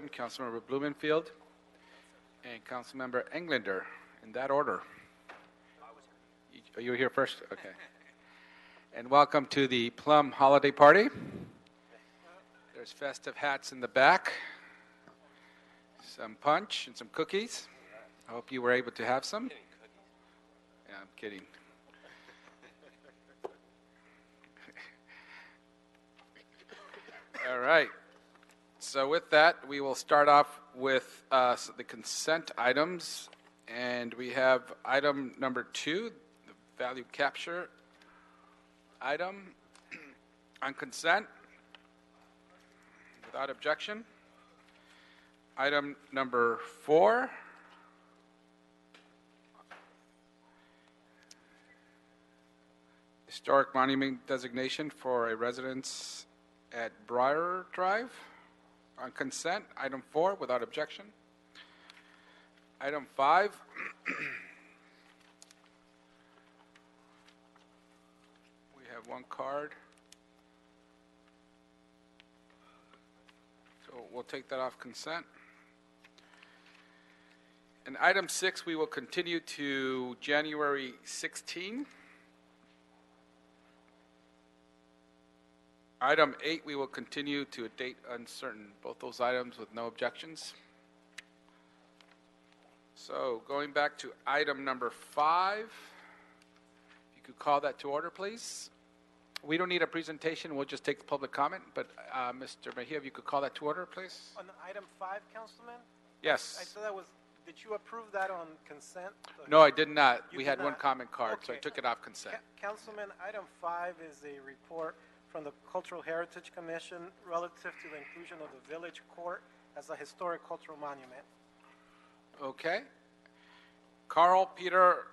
Councilmember Blumenfield, and Councilmember Englander, in that order. You- you were here first? Okay. And welcome to the Plum Holiday Party. There's festive hats in the back, some punch, and some cookies. I hope you were able to have some. Yeah, I'm kidding. All right. So with that, we will start off with uh, the consent items, and we have item number two, the value capture item on consent, without objection. Item number four. Historic monument designation for a residence at Briar Drive. On consent, item four, without objection. Item five. We have one card. So we'll take that off consent. And item six, we will continue to January 16. Item eight, we will continue to a date uncertain. Both those items with no objections. So going back to item number five, if you could call that to order, please. We don't need a presentation, we'll just take the public comment, but uh, Mr. Mejia, if you could call that to order, please? On item five, Councilman, Yes. I thought that was, did you approve that on consent? No, I did not. You We did had one comment card, so I took it off consent. Ca- Councilman, item five is a report from the Cultural Heritage Commission relative to the inclusion of the village court as a historic cultural monument. Okay. Carl Peter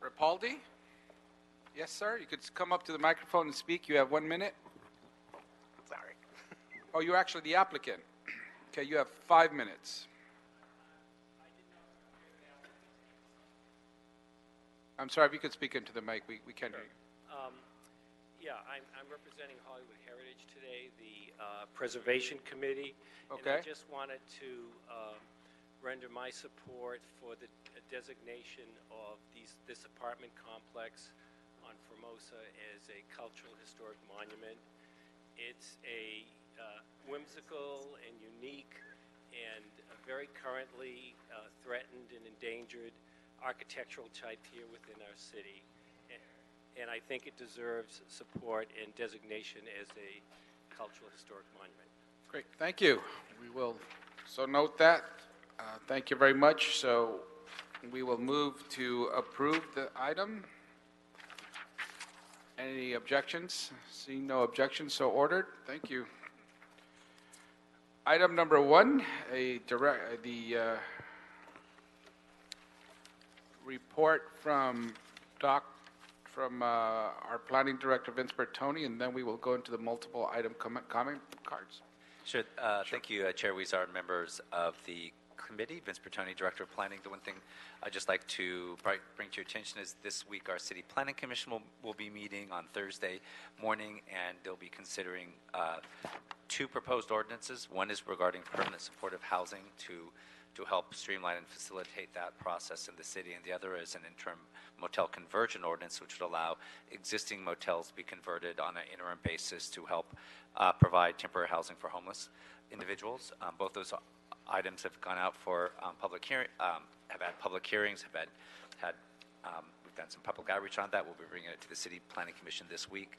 Rapaldi? Yes, sir. You could come up to the microphone and speak. You have one minute. Sorry. Oh, you're actually the applicant. Okay, you have five minutes. I'm sorry, if you could speak into the mic, we, we can't hear you. Um, Yeah, I'm, I'm representing Hollywood Heritage today, the uh, Preservation Committee. And Okay. I just wanted to um, render my support for the designation of these, this apartment complex on Formosa as a cultural historic monument. It's a uh, whimsical and unique and a very currently uh, threatened and endangered architectural type here within our city. And I think it deserves support and designation as a cultural historic monument. Great, thank you. We will, so note that. Uh, Thank you very much. So we will move to approve the item. Any objections? Seeing no objections, so ordered. Thank you. Item number one, a direct, the uh, report from Doc, from uh, our planning director, Vince Bertoni, and then we will go into the multiple item comment, comment cards. Sure. Uh, Thank you, uh, Chair Huizar and members of the committee. Vince Bertoni, Director of Planning. The one thing I'd just like to bring to your attention is this week our City Planning Commission will, will be meeting on Thursday morning, and they'll be considering uh, two proposed ordinances. One is regarding permanent supportive housing to, to help streamline and facilitate that process in the city, and the other is an interim motel conversion ordinance, which would allow existing motels to be converted on an interim basis to help uh, provide temporary housing for homeless individuals. Um, Both those items have gone out for um, public hearing, um, have had public hearings, have had, had, um, we've done some public outreach on that. We'll be bringing it to the City Planning Commission this week.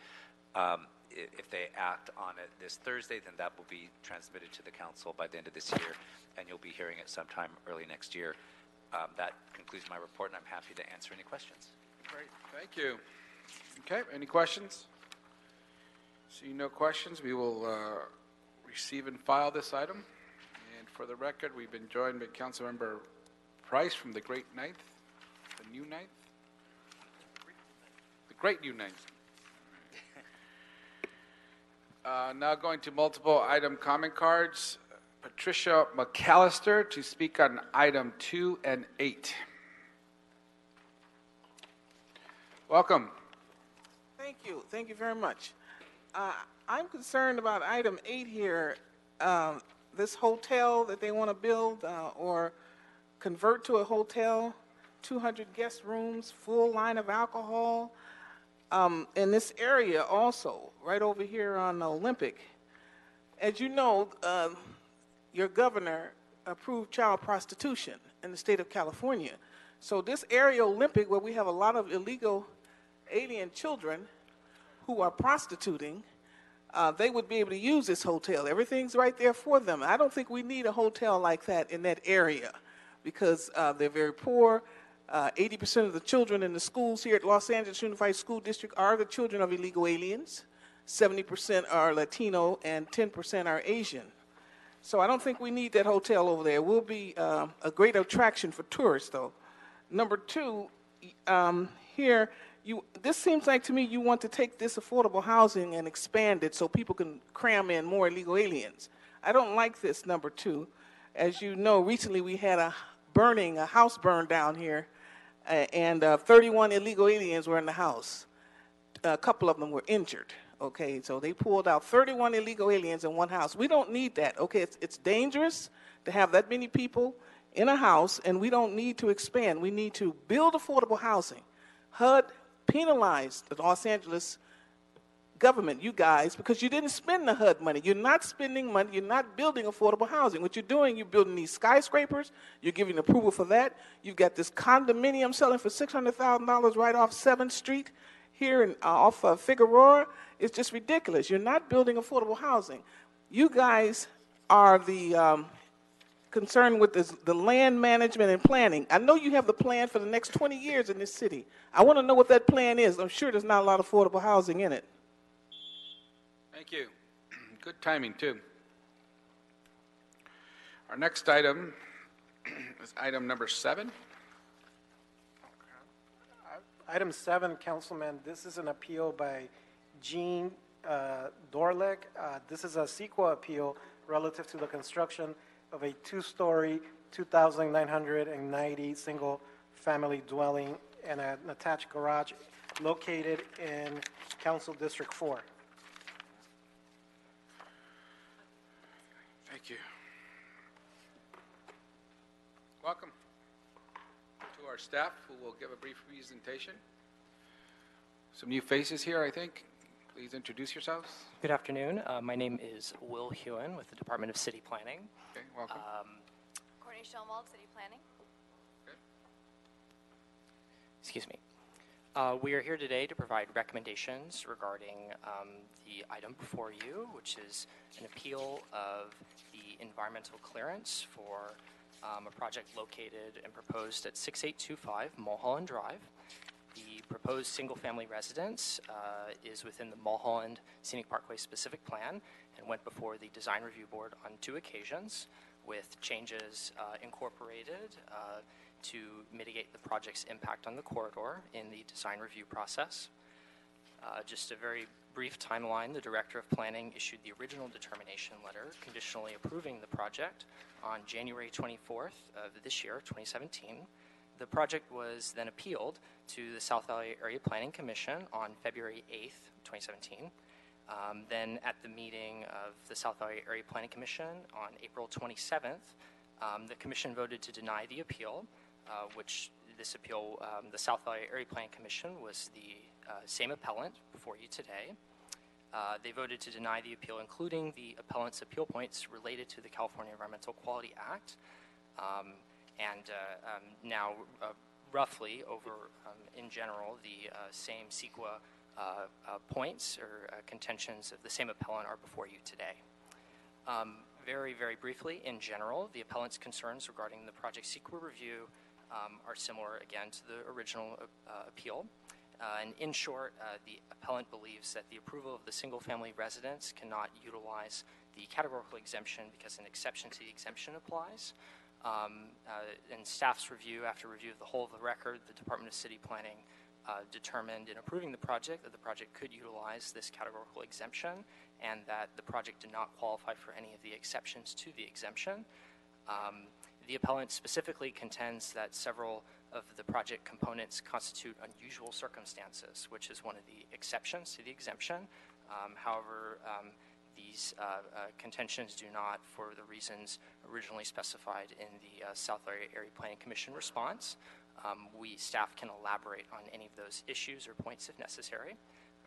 If they act on it this Thursday, then that will be transmitted to the council by the end of this year, and you'll be hearing it sometime early next year. Um, That concludes my report, and I'm happy to answer any questions. Great, thank you. Okay, any questions? Seeing no questions, we will uh, receive and file this item. And for the record, we've been joined by Councilmember Price from the Great Ninth, the New Ninth? The Great New Ninth. Uh, Now going to multiple item comment cards. Patricia McAllister to speak on item two and eight. Welcome. Thank you. Thank you very much. Uh, I'm concerned about item eight here. Um, this hotel that they want to build uh, or convert to a hotel, 200 guest rooms, full line of alcohol. Um, in this area also, right over here on Olympic, as you know, uh, your governor approved child prostitution in the state of California. So this area Olympic, where we have a lot of illegal alien children who are prostituting, uh, they would be able to use this hotel. Everything's right there for them. I don't think we need a hotel like that in that area because uh, they're very poor. Uh, 80% of the children in the schools here at Los Angeles Unified School District are the children of illegal aliens. 70% are Latino and 10% are Asian. So I don't think we need that hotel over there. It will be uh, a great attraction for tourists, though. Number two, um, here, you, this seems like to me you want to take this affordable housing and expand it so people can cram in more illegal aliens. I don't like this, number two. As you know, recently we had a burning, a house burned down here, uh, and uh, 31 illegal aliens were in the house. A couple of them were injured. Okay, so they pulled out 31 illegal aliens in one house. We don't need that. Okay, it's, it's dangerous to have that many people in a house, and we don't need to expand. We need to build affordable housing. HUD penalized the Los Angeles government, you guys, because you didn't spend the HUD money. You're not spending money. You're not building affordable housing. What you're doing, you're building these skyscrapers. You're giving approval for that. You've got this condominium selling for $600,000 right off 7th Street here in, uh, off of Figueroa. It's just ridiculous. You're not building affordable housing. You guys are the um, concerned with this, the land management and planning. I know you have the plan for the next 20 years in this city. I want to know what that plan is. I'm sure there's not a lot of affordable housing in it. Thank you. Good timing, too. Our next item is item number seven. Item seven, Councilman, this is an appeal by Jean uh, Dorléac. Uh, This is a CEQA appeal relative to the construction of a two-story, 2,990 single-family dwelling and an attached garage located in Council District 4. Thank you. Welcome to our staff, who will give a brief presentation. Some new faces here, I think. Please introduce yourselves. Good afternoon. Uh, my name is Will Hewen with the Department of City Planning. Okay, welcome. Courtney Schoenwald, City Planning. Excuse me. Uh, we are here today to provide recommendations regarding um, the item before you, which is an appeal of the environmental clearance for um, a project located and proposed at 6825 Mulholland Drive. The proposed single-family residence uh, is within the Mulholland Scenic Parkway specific plan and went before the Design Review Board on two occasions with changes uh, incorporated uh, to mitigate the project's impact on the corridor in the design review process. Uh, Just a very brief timeline, the Director of Planning issued the original determination letter conditionally approving the project on January 24th of this year, 2017. The project was then appealed to the South Valley Area Planning Commission on February 8th, 2017. Um, Then at the meeting of the South Valley Area Planning Commission on April 27th, um, the commission voted to deny the appeal, uh, which this appeal, um, the South Valley Area Planning Commission was the same appellant before you today. Uh, They voted to deny the appeal, including the appellant's appeal points related to the California Environmental Quality Act. Um, And uh, um, now, uh, roughly, over, um, in general, the uh, same CEQA uh, uh, points or uh, contentions of the same appellant are before you today. Um, Very, very briefly, in general, the appellant's concerns regarding the project CEQA review um, are similar, again, to the original uh, appeal. Uh, And in short, uh, the appellant believes that the approval of the single-family residence cannot utilize the categorical exemption because an exception to the exemption applies. Um, uh, In staff's review, after review of the whole of the record, the Department of City Planning uh, determined in approving the project that the project could utilize this categorical exemption and that the project did not qualify for any of the exceptions to the exemption. Um, The appellant specifically contends that several of the project components constitute unusual circumstances, which is one of the exceptions to the exemption. Um, However, um, these uh, uh, contentions do not, for the reasons originally specified in the uh, South Area Area Planning Commission response. Um, We, staff can elaborate on any of those issues or points if necessary.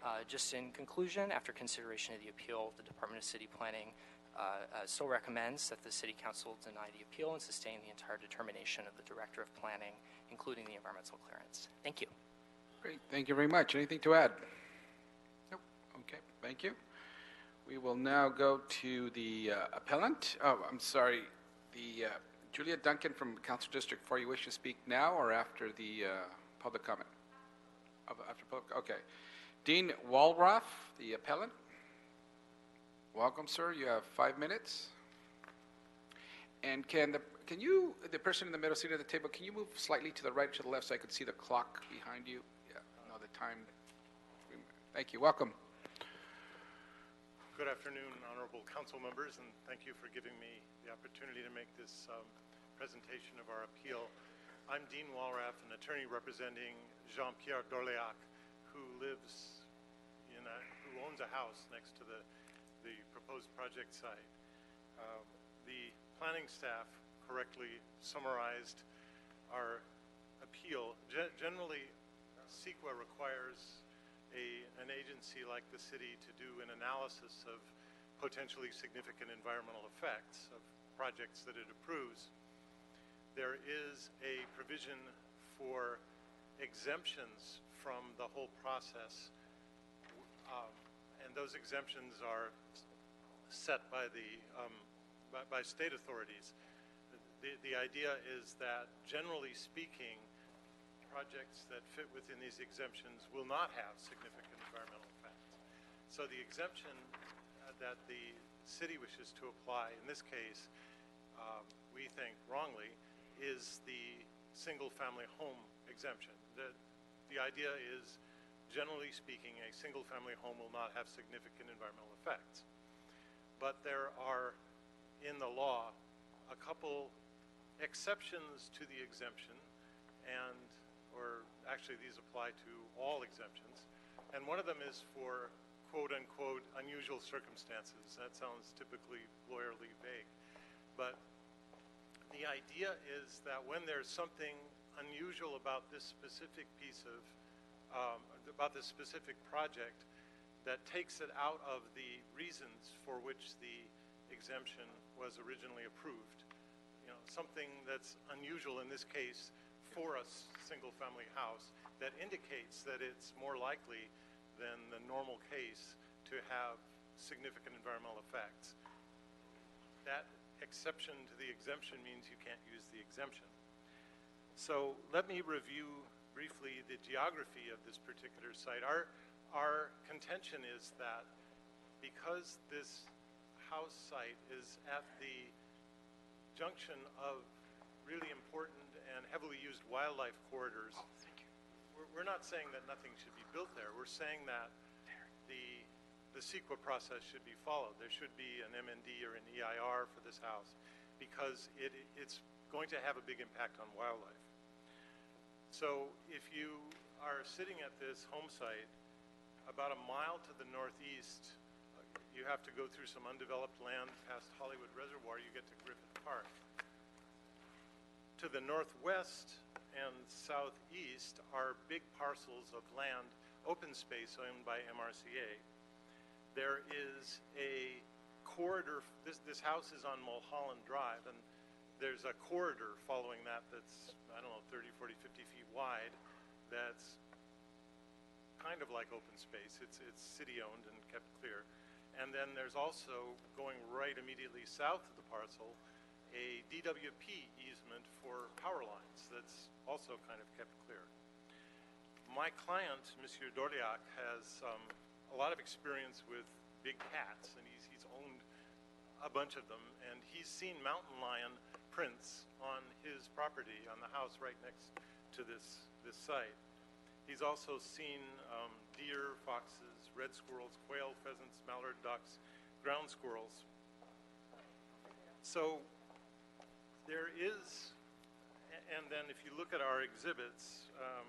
Uh, Just in conclusion, after consideration of the appeal, the Department of City Planning uh, uh, still recommends that the City Council deny the appeal and sustain the entire determination of the Director of Planning, including the environmental clearance. Thank you. Great, thank you very much. Anything to add? Nope, okay, thank you. We will now go to the uh, appellant. Oh, I'm sorry, the uh, Julia Duncan from Council District 4, you wish to speak now or after the uh, public comment? After public, okay. Dean Wallraff, the appellant. Welcome, sir, you have five minutes. And can the, can you, the person in the middle seat at the table, can you move slightly to the right, to the left, so I could see the clock behind you? Yeah, no, the time. Thank you, welcome. Good afternoon, honorable council members, and thank you for giving me the opportunity to make this um, presentation of our appeal. I'm Dean Wallraff, an attorney representing Jean-Pierre Dorléac, who lives in a, who owns a house next to the, the proposed project site. Um, The planning staff correctly summarized our appeal. Ge- Generally, CEQA requires a, an agency like the city to do an analysis of potentially significant environmental effects of projects that it approves. There is a provision for exemptions from the whole process, um, and those exemptions are set by the, um, by, by state authorities. The, the idea is that generally speaking, projects that fit within these exemptions will not have significant environmental effects. So the exemption uh, that the city wishes to apply, in this case, um, we think wrongly, is the single-family home exemption. The, the idea is, generally speaking, a single-family home will not have significant environmental effects. But there are, in the law, a couple exceptions to the exemption, and, or actually these apply to all exemptions, and one of them is for quote-unquote unusual circumstances. That sounds typically lawyerly vague. But the idea is that when there's something unusual about this specific piece of, um, about this specific project, that takes it out of the reasons for which the exemption was originally approved. You know, something that's unusual in this case for a single-family house that indicates that it's more likely than the normal case to have significant environmental effects. That exception to the exemption means you can't use the exemption. So let me review briefly the geography of this particular site. Our, our contention is that because this house site is at the junction of really important and heavily used wildlife corridors, we're, we're not saying that nothing should be built there. We're saying that the, the CEQA process should be followed. There should be an MND or an EIR for this house because it, it's going to have a big impact on wildlife. So if you are sitting at this home site, about a mile to the northeast, you have to go through some undeveloped land past Hollywood Reservoir, you get to Griffith Park. To the northwest and southeast are big parcels of land, open space owned by MRCA. There is a corridor, this, this house is on Mulholland Drive, and there's a corridor following that that's, I don't know, 30, 40, 50 feet wide, that's kind of like open space. It's, it's city-owned and kept clear. And then there's also, going right immediately south of the parcel, a DWP easement for power lines that's also kind of kept clear. My client, Monsieur Dorléac, has um, a lot of experience with big cats, and he's, he's owned a bunch of them, and he's seen mountain lion prints on his property, on the house right next to this, this site. He's also seen um, deer, foxes, red squirrels, quail, pheasants, mallard ducks, ground squirrels. So there is, and then if you look at our exhibits, um,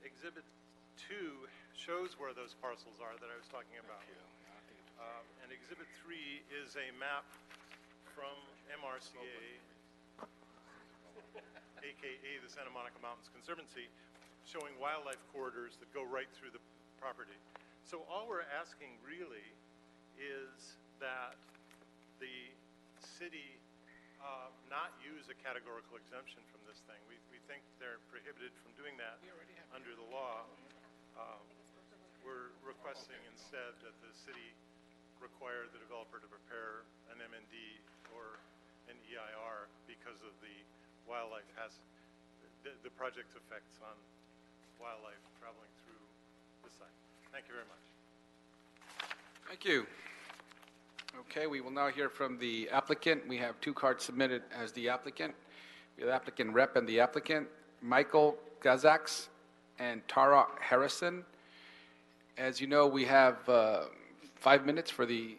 Exhibit 2 shows where those parcels are that I was talking about. Um, And Exhibit 3 is a map from MRCA, AKA the Santa Monica Mountains Conservancy, showing wildlife corridors that go right through the property. So all we're asking really is that the city uh, not use a categorical exemption from this thing. We, we think they're prohibited from doing that under the law. Um, We're requesting instead that the city require the developer to prepare an MND or an EIR because of the wildlife has, the, the project's effects on wildlife traveling through the site. Thank you very much. Thank you. Okay, we will now hear from the applicant. We have two cards submitted as the applicant. We have applicant rep and the applicant, Michael Gazaks and Tara Harrison. As you know, we have uh, five minutes for the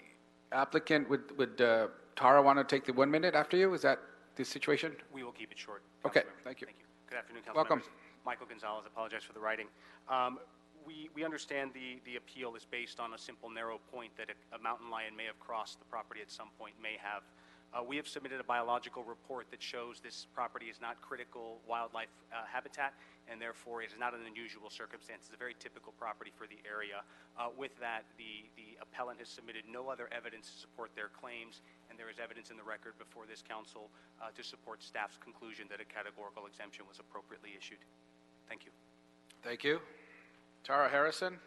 applicant. Would would uh, Tara want to take the one minute after you? Is that the situation? We will keep it short. Okay, thank you. Thank you. Good afternoon, council Welcome. members. Michael Gonzalez, apologize for the writing. Um, We, we understand the, the appeal is based on a simple, narrow point that a, a mountain lion may have crossed the property at some point, may have. Uh, We have submitted a biological report that shows this property is not critical wildlife uh, habitat, and therefore it is not an unusual circumstance. It's a very typical property for the area. Uh, With that, the, the appellant has submitted no other evidence to support their claims, there is evidence in the record before this council uh, to support staff's conclusion that a categorical exemption was appropriately issued. Thank you. Thank you. Tara Harrison?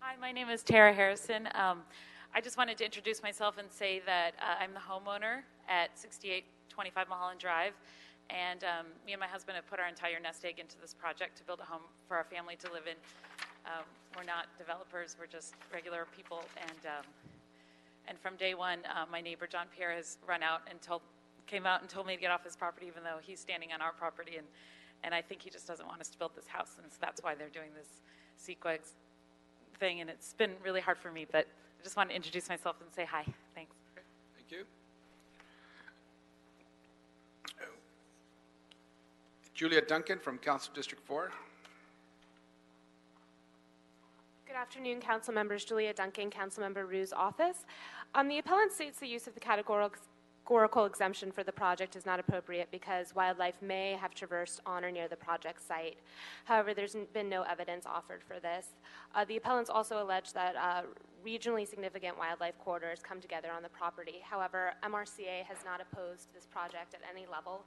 Hi, my name is Tara Harrison. Um, I just wanted to introduce myself and say that uh, I'm the homeowner at 6825 Mulholland Drive, and um, me and my husband have put our entire nest egg into this project to build a home for our family to live in. Um, we're not developers; we're just regular people. And um, and from day one, uh, my neighbor John Pierre has run out and told, came out and told me to get off his property, even though he's standing on our property. And and I think he just doesn't want us to build this house, and so that's why they're doing this CEQA thing, and it's been really hard for me, but I just want to introduce myself and say hi. Thanks. Thank you. Julia Duncan from Council District 4. Good afternoon, council members. Julia Duncan, Council Member Ryu's office. Um, the appellant states the use of the categorical exemption for the project is not appropriate because wildlife may have traversed on or near the project site. However, there's been no evidence offered for this. Uh, the appellants also allege that uh, regionally significant wildlife corridors come together on the property. However, MRCA has not opposed this project at any level.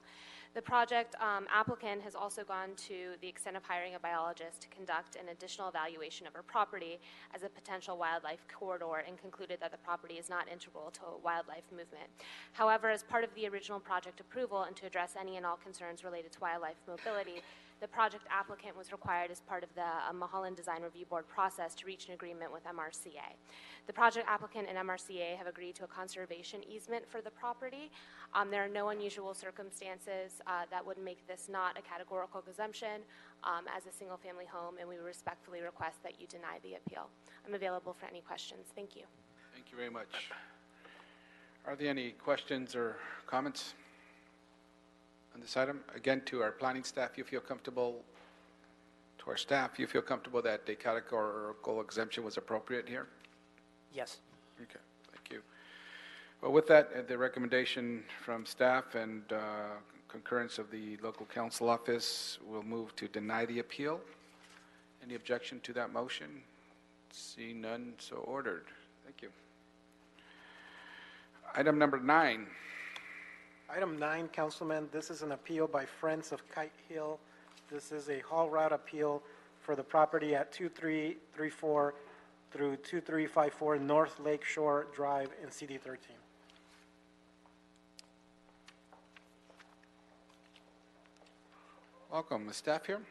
The project um, applicant has also gone to the extent of hiring a biologist to conduct an additional evaluation of her property as a potential wildlife corridor and concluded that the property is not integral to a wildlife movement. However, as part of the original project approval and to address any and all concerns related to wildlife mobility, the project applicant was required as part of the uh, Mulholland Design Review Board process to reach an agreement with MRCA. The project applicant and MRCA have agreed to a conservation easement for the property. Um, There are no unusual circumstances uh, that would make this not a categorical exemption um, as a single-family home, and we respectfully request that you deny the appeal. I'm available for any questions. Thank you. Thank you very much. Are there any questions or comments on this item? Again, to our planning staff, you feel comfortable, to our staff, you feel comfortable that the categorical exemption was appropriate here? Yes. Okay, thank you. Well, with that, uh, the recommendation from staff and uh, concurrence of the local council office, will move to deny the appeal. Any objection to that motion? See none, so ordered. Thank you. Item number nine. Item nine, Councilman, this is an appeal by Friends of Kite Hill. This is a haul route appeal for the property at 2334 through 2354 North Lake Shore Drive in CD 13. Welcome. Is staff here?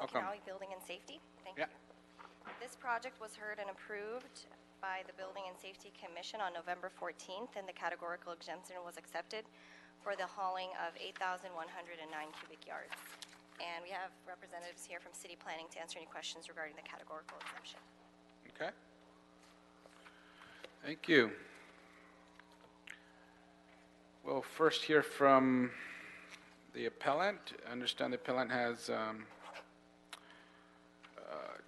Welcome. Building and Safety. Thank Yeah. you. This project was heard and approved by the Building and Safety Commission on November 14th, and the categorical exemption was accepted. for the hauling of 8,109 cubic yards. And we have representatives here from city planning to answer any questions regarding the categorical exemption. Okay. Thank you. We'll first hear from the appellant. I understand the appellant has um,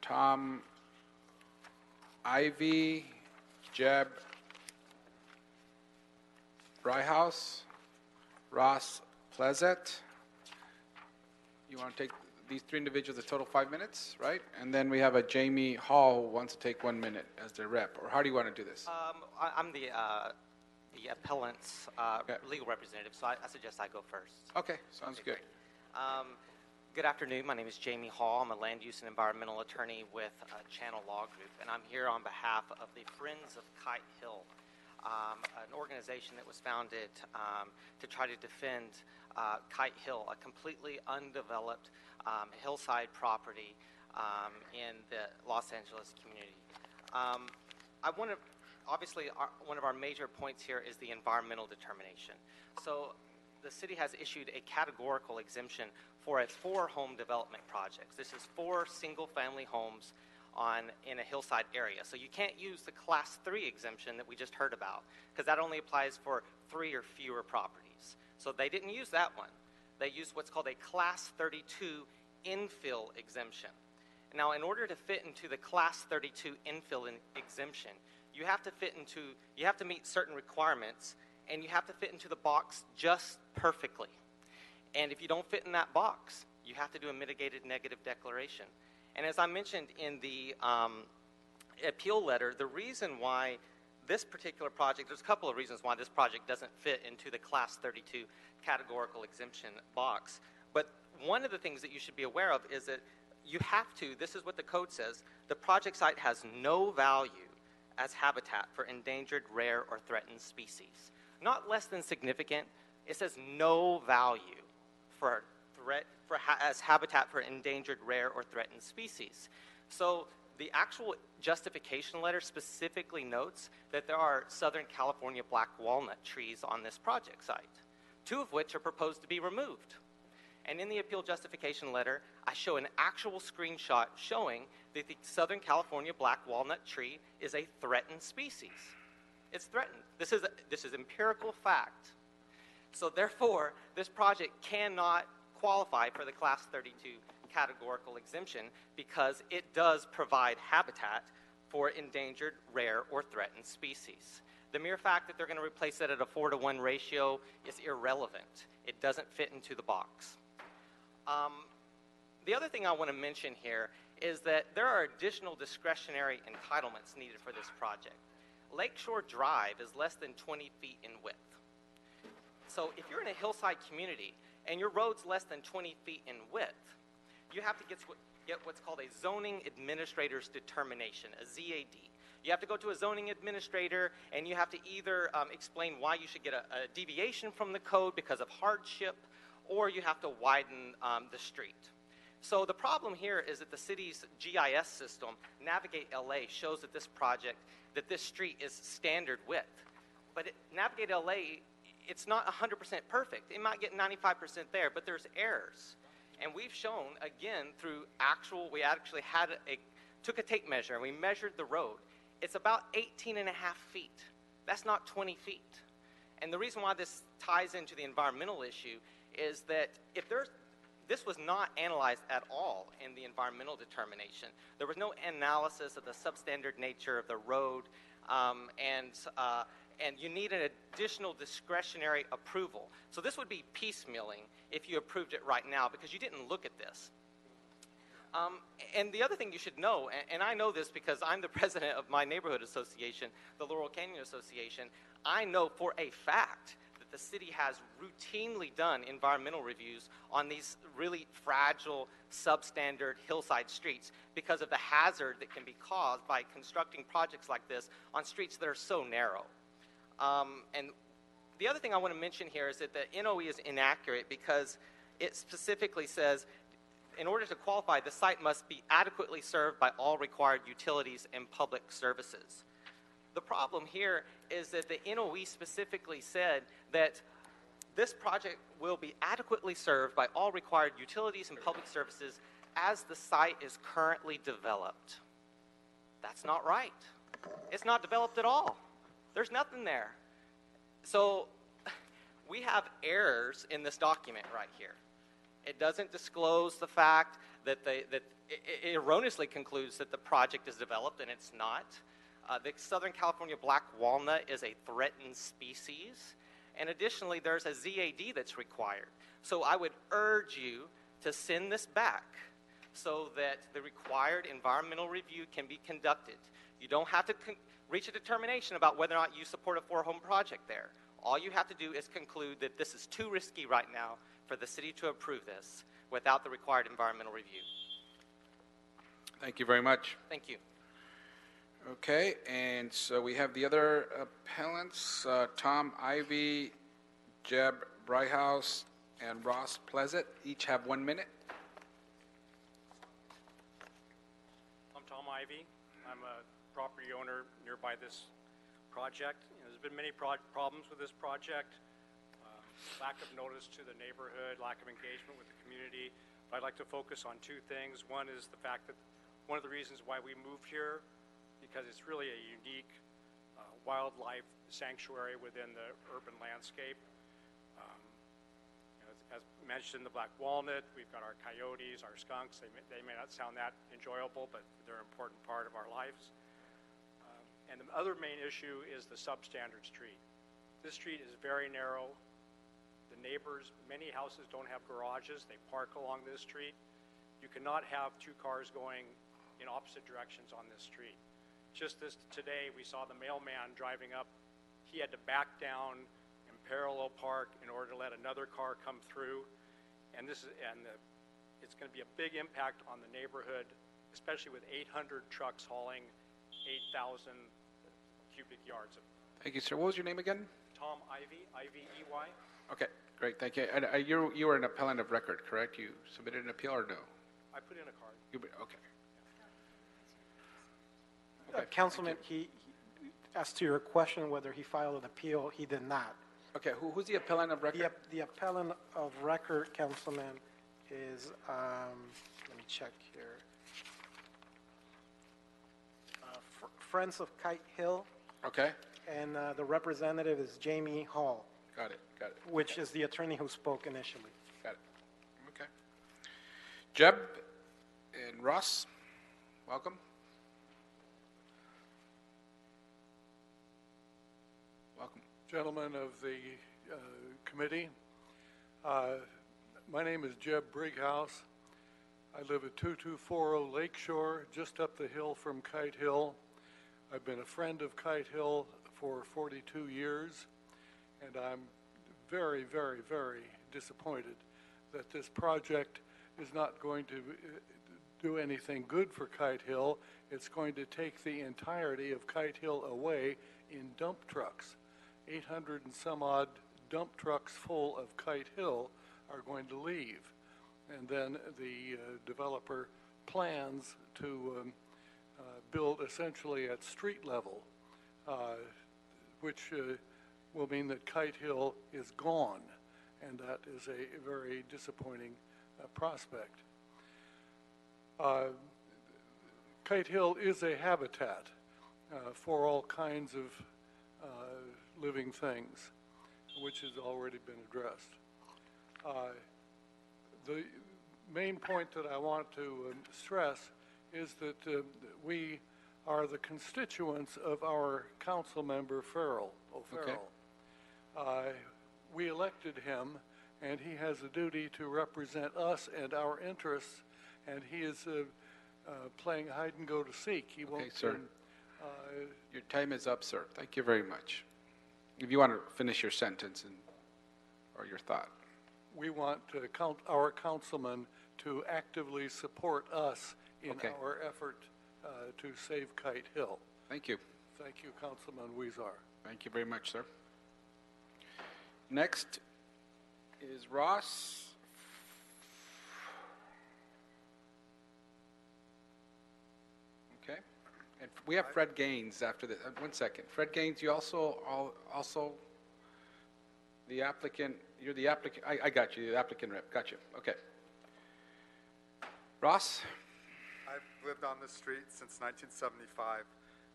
Tom Ivey, Jeb Brighouse, Ross Plezet. You want to take these three individuals a total five minutes, right? And then we have a Jamie Hall who wants to take one minute as their rep. Or how do you want to do this? Um, I, I'm the, uh, the appellant's, uh, Okay. legal representative, so I, I suggest I go first. Okay, sounds good. Um, good afternoon. My name is Jamie Hall. I'm a land use and environmental attorney with uh, Channel Law Group, and I'm here on behalf of the Friends of Kite Hill, um, an organization that was founded um, to try to defend uh, Kite Hill, a completely undeveloped um, hillside property um, in the Los Angeles community. Um, I want to, obviously, our, one of our major points here is the environmental determination. So the city has issued a categorical exemption for its four home development projects. This is four single-family homes on, in a hillside area. So you can't use the Class 3 exemption that we just heard about, because that only applies for three or fewer properties. So they didn't use that one. They used what's called a Class 32 infill exemption. Now, in order to fit into the Class 32 infill in- exemption, you have to fit into, you have to meet certain requirements, and you have to fit into the box just perfectly. And if you don't fit in that box, you have to do a mitigated negative declaration. And as I mentioned in the um, appeal letter, the reason why this particular project, there's a couple of reasons why this project doesn't fit into the Class 32 categorical exemption box. But one of the things that you should be aware of is that you have to, this is what the code says, the project site has no value as habitat for endangered, rare, or threatened species. Not less than significant, it says no value for threat for ha- as habitat for endangered, rare, or threatened species. So the actual justification letter specifically notes that there are Southern California black walnut trees on this project site, two of which are proposed to be removed. And in the appeal justification letter, I show an actual screenshot showing that the Southern California black walnut tree is a threatened species. It's threatened. This is, this is empirical fact. So therefore, this project cannot qualify for the Class 32 categorical exemption because it does provide habitat for endangered, rare, or threatened species. The mere fact that they're going to replace it at a 4 to 1 ratio is irrelevant. It doesn't fit into the box. Um, the other thing I want to mention here is that there are additional discretionary entitlements needed for this project. Lakeshore Drive is less than 20 feet in width. So if you're in a hillside community and your road's less than 20 feet in width, you have to get, get what's called a zoning administrator's determination, a ZAD. You have to go to a zoning administrator and you have to either um, explain why you should get a, a deviation from the code because of hardship or you have to widen um, the street. So the problem here is that the city's GIS system, Navigate LA, shows that this project, that this street is standard width. But it, Navigate LA, it's not 100% perfect. It might get 95% there, but there's errors. And we've shown, again, through actual, we actually had a, took a tape measure and we measured the road. It's about 18 and a half feet. That's not 20 feet. And the reason why this ties into the environmental issue is that if there's this was not analyzed at all in the environmental determination. There was no analysis of the substandard nature of the road, um, and uh, and you need an additional discretionary approval. So this would be piecemealing if you approved it right now because you didn't look at this. Um, and the other thing you should know, and, and I know this because I'm the president of my neighborhood association, the Laurel Canyon Association, I know for a fact that the city has routinely done environmental reviews on these really fragile, substandard hillside streets because of the hazard that can be caused by constructing projects like this on streets that are so narrow. Um, and the other thing I want to mention here is that the NOE is inaccurate because it specifically says in order to qualify, the site must be adequately served by all required utilities and public services. The problem here is that the NOE specifically said that this project will be adequately served by all required utilities and public services as the site is currently developed. That's not right. It's not developed at all. There's nothing there. So we have errors in this document right here. It doesn't disclose the fact that, they, that it erroneously concludes that the project is developed, and it's not. Uh, the Southern California black walnut is a threatened species, and additionally, there's a ZAD that's required. So I would urge you to send this back so that the required environmental review can be conducted. You don't have to con- reach a determination about whether or not you support a four-home project there. All you have to do is conclude that this is too risky right now for the city to approve this without the required environmental review. Thank you very much. Thank you. Okay, and so we have the other appellants, uh, Tom Ivey, Jeb Brighouse, and Ross Pleasant. Each have one minute. I'm Tom Ivey. I'm a property owner nearby this project. You know, There's been many pro- problems with this project, um, lack of notice to the neighborhood, lack of engagement with the community. But I'd like to focus on two things. One is the fact that one of the reasons why we moved here, because it's really a unique uh, wildlife sanctuary within the urban landscape. Um, you know, As as mentioned, the black walnut, we've got our coyotes, our skunks. They may, they may not sound that enjoyable, but they're an important part of our lives. And the other main issue is the substandard street. This street is very narrow. The neighbors, many houses don't have garages. They park along this street. You cannot have two cars going in opposite directions on this street. Just this, today, we saw the mailman driving up. He had to back down and parallel park in order to let another car come through. And this is, and the, it's going to be a big impact on the neighborhood, especially with 800 trucks hauling 8,000 cubic yards of. Thank you, sir. What was your name again? Tom Ivey, I-V-E-Y. Okay, great, thank you. And uh, you, you were an appellant of record, correct? You submitted an appeal or no? I put in a card. You, okay. Uh, Councilman, he, he- as to your question whether he filed an appeal, he did not. Okay, who, who's the appellant of The, record? ap- the appellant of record, Councilman, is, um, let me check here. Uh, Fr- Friends of Kite Hill, Okay, and uh, the representative is Jamie Hall, got it, got it, which is the attorney who spoke initially. got it. Okay. Jeb and Ross, welcome. Welcome. gentlemen of the uh, committee. Uh, My name is Jeb Brighouse. I live at 2240 Lakeshore, just up the hill from Kite Hill. I've been a friend of Kite Hill for 42 years, and I'm very, very, very disappointed that this project is not going to uh, do anything good for Kite Hill. It's going to take the entirety of Kite Hill away in dump trucks. 800 and some odd dump trucks full of Kite Hill are going to leave. And then the uh, developer plans to um, build essentially at street level, uh, which uh, will mean that Kite Hill is gone. And that is a very disappointing uh, prospect. Uh, Kite Hill is a habitat uh, for all kinds of uh, living things, which has already been addressed. The main point that I want to um, stress is that uh, we are the constituents of our council member Farrell, O'Farrell. Uh, We elected him, and he has a duty to represent us and our interests, and he is uh, uh, playing hide and go to seek. He won't. sir. um, uh, Your time is up, sir. Thank you very much. If you want to finish your sentence and, or your thought. we want to count, our councilman to actively support us in Okay. our effort uh, to save Kite Hill. Thank you. Thank you, Councilman Huizar. Thank you very much, sir. Next is Ross. Okay. And we have Fred Gaines after this. Uh, One second. Fred Gaines, you also, al- also, the applicant, you're the applicant, I, I got you, the applicant rep, got you, okay. Ross? I've lived on this street since 1975.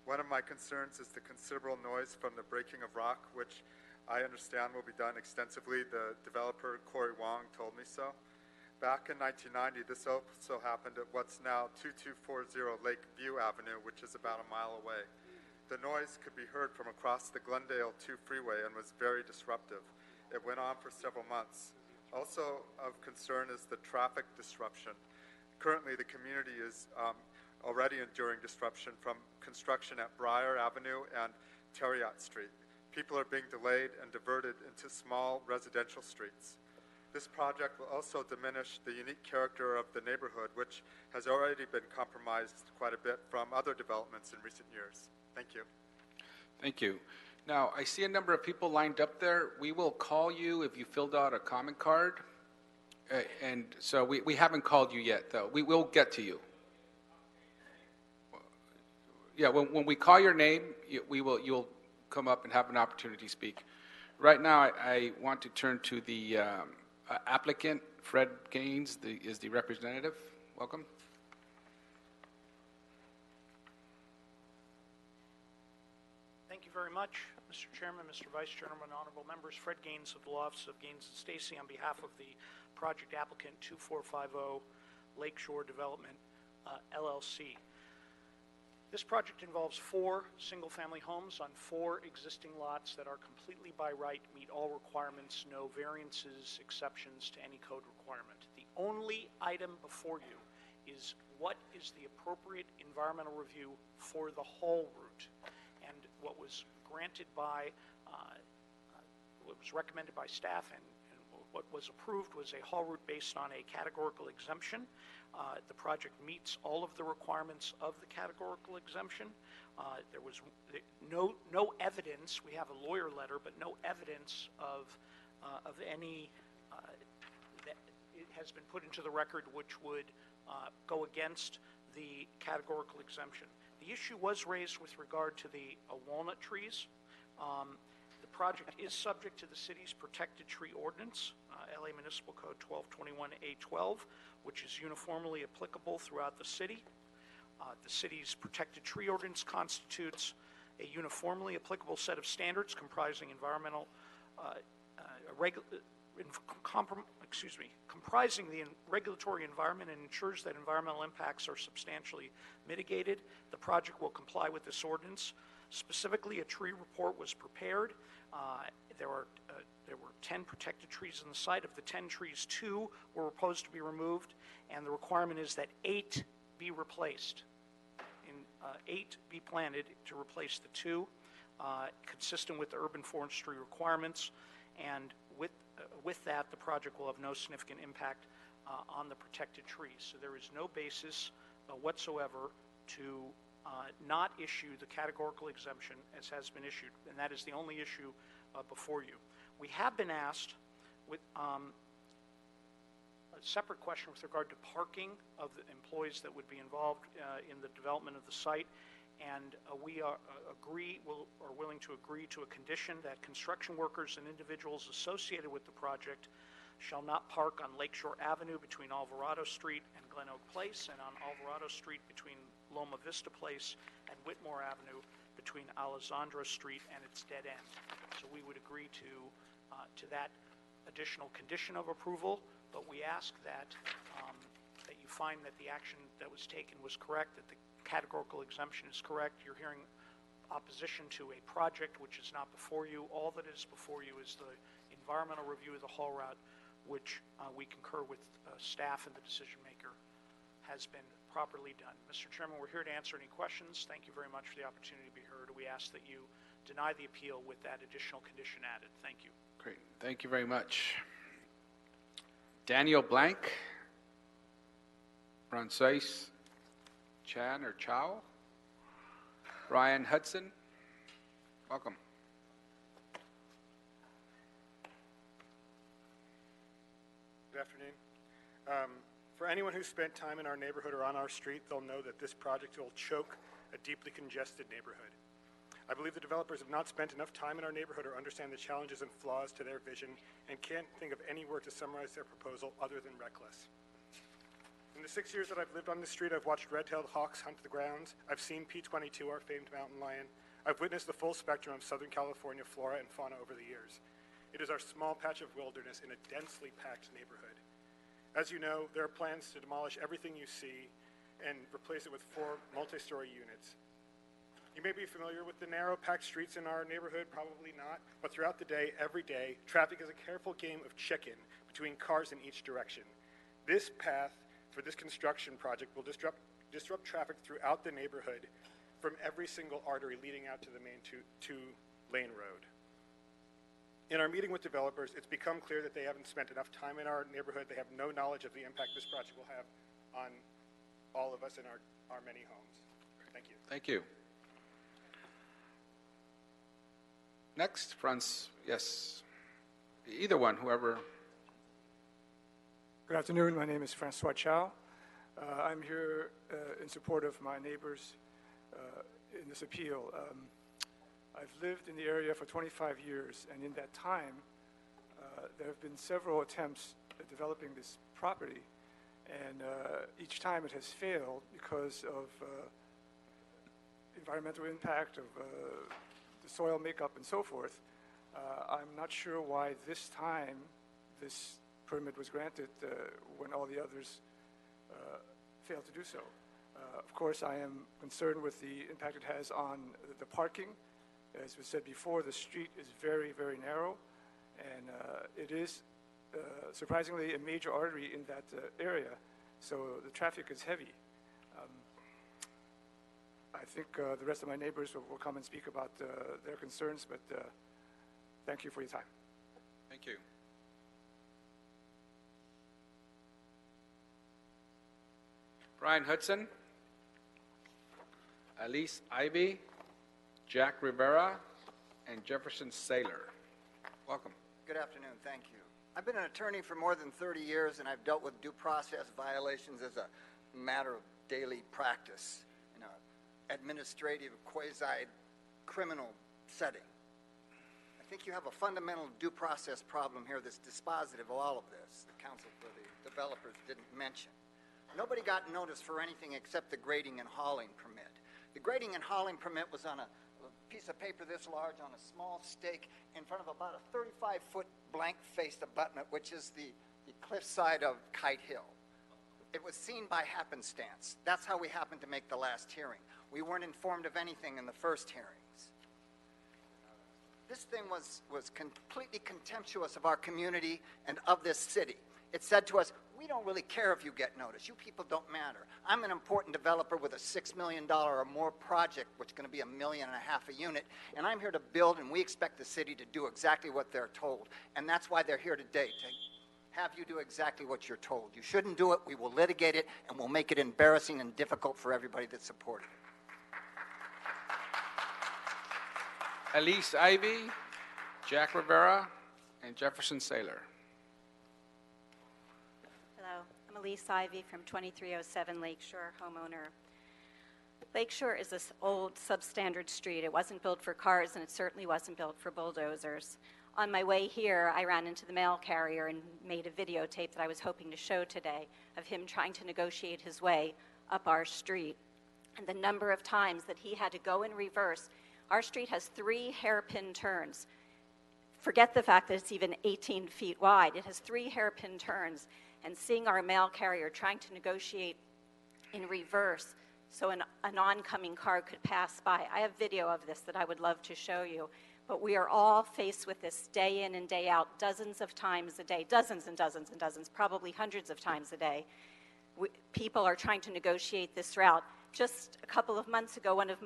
One of my concerns is the considerable noise from the breaking of rock, which I understand will be done extensively. The developer, Corey Wong, told me so. Back in 1990, this also happened at what's now 2240 Lake View Avenue, which is about a mile away. The noise could be heard from across the Glendale 2 freeway and was very disruptive. It went on for several months. Also of concern is the traffic disruption. Currently, the community is um, already enduring disruption from construction at Briar Avenue and Terriot Street. People are being delayed and diverted into small residential streets. This project will also diminish the unique character of the neighborhood, which has already been compromised quite a bit from other developments in recent years. Thank you. Thank you. Now, I see a number of people lined up there. We will call you if you filled out a comment card. Uh, And so we, we haven't called you yet, though. We will get to you. Yeah, when, when we call your name, you, we will, you'll come up and have an opportunity to speak. Right now, I, I want to turn to the um, uh, applicant, Fred Gaines, the, is the representative. Welcome. Thank you very much, Mr. Chairman, Mr. Vice Chairman, honorable members. Fred Gaines of the Law Office of Gaines and Stacey on behalf of the project applicant 2450 Lakeshore Development uh, LLC. This project involves four single-family homes on four existing lots that are completely by right, meet all requirements, no variances, exceptions to any code requirement. The only item before you is what is the appropriate environmental review for the haul route? And what was granted by, uh, uh, what was recommended by staff and and what was approved was a haul route based on a categorical exemption. Uh, The project meets all of the requirements of the categorical exemption. Uh, There was no, no evidence, we have a lawyer letter, but no evidence of, uh, of any, uh, that it has been put into the record which would uh, go against the categorical exemption. The issue was raised with regard to the uh, walnut trees. Um, project is subject to the city's protected tree ordinance, uh, LA Municipal Code 1221A12, which is uniformly applicable throughout the city. Uh, The city's protected tree ordinance constitutes a uniformly applicable set of standards comprising environmental, uh, uh, uh, excuse me, comprising the regulatory environment and ensures that environmental impacts are substantially mitigated. The project will comply with this ordinance. Specifically, a tree report was prepared. Uh, There are, uh, there were 10 protected trees on the site. Of the 10 trees, two were proposed to be removed, and the requirement is that eight be replaced in, uh, eight be planted to replace the two, uh, consistent with the urban forestry requirements. And with, uh, with that, the project will have no significant impact uh, on the protected trees. So there is no basis whatsoever to uh, not issue the categorical exemption as has been issued, and that is the only issue uh, before you. We have been asked with, um, a separate question with regard to parking of the employees that would be involved uh, in the development of the site. And uh, we are, uh, agree, will, are willing to agree to a condition that construction workers and individuals associated with the project shall not park on Lakeshore Avenue between Alvarado Street and Glen Oak Place, and on Alvarado Street between Loma Vista Place and Whitmore Avenue between Alessandro Street and its dead end. So we would agree to, uh, to that additional condition of approval, but we ask that, um, that you find that the action that was taken was correct, that the categorical exemption is correct. You're hearing opposition to a project which is not before you. All that is before you is the environmental review of the haul route, which uh, we concur with uh, staff and the decision maker has been properly done. Mr. Chairman, we're here to answer any questions. Thank you very much for the opportunity to be heard. We ask that you deny the appeal with that additional condition added. Thank you. Great, thank you very much. Daniel Blank, Francis Chan or Chow, Ryan Hudson, welcome. Good afternoon. Um, For anyone who's spent time in our neighborhood or on our street, they'll know that this project will choke a deeply congested neighborhood. I believe the developers have not spent enough time in our neighborhood or understand the challenges and flaws to their vision and can't think of any word to summarize their proposal other than reckless. In the six years that I've lived on this street, I've watched red-tailed hawks hunt the grounds. I've seen P-22, our famed mountain lion. I've witnessed the full spectrum of Southern California flora and fauna over the years. It is our small patch of wilderness in a densely packed neighborhood. As you know, there are plans to demolish everything you see and replace it with four multi-story units. You may be familiar with the narrow, packed streets in our neighborhood, probably not, but throughout the day, every day, traffic is a careful game of chicken between cars in each direction. This path for this construction project will disrupt, disrupt traffic throughout the neighborhood from every single artery leading out to the main two, two-lane road. In our meeting with developers, it's become clear that they haven't spent enough time in our neighborhood. They have no knowledge of the impact this project will have on all of us in our, our many homes. Thank you. Thank you. Next, Franz, yes. Either one, whoever. Good afternoon. My name is Francois Chow. Uh, I'm here uh, in support of my neighbors uh, in this appeal. Um, I've lived in the area for 25 years, and in that time, uh, there have been several attempts at developing this property, and uh, each time it has failed because of uh, environmental impact, of the soil makeup, and so forth. I'm not sure why this time this permit was granted when all the others failed to do so. Uh, Of course, I am concerned with the impact it has on the parking. As was said before, the street is very, very narrow, and uh, it is uh, surprisingly a major artery in that uh, area, so the traffic is heavy. Um, I think uh, the rest of my neighbors will will come and speak about uh, their concerns, but thank you for your time. Thank you. Brian Hudson, Elise Ivey, Jack Rivera, and Jefferson Saylor. Welcome. Good afternoon, thank you. I've been an attorney for more than 30 years, and I've dealt with due process violations as a matter of daily practice in an administrative, quasi-criminal setting. I think you have a fundamental due process problem here that's dispositive of all of this, the counsel for the developers didn't mention. Nobody got notice for anything except the grading and hauling permit. The grading and hauling permit was on a piece of paper this large on a small stake in front of about a 35-foot blank-faced abutment, which is the, the cliffside of Kite Hill. It was seen by happenstance. That's how we happened to make the last hearing. We weren't informed of anything in the first hearings. This thing was, was completely contemptuous of our community and of this city. It said to us, we don't really care if you get notice. You people don't matter. I'm an important developer with a $6 million or more project, which is going to be a million and a half a unit, and I'm here to build, and we expect the city to do exactly what they're told. And that's why they're here today, to have you do exactly what you're told. You shouldn't do it. We will litigate it, and we'll make it embarrassing and difficult for everybody that supported it. Elise Ivey, Jack Rivera, and Jefferson Saylor. Hello, I'm Elise Ivey from 2307 Lakeshore, homeowner. Lakeshore is this old substandard street. It wasn't built for cars, and it certainly wasn't built for bulldozers. On my way here, I ran into the mail carrier and made a videotape that I was hoping to show today of him trying to negotiate his way up our street. And the number of times that he had to go in reverse. Our street has three hairpin turns. Forget the fact that it's even 18 feet wide. It has three hairpin turns. And seeing our mail carrier trying to negotiate in reverse so an, an oncoming car could pass by. I have video of this that I would love to show you. But we are all faced with this day in and day out, dozens of times a day, dozens and dozens and dozens, probably hundreds of times a day. We, people are trying to negotiate this route. Just a couple of months ago, one of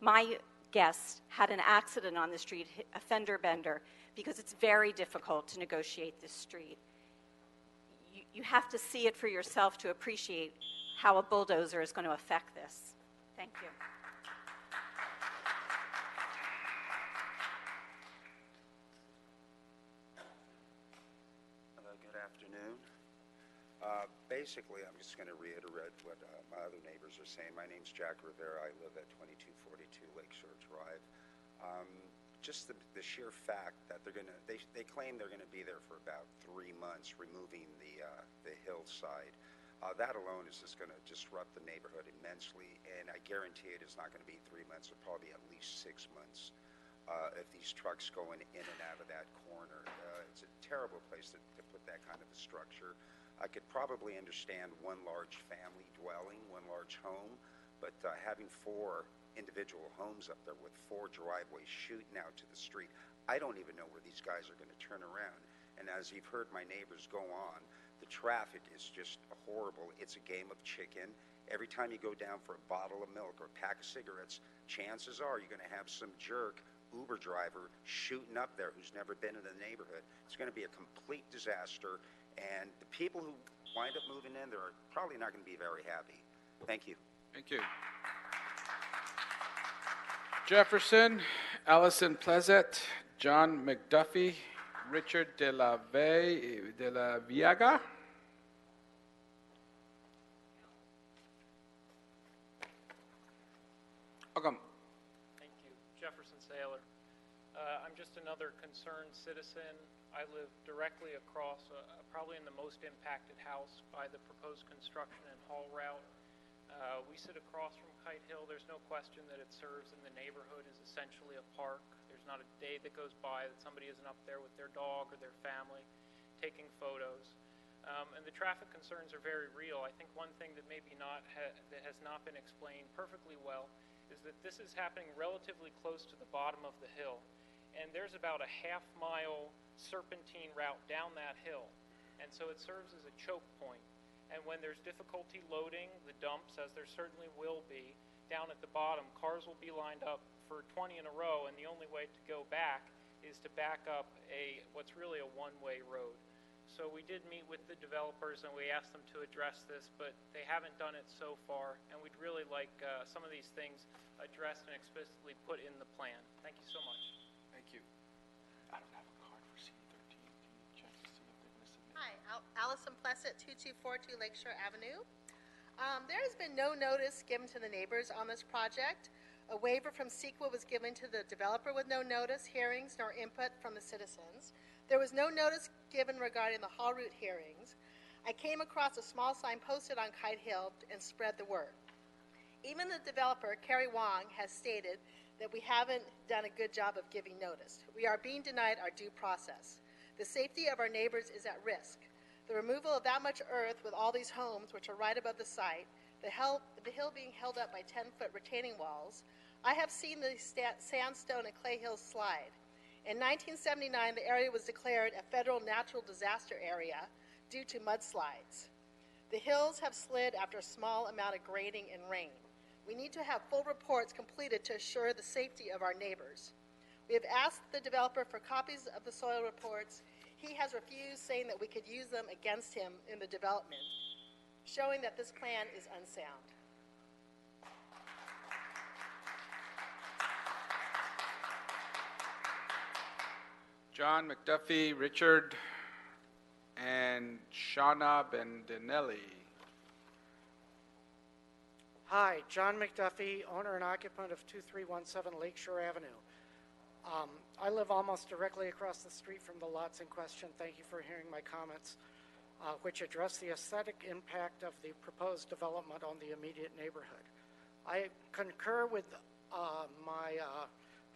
my guests had an accident on the street, a fender bender, because it's very difficult to negotiate this street. You, have to see it for yourself to appreciate how a bulldozer is going to affect this. Thank you. Hello, good afternoon. Uh, Basically, I'm just going to reiterate what uh, my other neighbors are saying. My name's Jack Rivera. I live at 2242 Lakeshore Drive. Um, just the, the sheer fact that they're going to, they, they claim they're going to be there for about three months, removing the, uh, the hillside. Uh, that alone is just going to disrupt the neighborhood immensely, and I guarantee it is not going to be three months, it'll probably be at least six months. Uh, if these trucks going in and out of that corner, uh, it's a terrible place to, to put that kind of a structure. I could probably understand one large family dwelling, one large home, but uh, having four individual homes up there with four driveways shooting out to the street, I don't even know where these guys are going to turn around. And as you've heard my neighbors go on, the traffic is just horrible. It's a game of chicken. Every time you go down for a bottle of milk or a pack of cigarettes, chances are you're going to have some jerk Uber driver shooting up there who's never been in the neighborhood. It's going to be a complete disaster, and the people who wind up moving in there are probably not going to be very happy. Thank you. Thank you. Jefferson, Allison Plezet, John McDuffie, Richard De La, Ve, De La Viaga. Welcome. Thank you. Jefferson Saylor. Uh, I'm just another concerned citizen. I live directly across, uh, probably in the most impacted house by the proposed construction and haul route. Uh, we sit across from Kite Hill. There's no question that it serves in the neighborhood as essentially a park. There's not a day that goes by that somebody isn't up there with their dog or their family taking photos. Um, and the traffic concerns are very real. I think one thing that maybe not ha- that has not been explained perfectly well is that this is happening relatively close to the bottom of the hill. And there's about a half mile serpentine route down that hill. And so it serves as a choke point. And when there's difficulty loading the dumps, as there certainly will be, down at the bottom, cars will be lined up for 20 in a row, and the only way to go back is to back up a what's really a one-way road. So we did meet with the developers and we asked them to address this, but they haven't done it so far, and we'd really like uh, some of these things addressed and explicitly put in the plan. Thank you so much. Thank you. I don't have a card for C13. Can you check to see if they're going to submit? Hi, Al- Allison Plessett, 2242 Lakeshore Avenue. Um, There has been no notice given to the neighbors on this project. A waiver from CEQA was given to the developer with no notice, hearings, nor input from the citizens. There was no notice given regarding the Haul Route hearings. I came across a small sign posted on Kite Hill and spread the word. Even the developer, Kerry Wong, has stated that we haven't done a good job of giving notice. We are being denied our due process. The safety of our neighbors is at risk. The removal of that much earth with all these homes, which are right above the site, the hill, the hill being held up by 10-foot retaining walls, I have seen the sandstone and clay hills slide. In 1979, the area was declared a federal natural disaster area due to mudslides. The hills have slid after a small amount of grading and rain. We need to have full reports completed to assure the safety of our neighbors. We have asked the developer for copies of the soil reports. He has refused, saying that we could use them against him in the development, showing that this plan is unsound. John McDuffie, Richard, and Shauna Bendinelli. Hi, John McDuffie, owner and occupant of 2317 Lakeshore Avenue. Um, I live almost directly across the street from the lots in question. Thank you for hearing my comments, uh, which address the aesthetic impact of the proposed development on the immediate neighborhood. I concur with uh, my uh,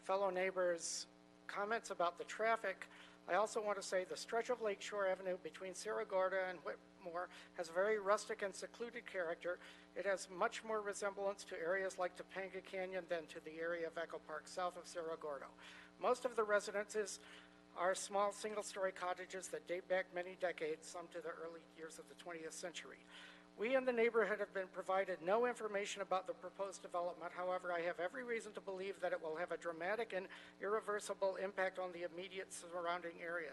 fellow neighbors' comments about the traffic. I also want to say the stretch of Lakeshore Avenue between Cerro Gordo and Whitmore has a very rustic and secluded character. It has much more resemblance to areas like Topanga Canyon than to the area of Echo Park south of Cerro Gordo. Most of the residences are small single-story cottages that date back many decades, some to the early years of the 20th century. We in the neighborhood have been provided no information about the proposed development. However, I have every reason to believe that it will have a dramatic and irreversible impact on the immediate surrounding area.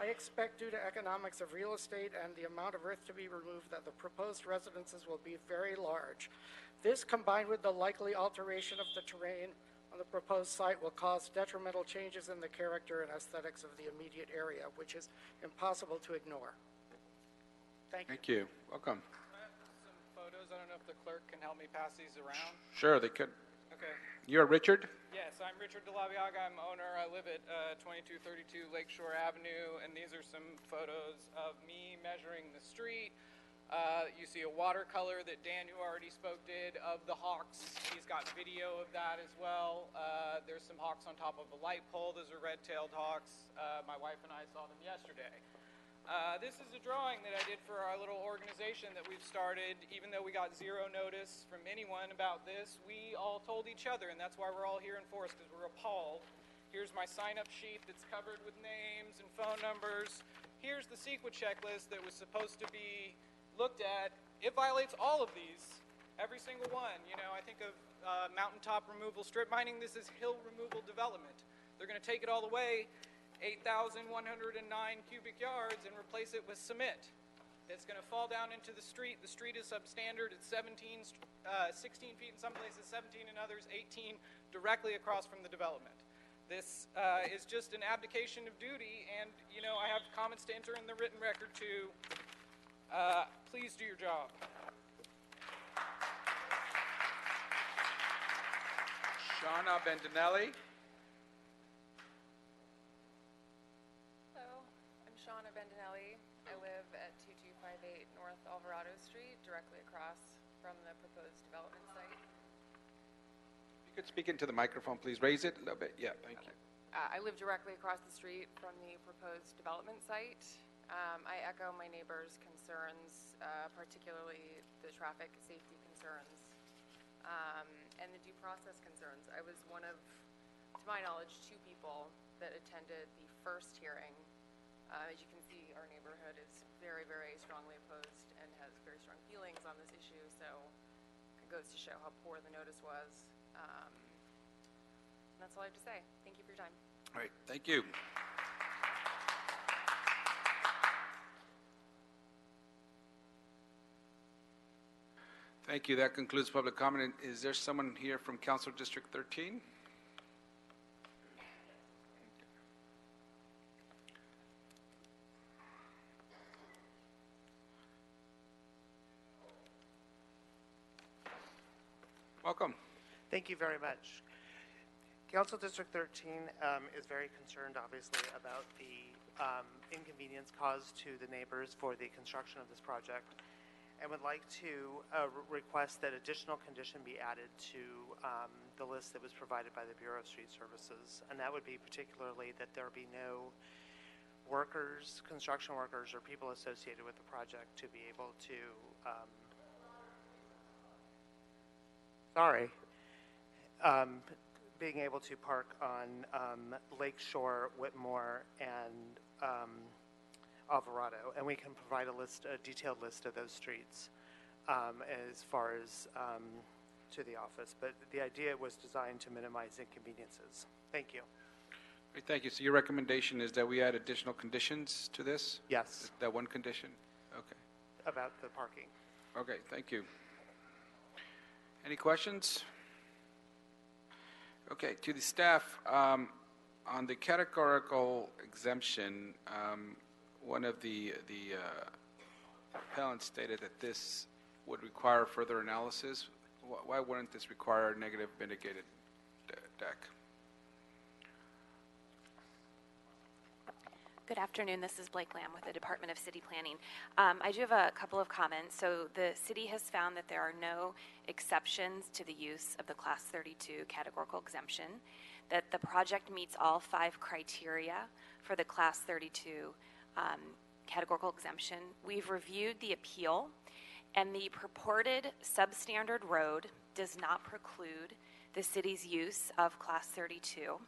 I expect due to economics of real estate and the amount of earth to be removed that the proposed residences will be very large. This combined with the likely alteration of the terrain the proposed site will cause detrimental changes in the character and aesthetics of the immediate area, which is impossible to ignore. Thank you. Thank you. Welcome. Some photos. I don't know if the clerk can help me pass these around. Sure, they could. Okay. You're Richard? Yes, I'm Richard DeLaviaga. I'm owner. I live at uh, 2232 Lakeshore Avenue, and these are some photos of me measuring the street. Uh, you see a watercolor that Dan, who already spoke, did of the hawks. He's got video of that as well. Uh, there's some hawks on top of a light pole. Those are red-tailed hawks. Uh, my wife and I saw them yesterday. Uh, this is a drawing that I did for our little organization that we've started. Even though we got zero notice from anyone about this, we all told each other, and that's why we're all here in force because we're appalled. Here's my sign-up sheet that's covered with names and phone numbers. Here's the CEQA checklist that was supposed to be looked at. It violates all of these, every single one. You know, I think of uh, mountaintop removal, strip mining. This is hill removal development. They're going to take it all away 8,109 cubic yards and replace it with cement. It's going to fall down into the street. The street is substandard. It's 17, uh, 16 feet in some places, 17 in others, 18 directly across from the development. This uh, is just an abdication of duty, and you know I have comments to enter in the written record too. Uh, please do your job. Shauna Bendinelli? Hello, I'm Shauna Bendinelli. I live at 2258 North Alvarado Street, directly across from the proposed development site. If You could speak into the microphone, please. Raise it a little bit. Yeah, thank you. Uh, I live directly across the street from the proposed development site. Um, I echo my neighbors' concerns, uh, particularly the traffic safety concerns um, and the due process concerns. I was one of, to my knowledge, two people that attended the first hearing. Uh, as you can see, our neighborhood is very, very strongly opposed and has very strong feelings on this issue, so it goes to show how poor the notice was. Um, that's all I have to say. Thank you for your time. All right, thank you. Thank you. That concludes public comment. Is there someone here from Council District 13? Welcome. Thank you very much. Council District 13 um, is very concerned, obviously, about the um, inconvenience caused to the neighbors for the construction of this project, and would like to uh, re- request that additional condition be added to um, the list that was provided by the Bureau of Street Services, and that would be particularly that there be no workers, construction workers, or people associated with the project to be able to um, sorry, um, being able to park on um, Lake Shore, Whitmore, and um, Alvarado, and we can provide a list, a detailed list of those streets um, as far as um, to the office. But the idea was designed to minimize inconveniences. Thank you. Great, Thank you. So your recommendation is that we add additional conditions to this? Yes. That one condition? Okay. About the parking. Okay, thank you. Any questions? Okay, to the staff, um, on the categorical exemption, um, one of the, the uh, appellants stated that this would require further analysis. Wh- Why wouldn't this require a negative mitigated de- deck? Good afternoon. This is Blake Lamb with the Department of City Planning. Um, I do have a couple of comments. So the city has found that there are no exceptions to the use of the Class 32 categorical exemption, that the project meets all five criteria for the Class 32 um, categorical exemption. We've reviewed the appeal, and the purported substandard road does not preclude the city's use of Class 32.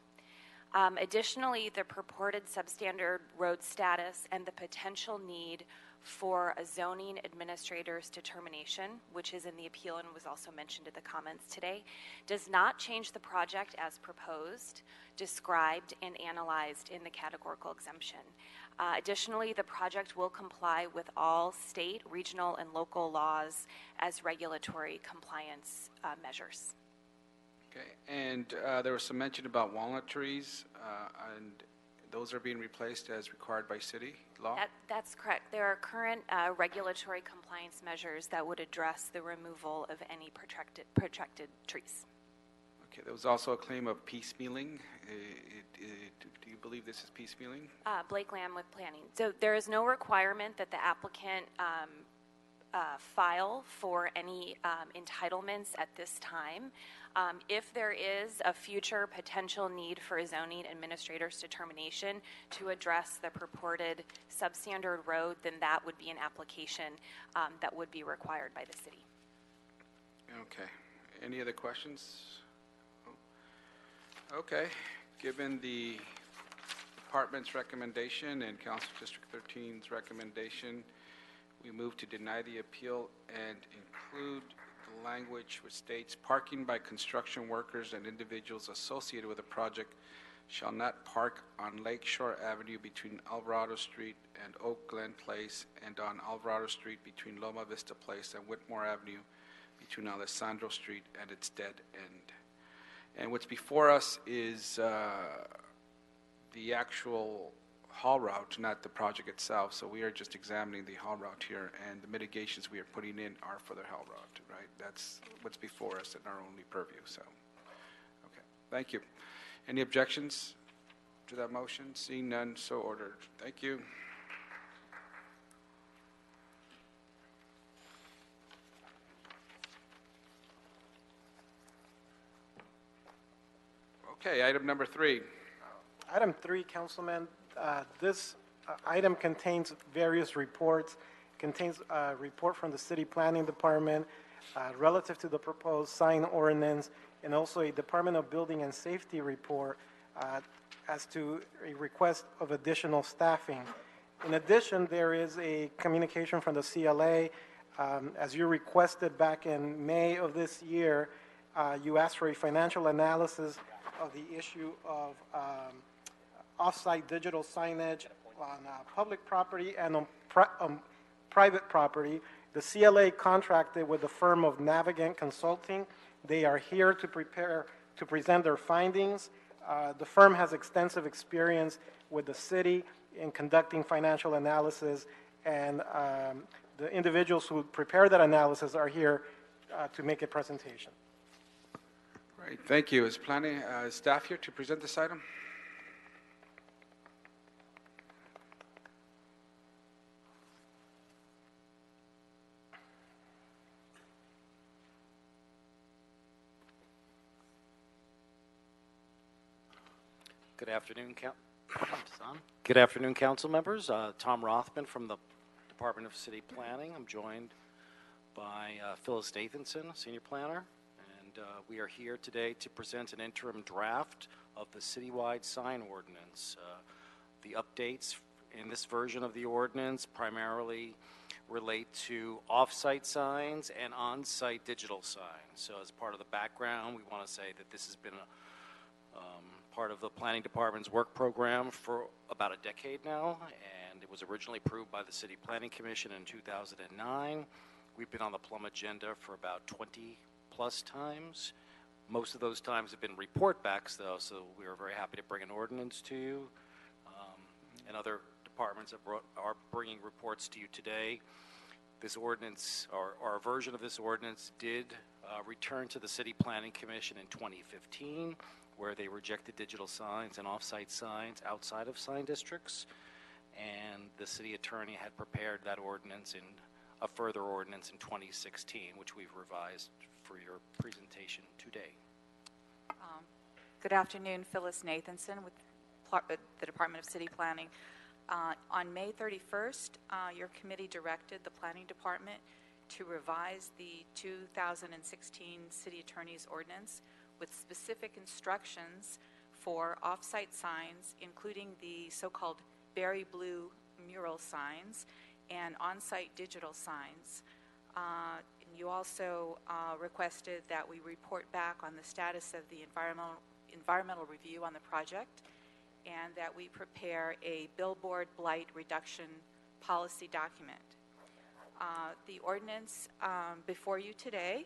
Um, additionally, the purported substandard road status and the potential need for a zoning administrator's determination, which is in the appeal and was also mentioned in the comments today, does not change the project as proposed, described, and analyzed in the categorical exemption. Uh, additionally, the project will comply with all state, regional, and local laws as regulatory compliance uh, measures. Okay, and uh, there was some mention about walnut trees, uh, and those are being replaced as required by city law? That, that's correct. There are current uh, regulatory compliance measures that would address the removal of any protracted, protracted trees. Okay, there was also a claim of piecemealing. Uh, it- it- Do you believe this is piecemealing? Uh, Blake Lamb with Planning. So there is no requirement that the applicant um, uh, file for any um, entitlements at this time. Um, If there is a future potential need for a zoning administrator's determination to address the purported substandard road, then that would be an application um, that would be required by the city. Okay. Any other questions? Okay. Given the department's recommendation and Council District 13's recommendation, we move to deny the appeal and include language which states, "Parking by construction workers and individuals associated with the project shall not park on Lake Shore Avenue between Alvarado Street and Oak Glen Place, and on Alvarado Street between Loma Vista Place and Whitmore Avenue, between Alessandro Street and its dead end." And what's before us is uh, the actual haul route, not the project itself. So we are just examining the haul route here, and the mitigations we are putting in are for the haul route, right? That's what's before us in our only purview, so. Okay, thank you. Any objections to that motion? Seeing none, so ordered. Thank you. Okay, item number three. Item three, Councilman, uh, this uh, item contains various reports, contains a report from the City Planning Department uh, relative to the proposed sign ordinance, and also a Department of Building and Safety report uh, as to a request of additional staffing. In addition, there is a communication from the CLA. Um, As you requested back in May of this year, uh, you asked for a financial analysis of the issue of um, off-site digital signage on uh, public property and on pri- on private property. The CLA contracted with the firm of Navigant Consulting. They are here to prepare, to present their findings. Uh, The firm has extensive experience with the city in conducting financial analysis, and um, the individuals who prepare that analysis are here uh, to make a presentation. Great, thank you. Is planning, uh, staff here to present this item? Good afternoon, Coun- Good afternoon, council members. Uh, Tom Rothman from the Department of City Planning. I'm joined by uh, Phyllis Nathanson, Senior Planner, and uh, we are here today to present an interim draft of the citywide sign ordinance. Uh, The updates in this version of the ordinance primarily relate to off-site signs and on-site digital signs. So as part of the background, we want to say that this has been a part of the Planning Department's work program for about a decade now, and it was originally approved by the City Planning Commission in 2009. We've been on the PLUM agenda for about 20-plus times. Most of those times have been report backs, though, so we are very happy to bring an ordinance to you. Um, And other departments brought, are bringing reports to you today. This ordinance, or, our version of this ordinance, did uh, return to the City Planning Commission in 2015, where they rejected digital signs and off-site signs outside of sign districts. And the city attorney had prepared that ordinance in a further ordinance in 2016, which we've revised for your presentation today. Um, Good afternoon, Phyllis Nathanson with uh, the Department of City Planning. Uh, On May 31st, uh, your committee directed the Planning Department to revise the 2016 City Attorney's Ordinance with specific instructions for off-site signs, including the so-called berry blue mural signs and on-site digital signs. Uh, and You also uh, requested that we report back on the status of the environmental, environmental review on the project, and that we prepare a billboard blight reduction policy document. Uh, The ordinance um, before you today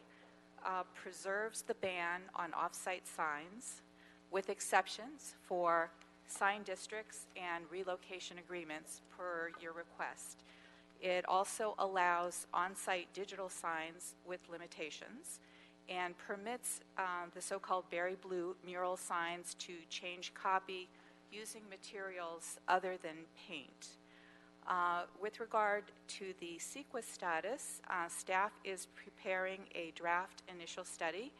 uh, preserves the ban on off-site signs with exceptions for sign districts and relocation agreements per your request. It also allows on-site digital signs with limitations, and permits um, the so-called berry blue mural signs to change copy using materials other than paint. Uh, With regard to the CEQA status, uh, staff is preparing a draft initial study,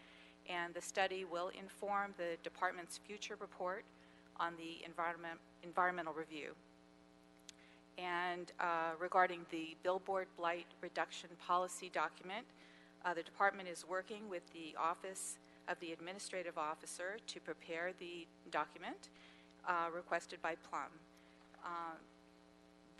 and the study will inform the department's future report on the environment, environmental review. And uh, regarding the billboard blight reduction policy document, uh, the department is working with the Office of the Administrative Officer to prepare the document uh, requested by PLUM.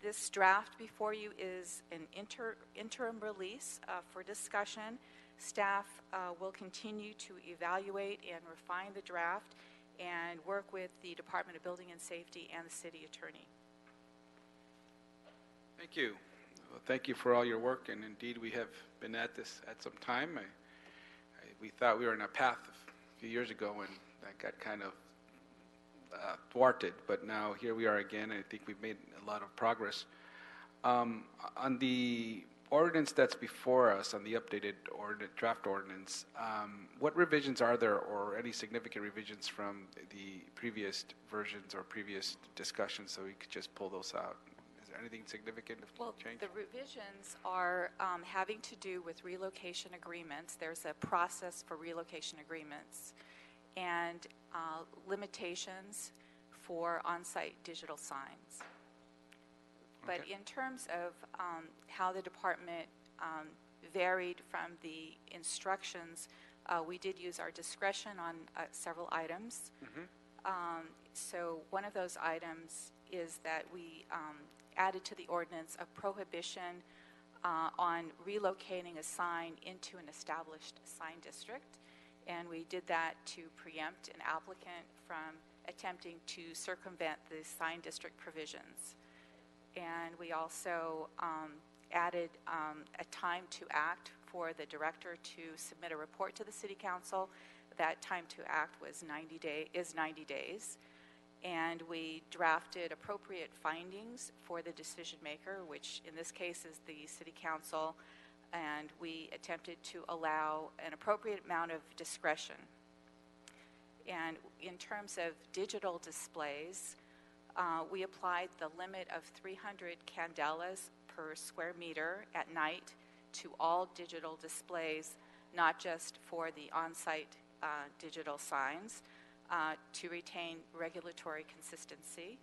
This draft before you is an inter- interim release uh, for discussion. Staff uh, will continue to evaluate and refine the draft and work with the Department of Building and Safety and the city attorney. Thank you. Well, thank you for all your work, and indeed, we have been at this at some time. I, I, we thought we were in a path a few years ago, and that got kind of uh, thwarted, but now here we are again, and I think we've made lot of progress. Um, on the ordinance that's before us, on the updated ordin- draft ordinance, um, what revisions are there, or any significant revisions from the previous versions or previous discussions, so we could just pull those out? Is there anything significant of Well, change? the revisions are um, having to do with relocation agreements. There's a process for relocation agreements and uh, limitations for on-site digital signs. But Okay. in terms of um, how the department um, varied from the instructions, uh, we did use our discretion on uh, several items. Um, So one of those items is that we um, added to the ordinance a prohibition uh, on relocating a sign into an established sign district. And we did that to preempt an applicant from attempting to circumvent the sign district provisions. And we also um, added um, a time to act for the director to submit a report to the city council. That time to act was 90 day, is 90 days. And we drafted appropriate findings for the decision maker, which in this case is the city council, and we attempted to allow an appropriate amount of discretion. And in terms of digital displays, uh, we applied the limit of 300 candelas per square meter at night to all digital displays, not just for the on-site uh, digital signs, uh, to retain regulatory consistency.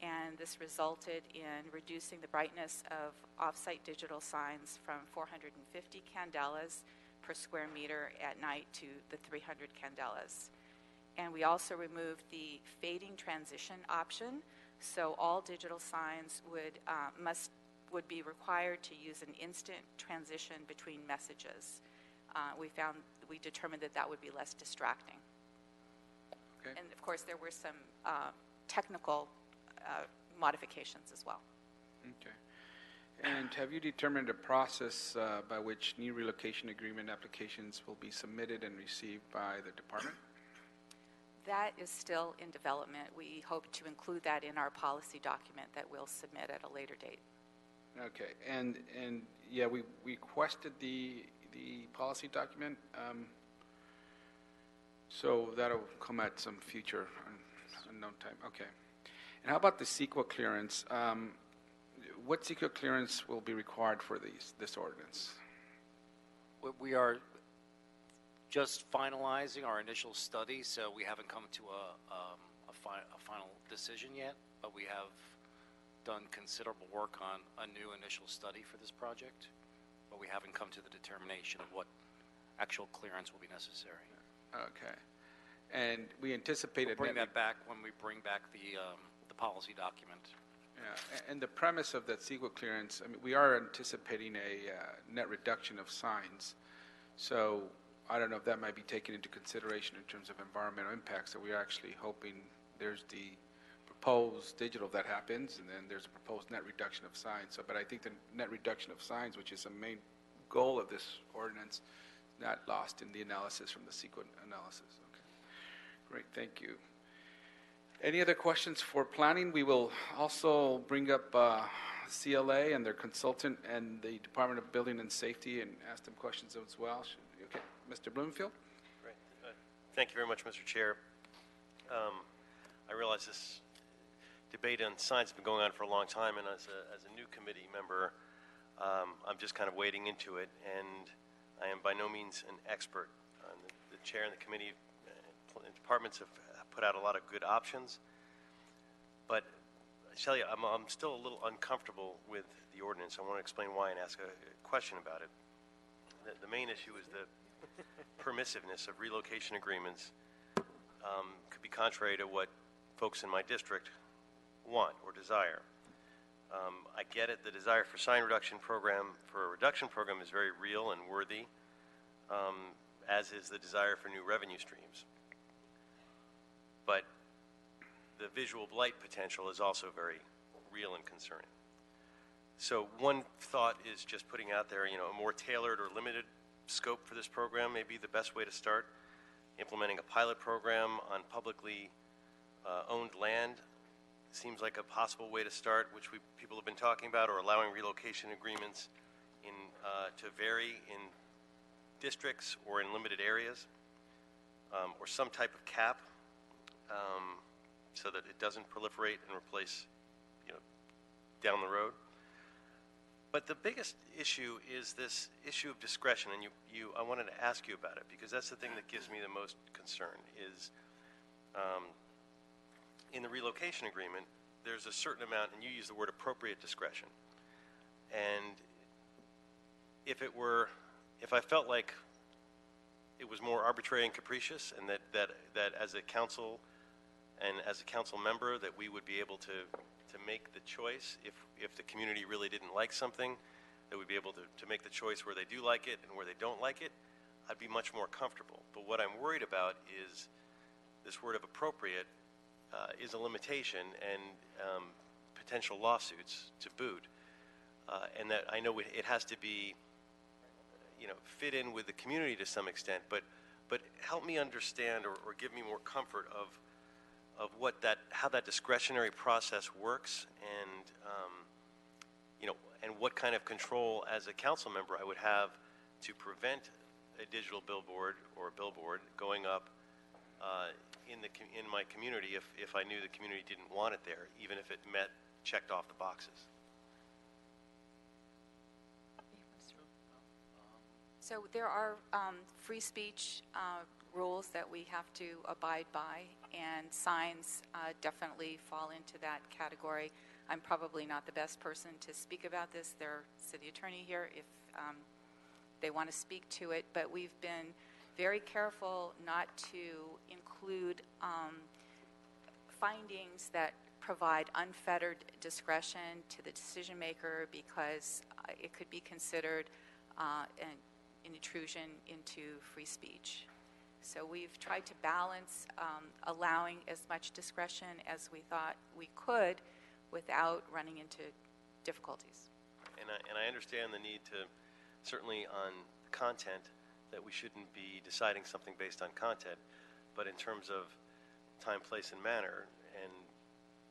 And this resulted in reducing the brightness of off-site digital signs from 450 candelas per square meter at night to the 300 candelas. And we also removed the fading transition option, so all digital signs would, uh, must, would be required to use an instant transition between messages. Uh, We found, we determined that that would be less distracting. Okay. And of course, there were some uh, technical uh, modifications as well. Okay. And have you determined a process uh, by which new relocation agreement applications will be submitted and received by the department? That is still in development. We hope to include that in our policy document that we'll submit at a later date. Okay, and, and, yeah, we we requested the, the policy document, um, so that'll come at some future un- unknown time, okay. And how about the CEQA clearance? Um, What CEQA clearance will be required for these, this ordinance? We- We are just finalizing our initial study, so we haven't come to a, um, a fi- a final decision yet, but we have done considerable work on a new initial study for this project, but we haven't come to the determination of what actual clearance will be necessary. Okay. And we We'll anticipated. bring net- that back when we bring back the, um, the policy document. Yeah, a- and the premise of that CEQA clearance, I mean, we are anticipating a uh, net reduction of signs. So I don't know if that might be taken into consideration in terms of environmental impacts, that we are actually hoping there's the proposed digital that happens, and then there's a proposed net reduction of signs. So, but I think the net reduction of signs, which is the main goal of this ordinance, is not lost in the analysis from the CEQA analysis. Okay. Great, thank you. Any other questions for planning? We will also bring up uh, CLA and their consultant and the Department of Building and Safety and ask them questions as well. Should- Mr. Blumenfield? Great. Uh, Thank you very much, Mr. Chair. Um, I realize this debate on signs has been going on for a long time, and as a, as a new committee member, um, I'm just kind of wading into it, and I am by no means an expert. Uh, the, the chair and the committee uh, and departments have put out a lot of good options, but I tell you, I'm, I'm still a little uncomfortable with the ordinance. I want to explain why and ask a, a question about it. The, the main issue is the permissiveness of relocation agreements um, could be contrary to what folks in my district want or desire. Um, I get it, the desire for sign reduction program, for a reduction program is very real and worthy, um, as is the desire for new revenue streams. But the visual blight potential is also very real and concerning. So one thought is just putting out there, you know, a more tailored or limited scope for this program may be the best way to start. Implementing a pilot program on publicly uh, owned land seems like a possible way to start, which we, people have been talking about, or allowing relocation agreements in, uh, to vary in districts or in limited areas, um, or some type of cap um, so that it doesn't proliferate and replace, you know, down the road. But the biggest issue is this issue of discretion, and you, you, I wanted to ask you about it because that's the thing that gives me the most concern. Is um, in the relocation agreement, there's a certain amount, and you use the word appropriate discretion. And if it were, if I felt like it was more arbitrary and capricious, and that, that, that as a council and as a council member, that we would be able to, to make the choice if, if the community really didn't like something, that we'd be able to, to make the choice where they do like it and where they don't like it, I'd be much more comfortable. But what I'm worried about is this word of appropriate uh, is a limitation and um, potential lawsuits to boot. Uh, and that I know it, has to be, you know, fit in with the community to some extent, but, but help me understand or, or give me more comfort of, of what that, how that discretionary process works and, um, you know, and what kind of control as a council member I would have to prevent a digital billboard or a billboard going up uh, in the in my community if, if I knew the community didn't want it there, even if it met checked off the boxes. So there are um, free speech uh, rules that we have to abide by, and signs uh, definitely fall into that category. I'm probably not the best person to speak about this. Their city attorney here, if um, they want to speak to it, but we've been very careful not to include um, findings that provide unfettered discretion to the decision maker because uh, it could be considered uh, an, an intrusion into free speech. So we've tried to balance um, allowing as much discretion as we thought we could without running into difficulties. And I, and I understand the need to, certainly on content, that we shouldn't be deciding something based on content, but in terms of time, place, and manner, and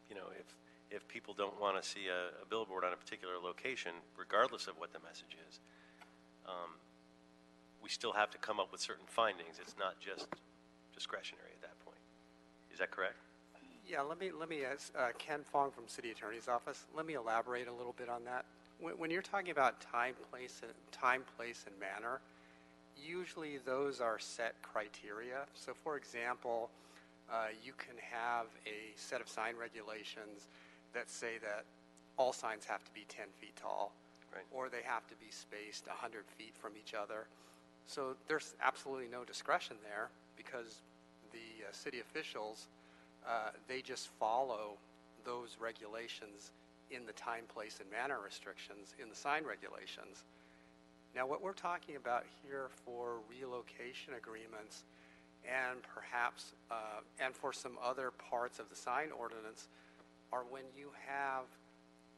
you know, if if people don't want to see a, a billboard on a particular location, regardless of what the message is, um, we still have to come up with certain findings. It's not just discretionary at that point. Is that correct? Yeah, let me, let me, ask, uh, Ken Fong from City Attorney's Office, let me elaborate a little bit on that. When, when you're talking about time, place, and, time, place, and manner, usually those are set criteria. So for example, uh, you can have a set of sign regulations that say that all signs have to be 10 feet tall, right. or they have to be spaced 100 feet from each other. So there's absolutely no discretion there because the uh, city officials, uh, they just follow those regulations in the time, place, and manner restrictions in the sign regulations. Now, what we're talking about here for relocation agreements and perhaps, uh, and for some other parts of the sign ordinance, are when you have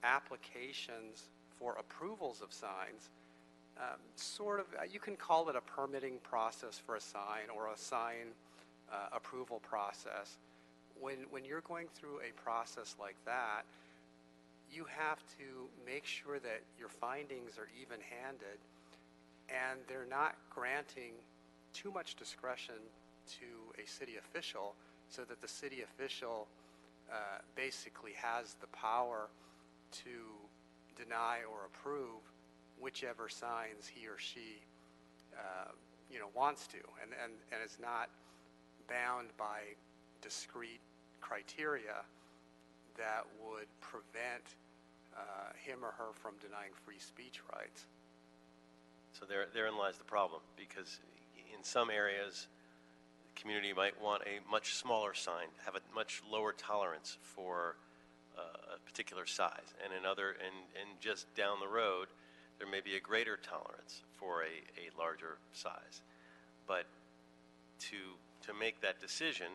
applications for approvals of signs, um, sort of, uh, you can call it a permitting process for a sign or a sign uh, approval process. When, when you're going through a process like that, you have to make sure that your findings are even handed and they're not granting too much discretion to a city official so that the city official uh, basically has the power to deny or approve whichever signs he or she, uh, you know, wants to, and, and, and is not bound by discrete criteria that would prevent uh, him or her from denying free speech rights. So there, therein lies the problem, because in some areas, the community might want a much smaller sign, have a much lower tolerance for uh, a particular size, and in other, and, and just down the road, there may be a greater tolerance for a, a larger size. But to, to make that decision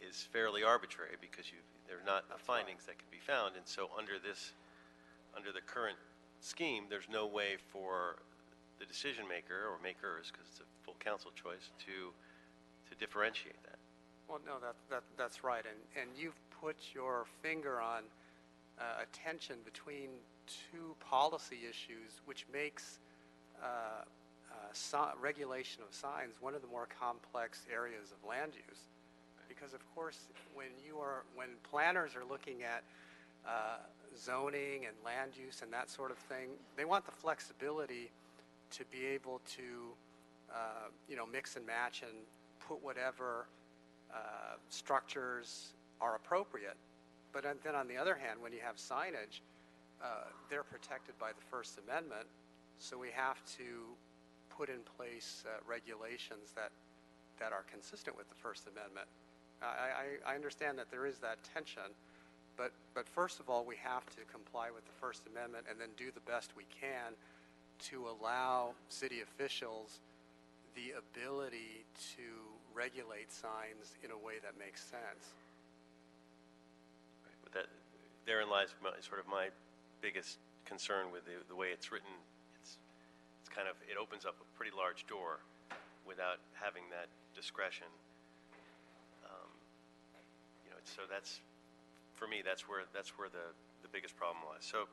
is fairly arbitrary, because you, there are not findings that can be found, and so under this, under the current scheme, there's no way for the decision maker or makers, because it's a full council choice, to, to differentiate that. Well, no, that, that, that's right, and, and you've put your finger on uh, a tension between two policy issues, which makes uh, uh, si- regulation of signs one of the more complex areas of land use. Because of course, when you are, when planners are looking at uh, zoning and land use and that sort of thing, they want the flexibility to be able to, uh, you know, mix and match and put whatever uh, structures are appropriate. But then on the other hand, when you have signage, uh, they're protected by the First Amendment, so we have to put in place uh, regulations that, that are consistent with the First Amendment. I, I, I understand that there is that tension, but, but first of all, we have to comply with the First Amendment and then do the best we can to allow city officials the ability to regulate signs in a way that makes sense. But that, therein lies my, sort of my biggest concern with the, the way it's written. It's, it's kind of, it opens up a pretty large door without having that discretion. Um, You know, so that's, for me, that's where, that's where the, the biggest problem lies. So,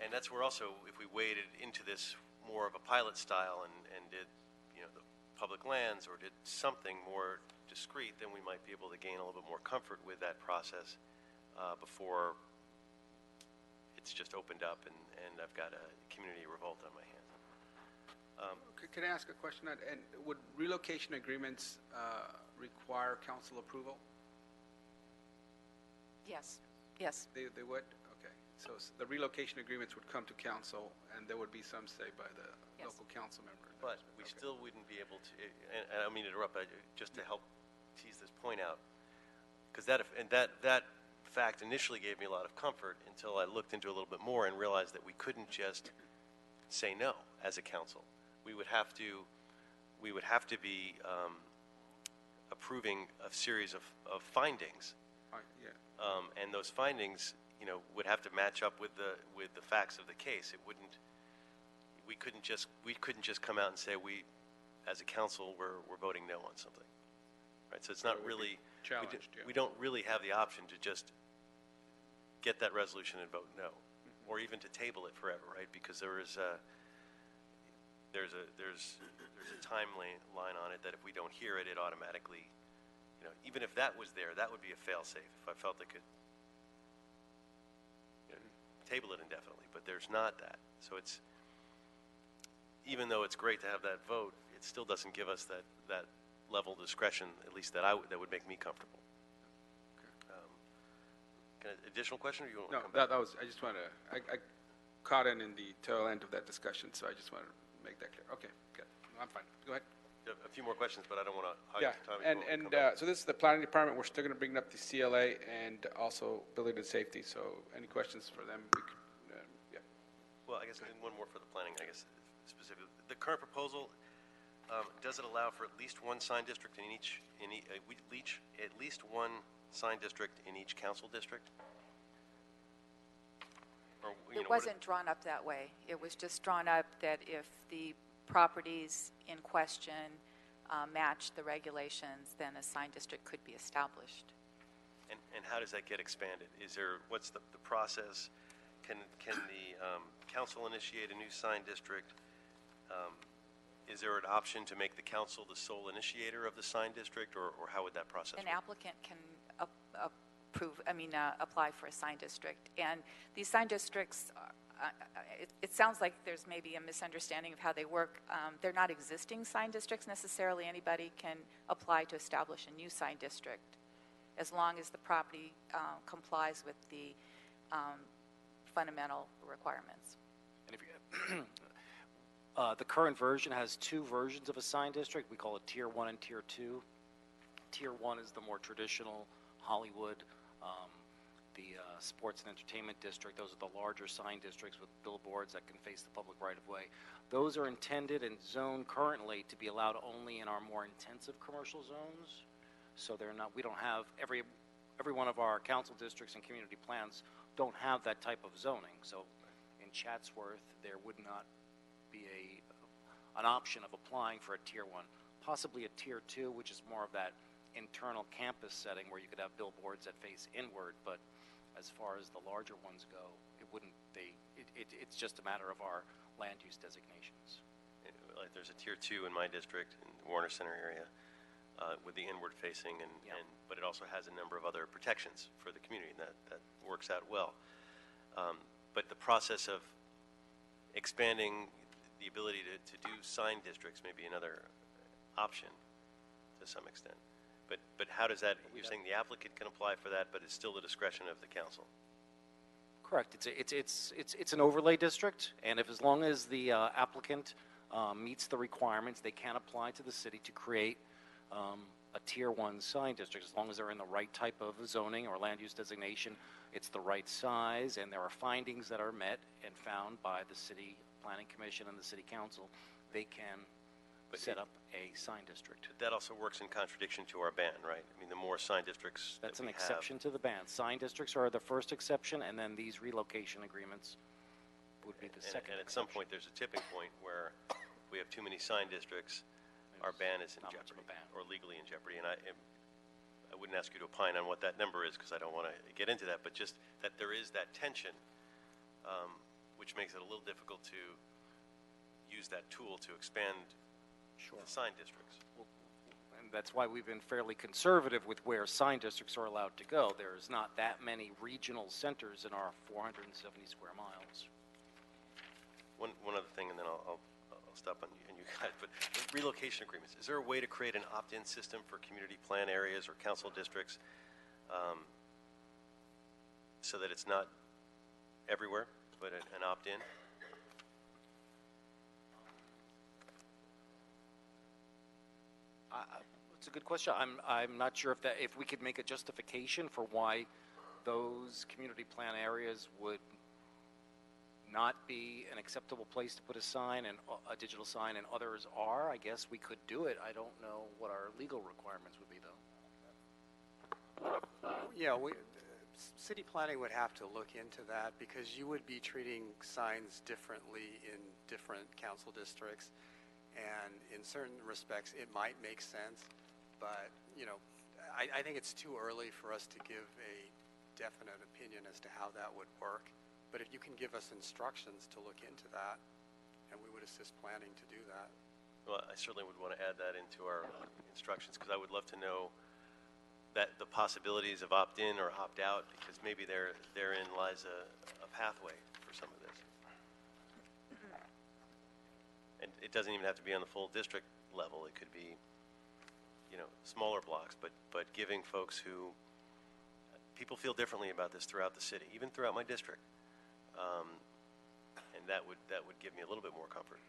and that's where also, if we waded into this more of a pilot style and, and did, you know, the public lands or did something more discreet, then we might be able to gain a little bit more comfort with that process uh, before it's just opened up and, and I've got a community revolt on my hands. Um, C- Can I ask a question? on- And would relocation agreements uh, require council approval? Yes, yes. They, they would? Okay. So s- the relocation agreements would come to council, and there would be some say by the Yes. local council member? But we still wouldn't be able to, and and I don't mean to interrupt, but just to help tease this point out, because that, and that, that fact initially gave me a lot of comfort until I looked into a little bit more and realized that we couldn't just say no as a council. We would have to, we would have to be um, approving a series of, of findings. Yeah. Um, and those findings, you know, would have to match up with the, with the facts of the case. It wouldn't, we couldn't just, we couldn't just come out and say, we, as a council, we're, we're voting no on something. Right, so it's not It would really. we d- challenged, yeah. We don't really have the option to just get that resolution and vote no, Mm-hmm. or even to table it forever, right? Because there is a, there's a, there's, there's a time la- line on it that if we don't hear it, it automatically, you know, even if that was there, that would be a fail-safe if I felt I could you know, table it indefinitely, but there's not that. So it's, even though it's great to have that vote, it still doesn't give us that, that level of discretion, at least that I, that would make me comfortable. I- Additional question, or you want to No, come back? that, that was, I just wanted to, I, I caught in in the tail end of that discussion, so I just wanted to make that clear. Okay, good. I'm fine. Go ahead. A few more questions, but I don't want to hog Yeah, your time. and, You wanna and, back? uh, so this is the planning department, we're still gonna bring up the CLA and also building and safety, so any questions for them, we could, uh, yeah. Well, I guess then one more for the planning, I guess, specifically. The current proposal, um, does it allow for at least one sign district in each, in uh, we- each, at least one sign district in each council district? Or, you know, It what- wasn't drawn up that way. It was just drawn up that if the properties in question uh, matched the regulations, then a sign district could be established. And, and how does that get expanded? Is there, what's the, the process? Can, can the um, council initiate a new sign district? Um, is there an option to make the council the sole initiator of the sign district, or, or how would that process An work? applicant can approve, I mean, uh, apply for a sign district. And these sign districts, uh, uh, it it sounds like there's maybe a misunderstanding of how they work. Um, They're not existing sign districts necessarily. Anybody can apply to establish a new sign district as long as the property uh, complies with the um, fundamental requirements. And if you, uh, the current version has two versions of a sign district. We call it Tier 1 and Tier 2. Tier 1 is the more traditional Hollywood, um, the uh, sports and entertainment district. Those are the larger sign districts with billboards that can face the public right of way. Those are intended and zoned currently to be allowed only in our more intensive commercial zones. So they're not, we don't have, every, every one of our council districts and community plans don't have that type of zoning. So in Chatsworth, there would not be a, an option of applying for a Tier 1. Possibly a Tier 2, which is more of that internal campus setting where you could have billboards that face inward, but as far as the larger ones go, it wouldn't, they, it, it, it's just a matter of our land use designations. Like, there's a tier two in my district, in the Warner Center area, uh, with the inward facing, and, and, but it also has a number of other protections for the community, and that, that works out well. Um, But the process of expanding the ability to, to do sign districts may be another option to some extent. But, but how does that, you're saying the applicant can apply for that, but it's still the discretion of the council? Correct. It's, a- it's, it's, it's, it's an overlay district, and if, as long as the uh, applicant um, meets the requirements, they can apply to the city to create um, a Tier 1 sign district, as long as they're in the right type of zoning or land use designation, it's the right size, and there are findings that are met and found by the city planning commission and the city council, they can set up a sign district. That also works in contradiction to our ban, right? I mean, the more sign districts that That's an we have- exception to the ban. Sign districts are the first exception, and then these relocation agreements would be the And- second And at some point, there's a tipping point where we have too many sign districts, our ban is in not much of jeopardy, or legally in jeopardy. And I, am- I wouldn't ask you to opine on what that number is, because I don't want to get into that, but just that there is that tension, um, which makes it a little difficult to use that tool to expand the sign districts. And that's why we've been fairly conservative with where sign districts are allowed to go. There's not that many regional centers in our 470 square miles. One, one other thing, and then I'll, I'll, I'll stop on you, and you guys, but relocation agreements, is there a way to create an opt-in system for community plan areas or council districts? um, So that it's not everywhere, but an an opt-in? I- I- It's a good question. I'm, I'm not sure if that, if we could make a justification for why those community plan areas would not be an acceptable place to put a sign and a digital sign and others are, I guess we could do it. I don't know what our legal requirements would be though. Yeah, we, city planning would have to look into that because you would be treating signs differently in different council districts. And in certain respects, it might make sense, but, you know, I, I think it's too early for us to give a definite opinion as to how that would work. But if you can give us instructions to look into that, and we would assist planning to do that. Well, I certainly would want to add that into our instructions, because I would love to know that the possibilities of opt-in or opt-out, because maybe there, therein lies a, a pathway for some of this. And it doesn't even have to be on the full district level, it could be, you know, smaller blocks, but, but giving folks who, people feel differently about this throughout the city, even throughout my district. Um, And that would, that would give me a little bit more comfort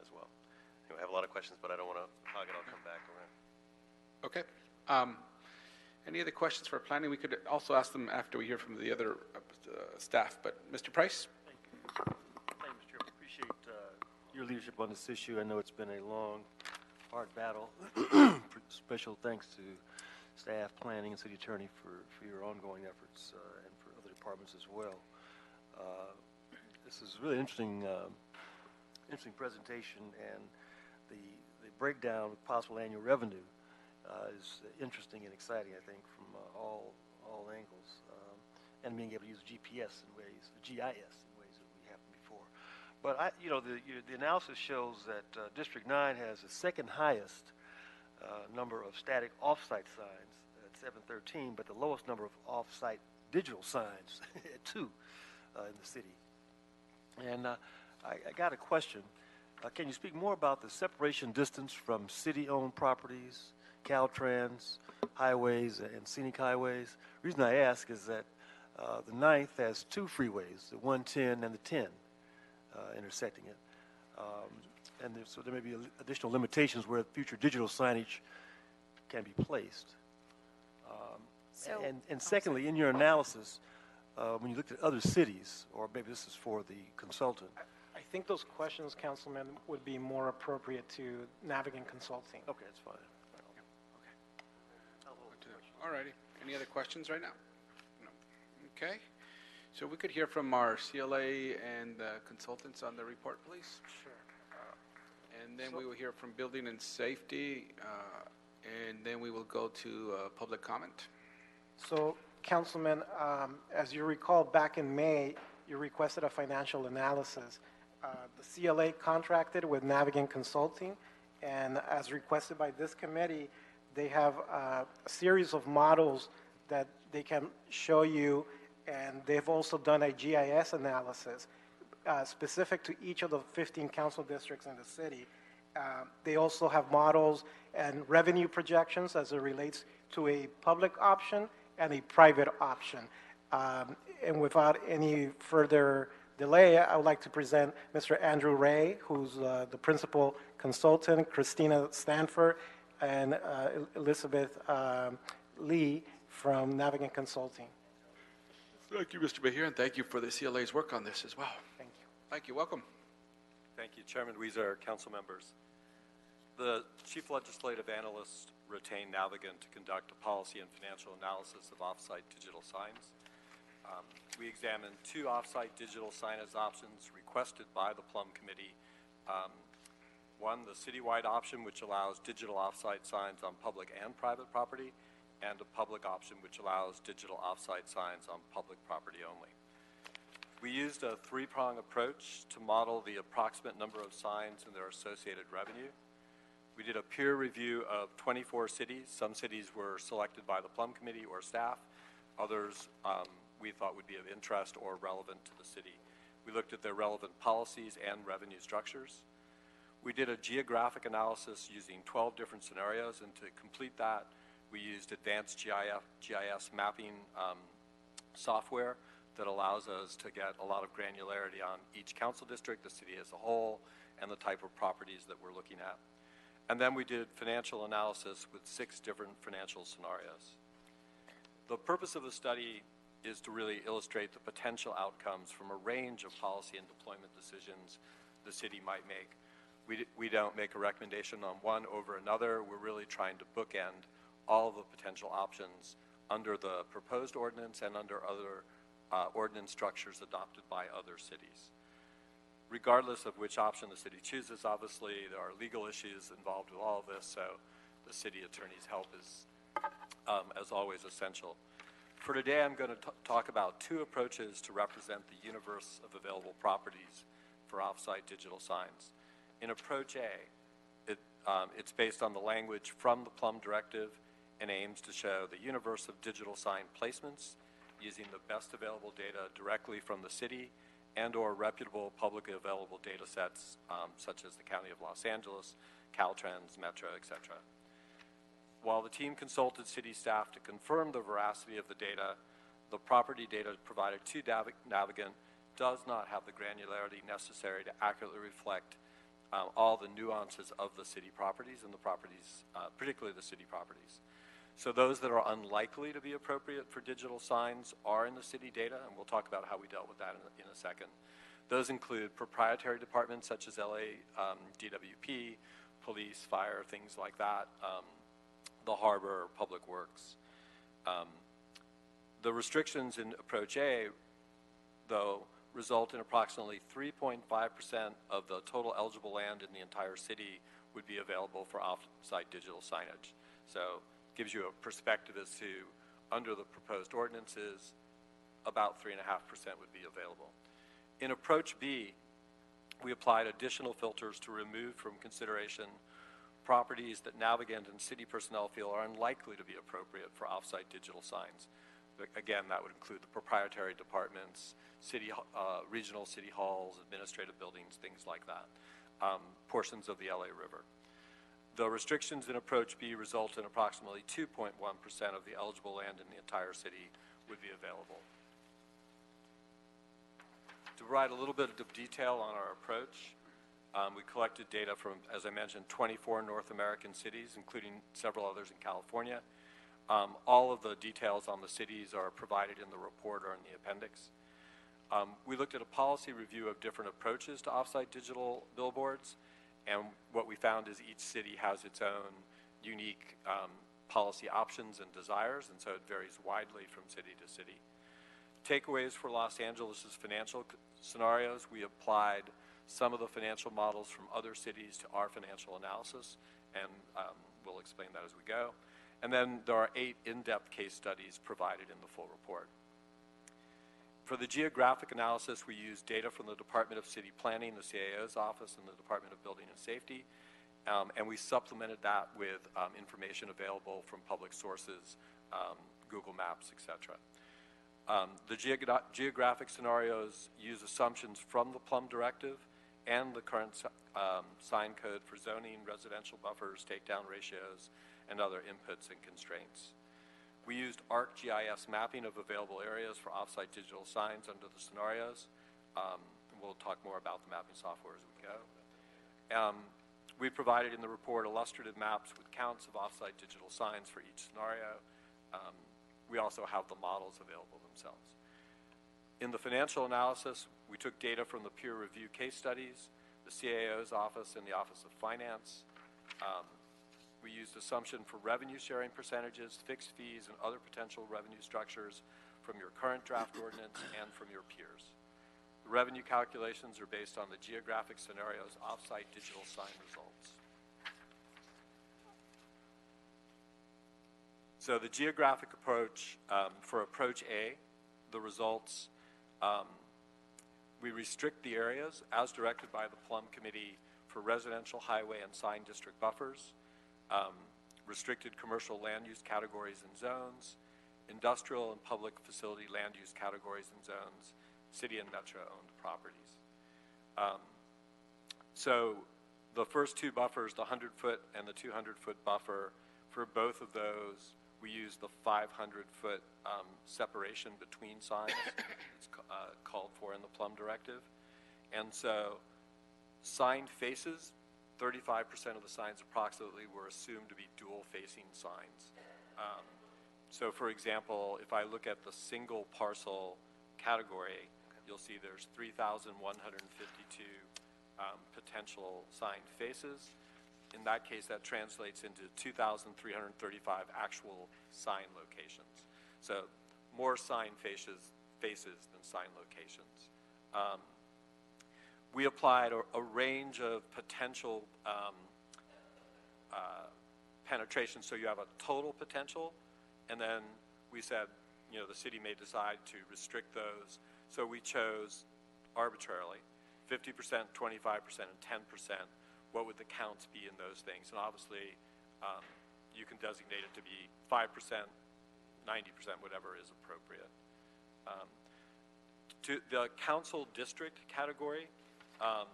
as well. Anyway, I have a lot of questions, but I don't want to hog it, I'll come back around. Okay. Um, Any other questions for planning? We could also ask them after we hear from the other uh, staff, but Mr. Price? Thank you, Mr. Chairman. Appreciate uh, your leadership on this issue. I know it's been a long, hard battle. Special thanks to staff, planning, and city attorney for, for your ongoing efforts uh, and for other departments as well. Uh, This is really interesting, um, interesting presentation, and the, the breakdown of possible annual revenue uh, is interesting and exciting, I think, from uh, all, all angles. Um, And being able to use GPS in ways, GIS in ways that we haven't before. But I, you know, the, you- the analysis shows that uh, District 9 has the second highest uh, number of static off-site signs at 713, but the lowest number of off-site digital signs at 2 uh, in the city. And uh, I, I got a question. Uh, Can you speak more about the separation distance from city-owned properties, Caltrans, highways, and scenic highways? The Reason I ask is that uh, the ninth has two freeways, the 110 and the 10 uh, intersecting it. Um, And there- so there may be additional limitations where future digital signage can be placed. Um, So- And, and secondly, in your analysis, uh, when you looked at other cities, or maybe this is for the consultant, I think those questions, Councilman, would be more appropriate to Navigant Consulting. Okay, that's fine. All righty. Any other questions right now? No. Okay. So we could hear from our CLA and uh, consultants on the report, please. Sure. And then we will hear from Building and Safety, uh, and then we will go to uh, public comment. So, Councilman, um, as you recall, back in May, you requested a financial analysis. Uh, The CLA contracted with Navigant Consulting, and as requested by this committee, they have uh, a series of models that they can show you, and they've also done a GIS analysis uh, specific to each of the 15 council districts in the city. Um, They also have models and revenue projections as it relates to a public option and a private option. Um, And without any further delay, I would like to present Mr. Andrew Ray, who's uh, the principal consultant, Christina Stanford, and uh, Elizabeth um, Lee from Navigant Consulting. Thank you, Mr. Bahir, and thank you for the CLA's work on this as well. Thank you. Thank you. Welcome. Thank you, Chairman Huizar, council members. The chief legislative analyst retained Navigant to conduct a policy and financial analysis of off-site digital signs. Um, We examined two off-site digital signage options requested by the PLUM Committee. Um, One, the citywide option, which allows digital off-site signs on public and private property, and a public option, which allows digital off-site signs on public property only. We used a three-prong approach to model the approximate number of signs and their associated revenue. We did a peer review of 24 cities. Some cities were selected by the PLUM Committee or staff. Others um, we thought would be of interest or relevant to the city. We looked at their relevant policies and revenue structures. We did a geographic analysis using 12 different scenarios, and to complete that, we used advanced GIF, GIS mapping um, software that allows us to get a lot of granularity on each council district, the city as a whole, and the type of properties that we're looking at. And then we did financial analysis with six different financial scenarios. The purpose of the study is to really illustrate the potential outcomes from a range of policy and deployment decisions the city might make. We, we don't make a recommendation on one over another. We're really trying to bookend all the potential options under the proposed ordinance and under other uh, ordinance structures adopted by other cities. Regardless of which option the city chooses, obviously, there are legal issues involved with all of this, so the city attorney's help is, um, as always, essential. For today, I'm going to talk about two approaches to represent the universe of available properties for off-site digital signs. In Approach A, it, um, it's based on the language from the PLUM Directive and aims to show the universe of digital sign placements using the best available data directly from the city and/or reputable publicly available data sets um, such as the County of Los Angeles, Caltrans, Metro, etc. While the team consulted city staff to confirm the veracity of the data, the property data provided to Navigant does not have the granularity necessary to accurately reflect um, all the nuances of the city properties and the properties, uh, particularly the city properties. So those that are unlikely to be appropriate for digital signs are in the city data, and we'll talk about how we dealt with that in a, in a second. Those include proprietary departments such as LA um, DWP, police, fire, things like that, um, the harbor, public works. Um, the restrictions in Approach A, though, result in approximately 3.5% of the total eligible land in the entire city would be available for off-site digital signage. So gives you a perspective as to, under the proposed ordinances, about 3.5% would be available. In Approach B, we applied additional filters to remove from consideration properties that Navigant and city personnel feel are unlikely to be appropriate for off-site digital signs. Again, that would include the proprietary departments, city, uh, regional city halls, administrative buildings, things like that, um, portions of the LA River. The restrictions in Approach B result in approximately 2.1% of the eligible land in the entire city would be available. To provide a little bit of detail on our approach, um, we collected data from, as I mentioned, 24 North American cities, including several others in California. Um, all of the details on the cities are provided in the report or in the appendix. Um, we looked at a policy review of different approaches to offsite digital billboards, and what we found is each city has its own unique um, policy options and desires, and so it varies widely from city to city. Takeaways for Los Angeles' financial scenarios, we applied some of the financial models from other cities to our financial analysis, and um, we'll explain that as we go. And then there are eight in-depth case studies provided in the full report. For the geographic analysis, we used data from the Department of City Planning, the CAO's office, and the Department of Building and Safety, um, and we supplemented that with um, information available from public sources, um, Google Maps, etc. Um, the geogra geographic scenarios use assumptions from the PLUM Directive and the current um, sign code for zoning, residential buffers, takedown ratios, and other inputs and constraints. We used ArcGIS mapping of available areas for offsite digital signs under the scenarios. Um, we'll talk more about the mapping software as we go. Um, we provided in the report illustrative maps with counts of offsite digital signs for each scenario. Um, we also have the models available themselves. In the financial analysis, we took data from the peer review case studies, the CAO's office, and the Office of Finance. Um, we used assumption for revenue sharing percentages, fixed fees, and other potential revenue structures from your current draft ordinance and from your peers. The revenue calculations are based on the geographic scenarios offsite digital sign results. So the geographic approach um, for approach A, the results, um, we restrict the areas as directed by the PLUM Committee for residential highway and sign district buffers, um, restricted commercial land use categories and zones, industrial and public facility land use categories and zones, city and metro-owned properties. Um, so the first two buffers, the 100-foot and the 200-foot buffer, for both of those, we use the 500-foot um, separation between signs. it's uh, called for in the PLUM Directive. And so signed faces, 35% of the signs approximately were assumed to be dual-facing signs. Um, so for example, if I look at the single parcel category, you'll see there's 3,152 um, potential sign faces. In that case, that translates into 2,335 actual sign locations. So more sign faces, faces than sign locations. Um, we applied a, a, range of potential um, uh, penetration. So you have a total potential, and then we said, you know, the city may decide to restrict those so we chose arbitrarily 50%, 25%, and 10%. What would the counts be in those things? And obviously, um, you can designate it to be 5%, 90%, whatever is appropriate. Um, to the council district category um,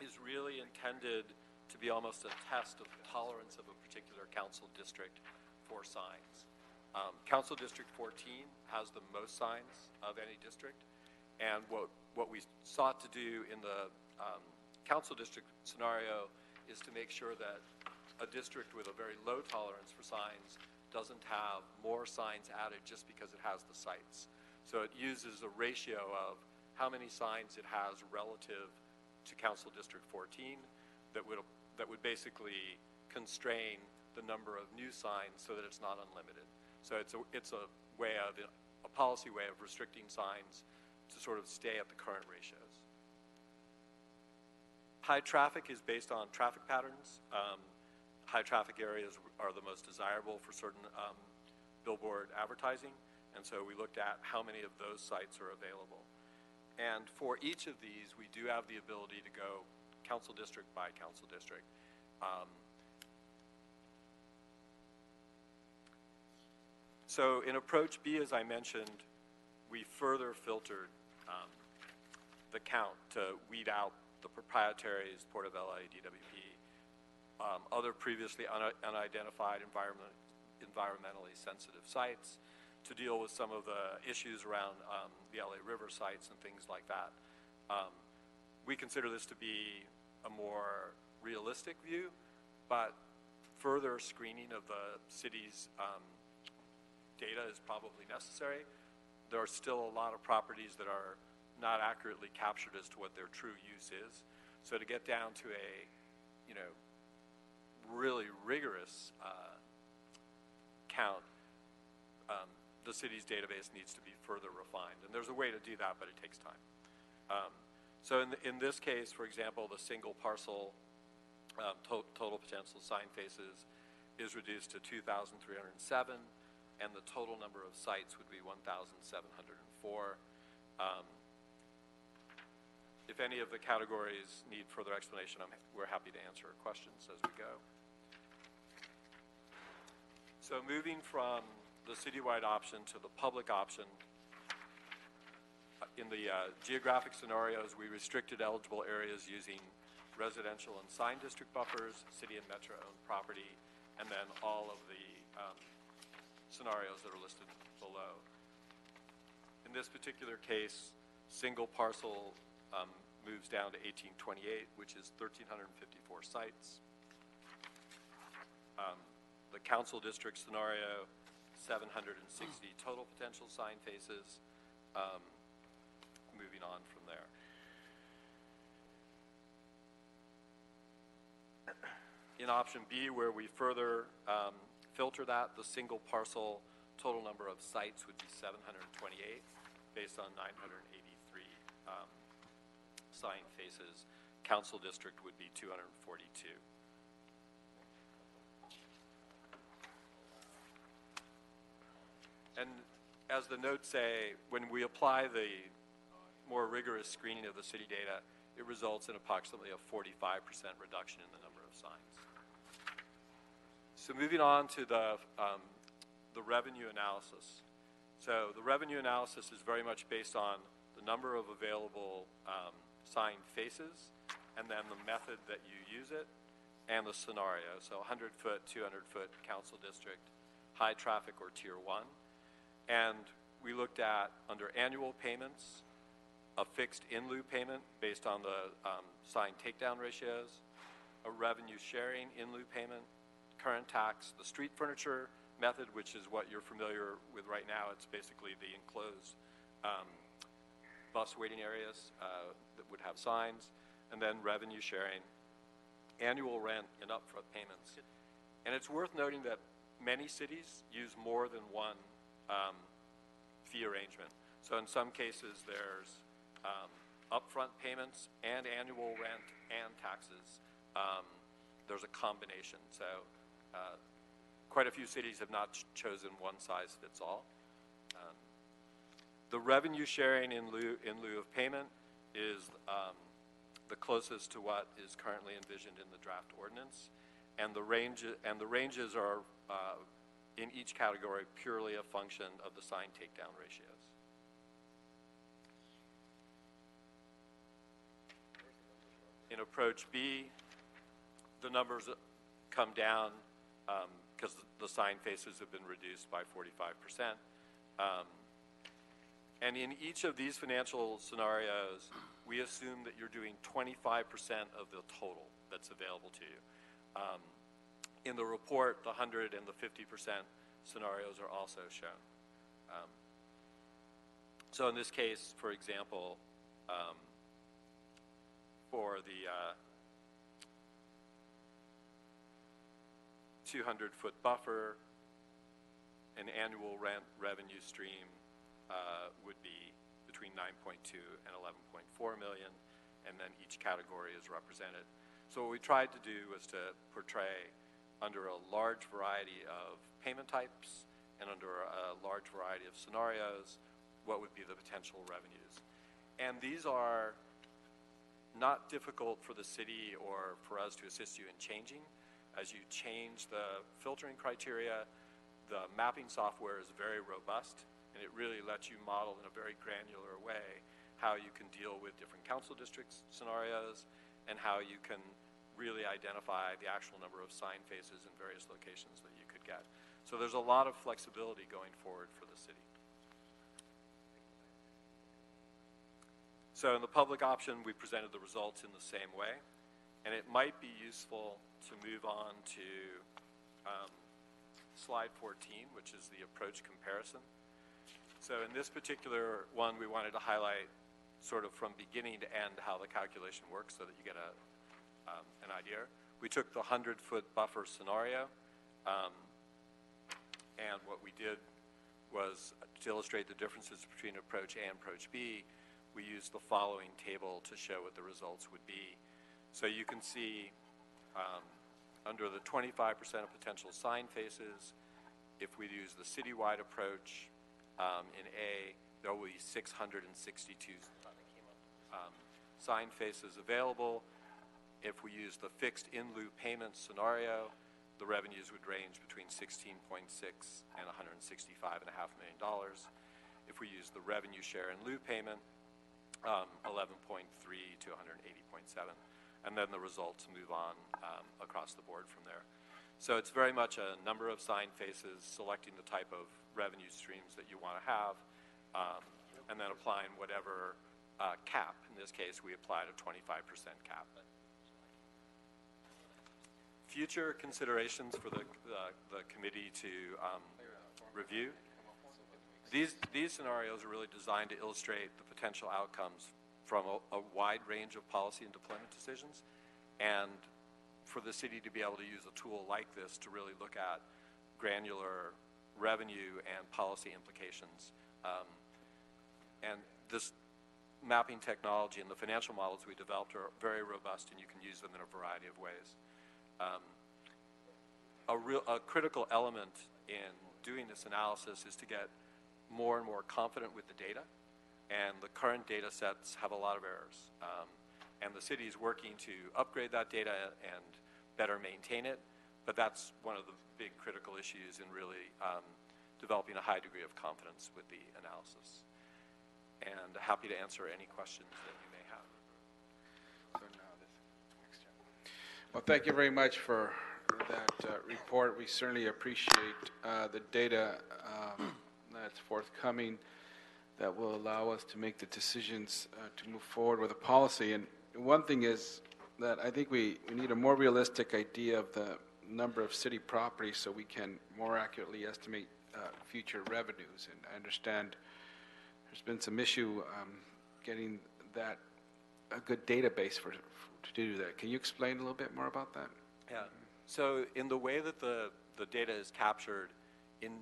is really intended to be almost a test of the tolerance of a particular council district for signs. Um, Council District 14 has the most signs of any district, and what, what we sought to do in the um, Council District scenario is to make sure that a district with a very low tolerance for signs doesn't have more signs added just because it has the sites. So it uses a ratio of how many signs it has relative to Council District 14 that would, that would basically constrain the number of new signs so that it's not unlimited. So it's a, it's a way of, a policy way of restricting signs to sort of stay at the current ratios. High traffic is based on traffic patterns. Um, high traffic areas are the most desirable for certain um, billboard advertising, and so we looked at how many of those sites are available. And for each of these, we do have the ability to go council district by council district. Um, So in approach B, as I mentioned, we further filtered um, the count to weed out the proprietaries, Portobello, DWP, um, other previously un- unidentified environment, environmentally sensitive sites, to deal with some of the issues around um, the LA River sites and things like that. Um, we consider this to be a more realistic view, but further screening of the city's um, data is probably necessary. There are still a lot of properties that are not accurately captured as to what their true use is. So to get down to a, you know, really rigorous uh, count, um, the city's database needs to be further refined. And there's a way to do that, but it takes time. Um, so in, in this case, for example, the single parcel um, to- total potential sign faces is reduced to 2,307 and the total number of sites would be 1,704. Um, If any of the categories need further explanation, I'm, we're happy to answer questions as we go. So moving from the citywide option to the public option, in the uh, geographic scenarios, we restricted eligible areas using residential and sign district buffers, city and metro-owned property, and then all of the um, scenarios that are listed below. In this particular case, single parcel um, moves down to 1828, which is 1,354 sites. Um, The council district scenario, 760 total potential sign faces, um, moving on from there. In option B, where we further um, filter that, the single parcel total number of sites would be 728, based on 983 um, sign faces. Council district would be 242. And as the notes say, when we apply the more rigorous screening of the city data, it results in approximately a 45% reduction in the number of signs. So moving on to the, um, the revenue analysis. So the revenue analysis is very much based on the number of available um, sign faces and then the method that you use it and the scenario. So 100 foot, 200 foot council district, high traffic or tier one. And we looked at under annual payments, a fixed in lieu payment based on the um, sign takedown ratios, a revenue sharing in lieu payment, current tax, the street furniture method, which is what you're familiar with right now. It's basically the enclosed um, bus waiting areas uh, that would have signs, and then revenue sharing, annual rent, and upfront payments. And it's worth noting that many cities use more than one um, fee arrangement. So in some cases, there's um, upfront payments and annual rent and taxes. Um, there's a combination. So uh, quite a few cities have not ch- chosen one size fits all. Um, the revenue sharing in lieu, in lieu of payment is um, the closest to what is currently envisioned in the draft ordinance, and the range and the ranges are uh, in each category purely a function of the sign takedown ratios. In approach B, the numbers come down because the sign faces have been reduced by 45%. Um, and in each of these financial scenarios, we assume that you're doing 25% of the total that's available to you. Um, in the report, the 100 and the 50% scenarios are also shown. Um, so in this case, for example, um, for the uh, 200 foot buffer, an annual rent revenue stream uh, would be between 9.2 and 11.4 million, and then each category is represented. So what we tried to do was to portray under a large variety of payment types and under a large variety of scenarios what would be the potential revenues. And these are not difficult for the city or for us to assist you in changing. As you change the filtering criteria, the mapping software is very robust, and it really lets you model in a very granular way how you can deal with different council districts scenarios and how you can really identify the actual number of sign faces in various locations that you could get. So there's a lot of flexibility going forward for the city. So in the public option, we presented the results in the same way, and it might be useful to move on to um, slide 14, which is the approach comparison. So in this particular one, we wanted to highlight sort of from beginning to end how the calculation works so that you get a, um, an idea. We took the 100-foot buffer scenario, um, and what we did was to illustrate the differences between approach A and approach B, we used the following table to show what the results would be. So you can see um, under the 25% of potential sign faces, if we use the citywide approach um, in A, there will be 662 um, sign faces available. If we use the fixed in lieu payment scenario, the revenues would range between 16.6 and 165.5 million dollars. If we use the revenue share in lieu payment, um, 11.3 to 180.7, and then the results move on um, across the board from there. So it's very much a number of sign faces, selecting the type of revenue streams that you want to have, um, and then applying whatever uh, cap. In this case, we applied a 25% cap. Future considerations for the, the, the committee to um, review. These, these scenarios are really designed to illustrate the potential outcomes from a, a wide range of policy and deployment decisions, and for the city to be able to use a tool like this to really look at granular revenue and policy implications. Um, and this mapping technology and the financial models we developed are very robust, and you can use them in a variety of ways. Um, a, real, a critical element in doing this analysis is to get more and more confident with the data, and the current data sets have a lot of errors. Um, and the city is working to upgrade that data and better maintain it, but that's one of the big critical issues in really um, developing a high degree of confidence with the analysis. And happy to answer any questions that you may have. So now this- Well, thank you very much for that uh, report. We certainly appreciate uh, the data um, that's forthcoming that will allow us to make the decisions uh, to move forward with a policy. And one thing is that I think we, we need a more realistic idea of the number of city properties so we can more accurately estimate uh, future revenues. And I understand there's been some issue um, getting that a good database for, for to do that. Can you explain a little bit more about that? Yeah. So in the way that the, the data is captured, in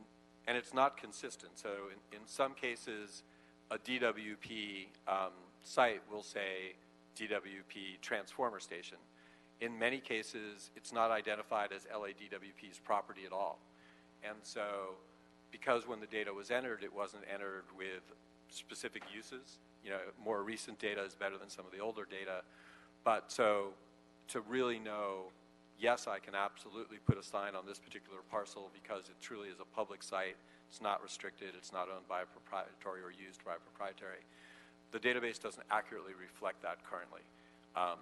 and it's not consistent. So in, in some cases, a DWP um, site will say DWP transformer station. In many cases, it's not identified as LADWP's property at all. And so, because when the data was entered, it wasn't entered with specific uses. You know, more recent data is better than some of the older data. But so, to really know, yes, I can absolutely put a sign on this particular parcel because it truly is a public site. It's not restricted. It's not owned by a proprietary or used by a proprietary. The database doesn't accurately reflect that currently. Um,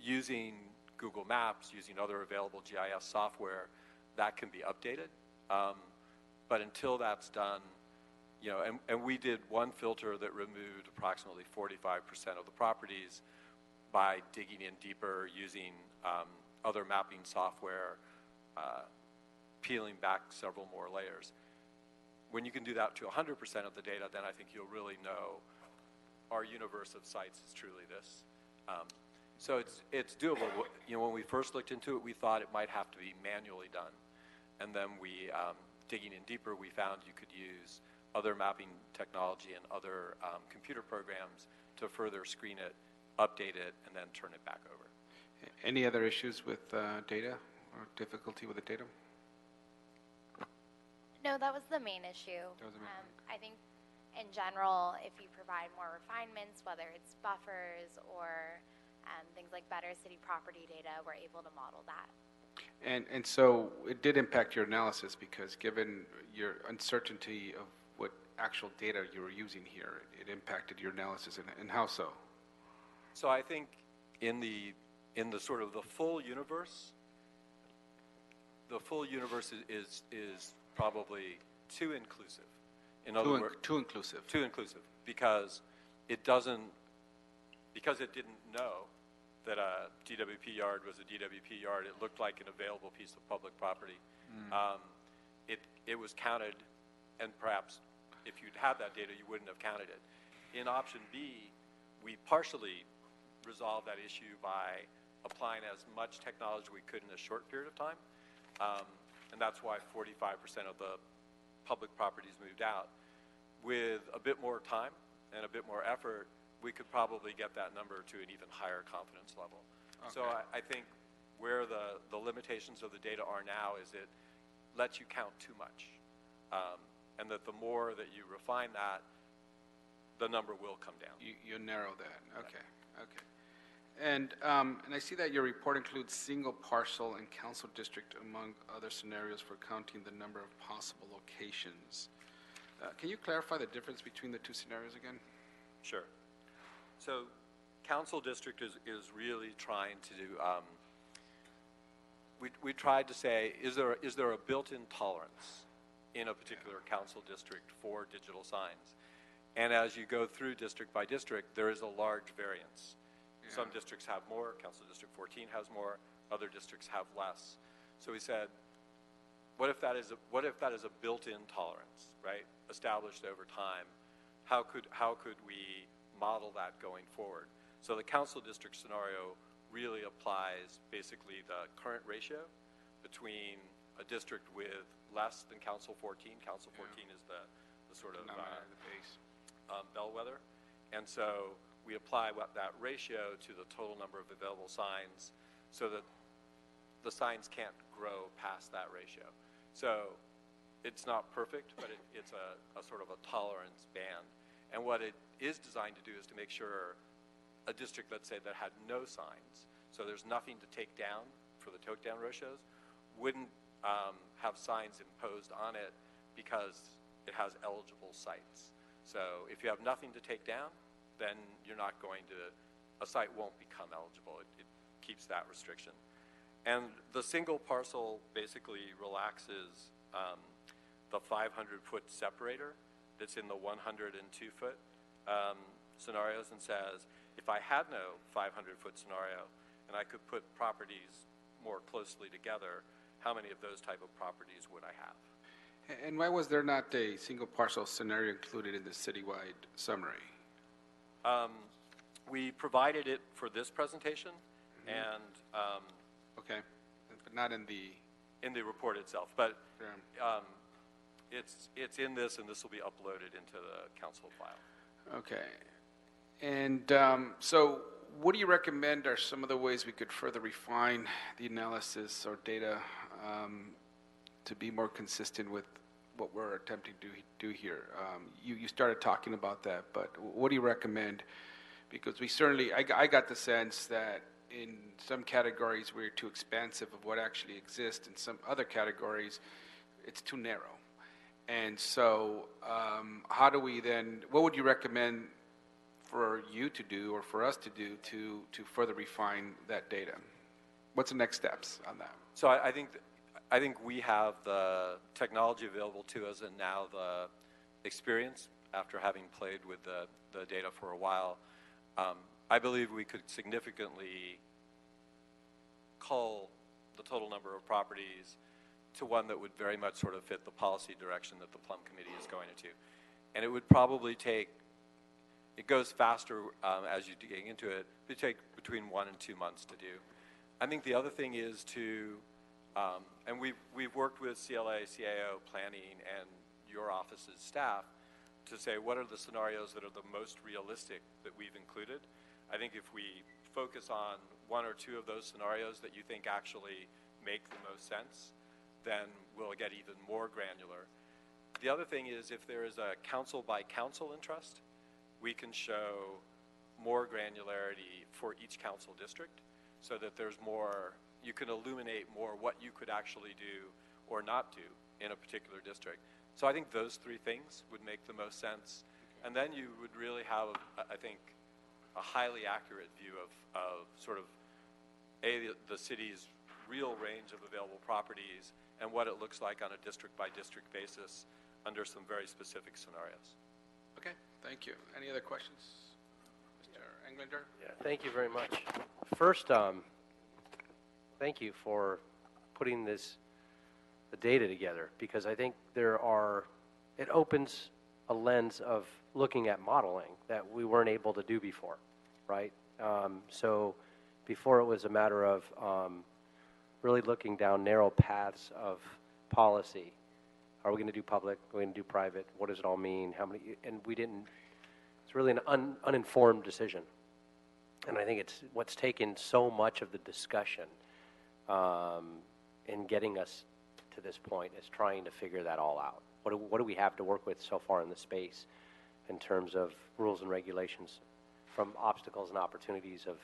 using Google Maps, using other available GIS software, that can be updated. Um, but until that's done, you know, and, and we did one filter that removed approximately 45% of the properties by digging in deeper using um, other mapping software, uh, peeling back several more layers. When you can do that to 100% of the data, then I think you'll really know our universe of sites is truly this. Um, so it's, it's doable. You know, when we first looked into it, we thought it might have to be manually done. And then we, um, digging in deeper, we found you could use other mapping technology and other um, computer programs to further screen it, update it, and then turn it back over. Any other issues with uh, data or difficulty with the data? No, that was the main issue. That was the main um, I think in general, if you provide more refinements, whether it's buffers or um, things like better city property data, we're able to model that. And, and so it did impact your analysis because given your uncertainty of what actual data you were using here, it impacted your analysis, and, and how so? So I think in the in the sort of the full universe, the full universe is is, probably too inclusive. In other Too, words, too inclusive. too inclusive because it doesn't because it didn't know that a DWP yard was a DWP yard. It looked like an available piece of public property. Mm. Um, it it was counted, and perhaps if you'd had that data, you wouldn't have counted it. In option B, we partially resolved that issue by applying as much technology we could in a short period of time, um, and that's why 45% of the public properties moved out. With a bit more time and a bit more effort, we could probably get that number to an even higher confidence level. So I, I think where the, the limitations of the data are now is it lets you count too much. Um, and that the more that you refine that, the number will come down. You, you narrow that, okay, okay. And, um, and I see that your report includes single parcel and council district among other scenarios for counting the number of possible locations. Uh, Can you clarify the difference between the two scenarios again? Sure. So council district is, is really trying to do, um, we, we tried to say, is there, is there a built-in tolerance in a particular council district for digital signs? And as you go through district by district, there is a large variance. Some districts have more, council district 14 has more, other districts have less. So we said, what if that is a, what if that is a built-in tolerance, right? Established over time. How could how could we model that going forward? So the council district scenario really applies basically the current ratio between a district with less than council 14. Council 14 is the the sort of uh, the base. um, bellwether. And so we apply what, that ratio to the total number of available signs so that the signs can't grow past that ratio. So it's not perfect, but it, it's a, a sort of a tolerance band. And what it is designed to do is to make sure a district, let's say, that had no signs, so there's nothing to take down for the toke down ratios, wouldn't um, have signs imposed on it because it has eligible sites. So if you have nothing to take down, then you're not going to, a site won't become eligible. It, it keeps that restriction. And the single parcel basically relaxes um, the 500-foot separator that's in the 102-foot um, scenarios and says, if I had no 500-foot scenario and I could put properties more closely together, how many of those type of properties would I have? And why was there not a single parcel scenario included in the citywide summary? Um, we provided it for this presentation and um, Okay, but not in the, in the report itself, but um, it's, it's in this and this will be uploaded into the council file. okay. And um, so what do you recommend are some of the ways we could further refine the analysis or data um, to be more consistent with what we're attempting to do here? Um, You, you started talking about that, but what do you recommend? Because we certainly, I, got- I got the sense that in some categories, we're too expansive of what actually exists. In some other categories, it's too narrow. And so, um, how do we then, what would you recommend for you to do or for us to do to, to further refine that data? What's the next steps on that? So I, I think, I think we have the technology available to us and now the experience after having played with the, the data for a while. Um, I believe we could significantly cull the total number of properties to one that would very much sort of fit the policy direction that the PLUM Committee is going into. And it would probably take, it goes faster um, as you dig into it, it would take between one and two months to do. I think the other thing is to, um, and we've, we've worked with CLA, CAO, planning, and your office's staff to say what are the scenarios that are the most realistic that we've included. I think if we focus on one or two of those scenarios that you think actually make the most sense, then we'll get even more granular. The other thing is if there is a council by council interest, we can show more granularity for each council district so that there's more, you can illuminate more what you could actually do or not do in a particular district. So I think those three things would make the most sense. And then you would really have, I- I think, a highly accurate view of, of sort of, A, the- the city's real range of available properties and what it looks like on a district-by-district basis under some very specific scenarios. Okay, thank you. Any other questions? Mr. Englander? Yeah, thank you very much. First, um, thank you for putting this, the data together, because I think there are, it opens a lens of looking at modeling that we weren't able to do before, right? Um, so before it was a matter of um, really looking down narrow paths of policy. Are we going to do public? Are we going to do private? What does it all mean? How many? And we didn't. It's really an un, uninformed decision, and I think it's what's taken so much of the discussion um, in getting us to this point is trying to figure that all out. What do, what do we have to work with so far in the space in terms of rules and regulations, from obstacles and opportunities of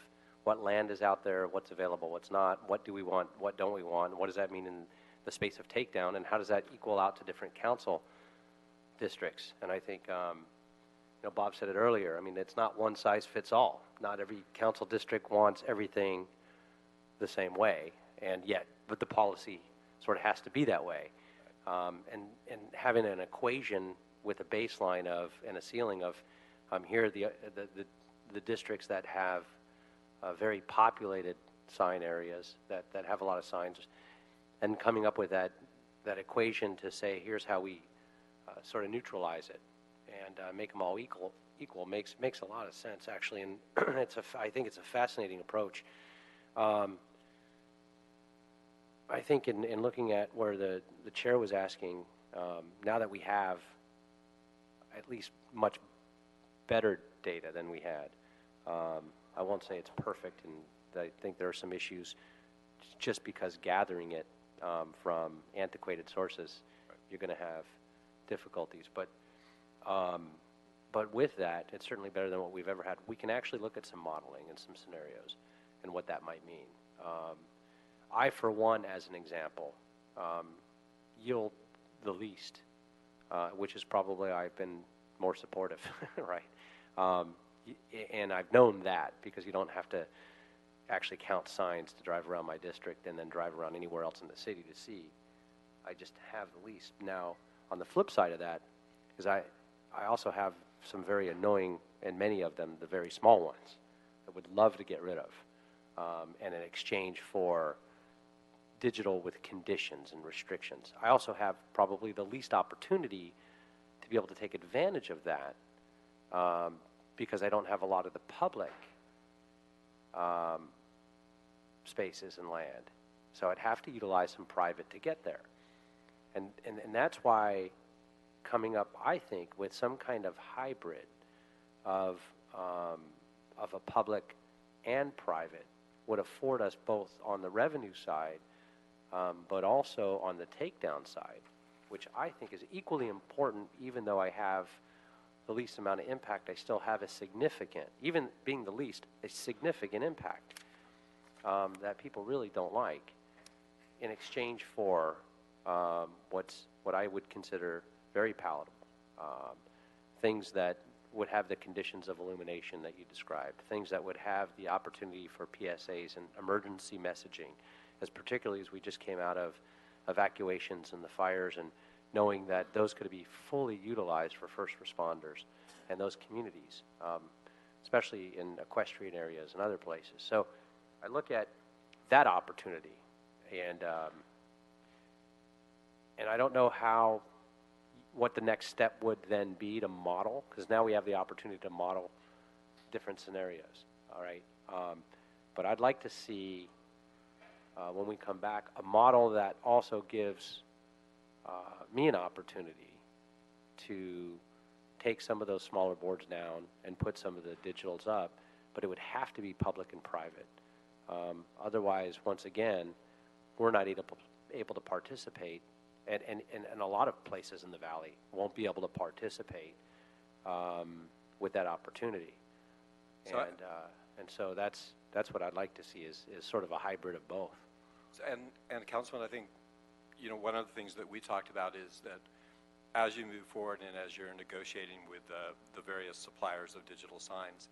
what land is out there, what's available, what's not, what do we want, what don't we want, what does that mean in the space of takedown, and how does that equal out to different council districts? And I think, um, you know, Bob said it earlier. I mean, it's not one size fits all. Not every council district wants everything the same way, and yet, but the policy sort of has to be that way. Um, and and having an equation with a baseline of and a ceiling of, um, here are the, the the the districts that have uh, very populated sign areas that, that have a lot of signs, and coming up with that, that equation to say, here's how we uh, sort of neutralize it and uh, make them all equal, equal makes, makes a lot of sense, actually, and it's a, I think it's a fascinating approach. Um, I think in, in looking at where the, the chair was asking, um, now that we have at least much better data than we had, um, I won't say it's perfect, and I think there are some issues just because gathering it um, from antiquated sources, you're going to have difficulties. But um, but with that, it's certainly better than what we've ever had. We can actually look at some modeling and some scenarios and what that might mean. I, for one, as an example, um, yield the least, uh, which is probably I've been more supportive, right? Um, and I've known that because you don't have to actually count signs to drive around my district and then drive around anywhere else in the city to see. I just have the least. Now, on the flip side of that, is I, I also have some very annoying, and many of them, the very small ones, that would love to get rid of, um, and in exchange for digital with conditions and restrictions. I also have probably the least opportunity to be able to take advantage of that um, because I don't have a lot of the public um, spaces and land. So I'd have to utilize some private to get there. And, and, and that's why coming up, I think, with some kind of hybrid of, um, of a public and private would afford us both on the revenue side, um, but also on the takedown side, which I think is equally important, even though I have the least amount of impact, I still have a significant, even being the least, a significant impact um, that people really don't like in exchange for um, what's what I would consider very palatable. Um, things that would have the conditions of illumination that you described, things that would have the opportunity for PSAs and emergency messaging, as particularly as we just came out of evacuations and the fires and knowing that those could be fully utilized for first responders and those communities, um, especially in equestrian areas and other places. So I look at that opportunity, and um, and I don't know how what the next step would then be to model because now we have the opportunity to model different scenarios. All right, um, but I'd like to see uh, when we come back a model that also gives uh, me an opportunity to take some of those smaller boards down and put some of the digitals up, but it would have to be public and private. Um, otherwise, once again, we're not able, able to participate and, and, and, and a lot of places in the valley won't be able to participate um, with that opportunity. And, So I- uh, and so that's, that's what I'd like to see is, is sort of a hybrid of both. And, and Councilman, I think, you know, one of the things that we talked about is that as you move forward and as you're negotiating with the, the various suppliers of digital signs,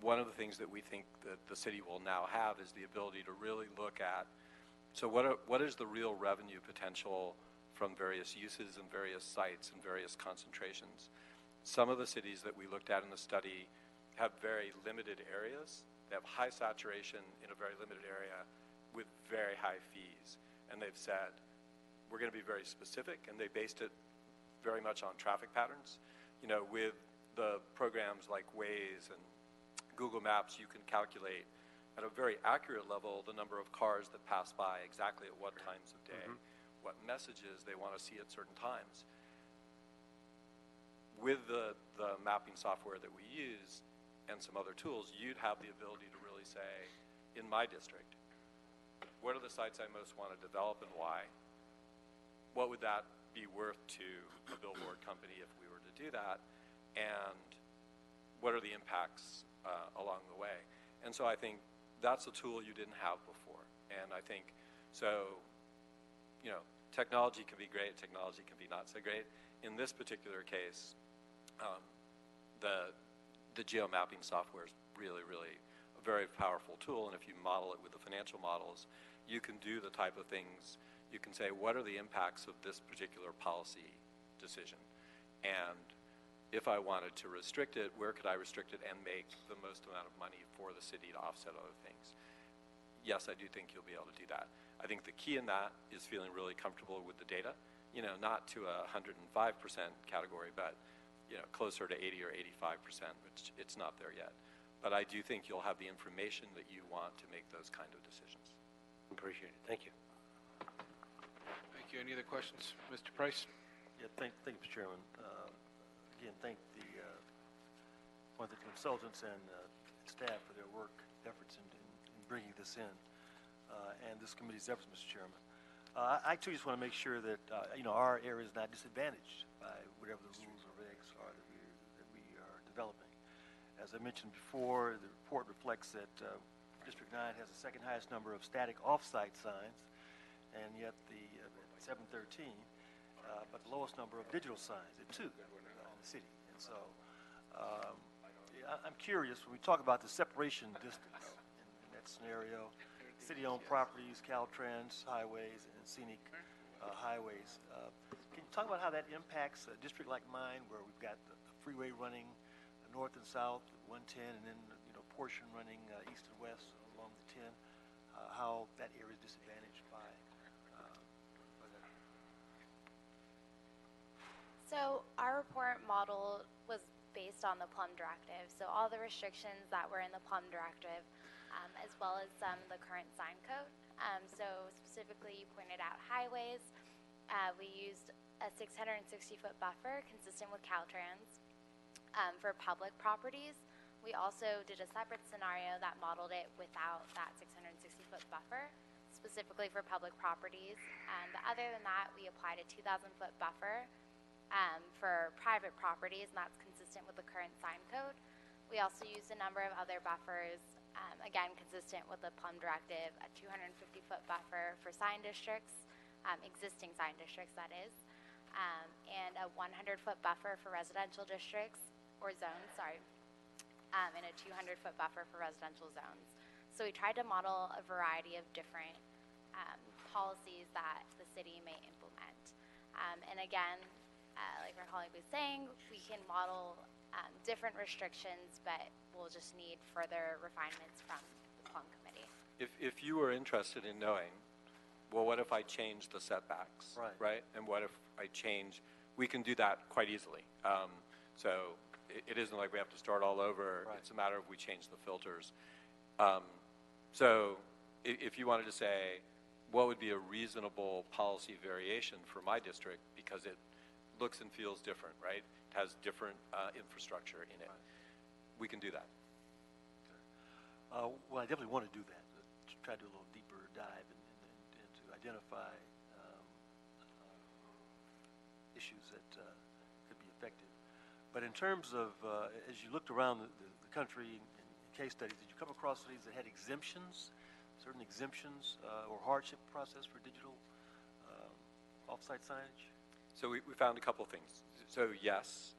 one of the things that we think that the city will now have is the ability to really look at, so what, are, what is the real revenue potential from various uses and various sites and various concentrations? Some of the cities that we looked at in the study have very limited areas. They have high saturation in a very limited area with very high fees. And they've said, we're going to be very specific, and they based it very much on traffic patterns. You know, with the programs like Waze and Google Maps, you can calculate at a very accurate level the number of cars that pass by exactly at what times of day, mm-hmm. what messages they want to see at certain times. With the, the mapping software that we use and some other tools, you'd have the ability to really say, in my district, what are the sites I most want to develop and why? What would that be worth to a billboard company if we were to do that? And what are the impacts uh, along the way? And so I think that's a tool you didn't have before. And I think, so, you know, technology can be great, technology can be not so great. In this particular case, um, the, the geomapping software is really, really a very powerful tool. And if you model it with the financial models, you can do the type of things. You can say, what are the impacts of this particular policy decision? And if I wanted to restrict it, where could I restrict it and make the most amount of money for the city to offset other things? Yes, I do think you'll be able to do that. I think the key in that is feeling really comfortable with the data. You know, not to a 105% category, but you know, closer to 80 or 85 percent, which it's not there yet. But I do think you'll have the information that you want to make those kind of decisions. Appreciate it. Thank you. Thank you. Any other questions? Mr. Price? Yeah, thank, thank you, Mr. Chairman. Uh, Again, thank the, uh, one of the consultants and uh, staff for their work, efforts in, in in bringing this in, uh, and this committee's efforts, Mr. Chairman. Uh, I I too just want to make sure that, uh, you know, our area is not disadvantaged by whatever the rules or regs are that we, that we are developing. As I mentioned before, the report reflects that uh, District 9 has the second highest number of static off-site signs, and yet the uh, 713, uh, but the lowest number of digital signs at two uh, in the city. And so um, yeah, I'm curious, when we talk about the separation distance in in that scenario, city-owned properties, Caltrans highways, and scenic uh, highways, uh, can you talk about how that impacts a district like mine, where we've got the freeway running north and south, 110, and then, portion running uh, east and west along the 10, uh, how that area is disadvantaged by uh, by that? So our report model was based on the PLUM Directive. So all the restrictions that were in the PLUM Directive, um, as well as some the current sign code. Um, so specifically, you pointed out highways. Uh, we used a 660-foot buffer consistent with Caltrans um, for public properties. We also did a separate scenario that modeled it without that 660-foot buffer, specifically for public properties. Um, but other than that, we applied a 2,000-foot buffer um, for private properties, and that's consistent with the current sign code. We also used a number of other buffers, um, again, consistent with the PLUM Directive, a 250-foot buffer for sign districts, um, existing sign districts, that is, um, and a 100-foot buffer for residential districts, or zones, sorry, um, and a 200-foot buffer for residential zones. So we tried to model a variety of different um, policies that the city may implement. Um, and again, uh, like my colleague was saying, we can model um, different restrictions, but we'll just need further refinements from the PLUM Committee. If, if you were interested in knowing, well, what if I change the setbacks? Right. Right? And what if I change, we can do that quite easily. Um, so it, it isn't like we have to start all over. Right. It's a matter of we change the filters. Um, so i- if you wanted to say, what would be a reasonable policy variation for my district because it looks and feels different, right? It has different uh, infrastructure in it. We can do that. Uh, Well, I definitely want to do that, to try to do a little deeper dive and, and- and to identify um, uh, issues that uh, could be affected. But in terms of, uh, as you looked around the, the, the country in, case studies, did you come across cities that had exemptions, certain exemptions uh, or hardship process for digital uh, off-site signage? So we, we found a couple of things. So yes,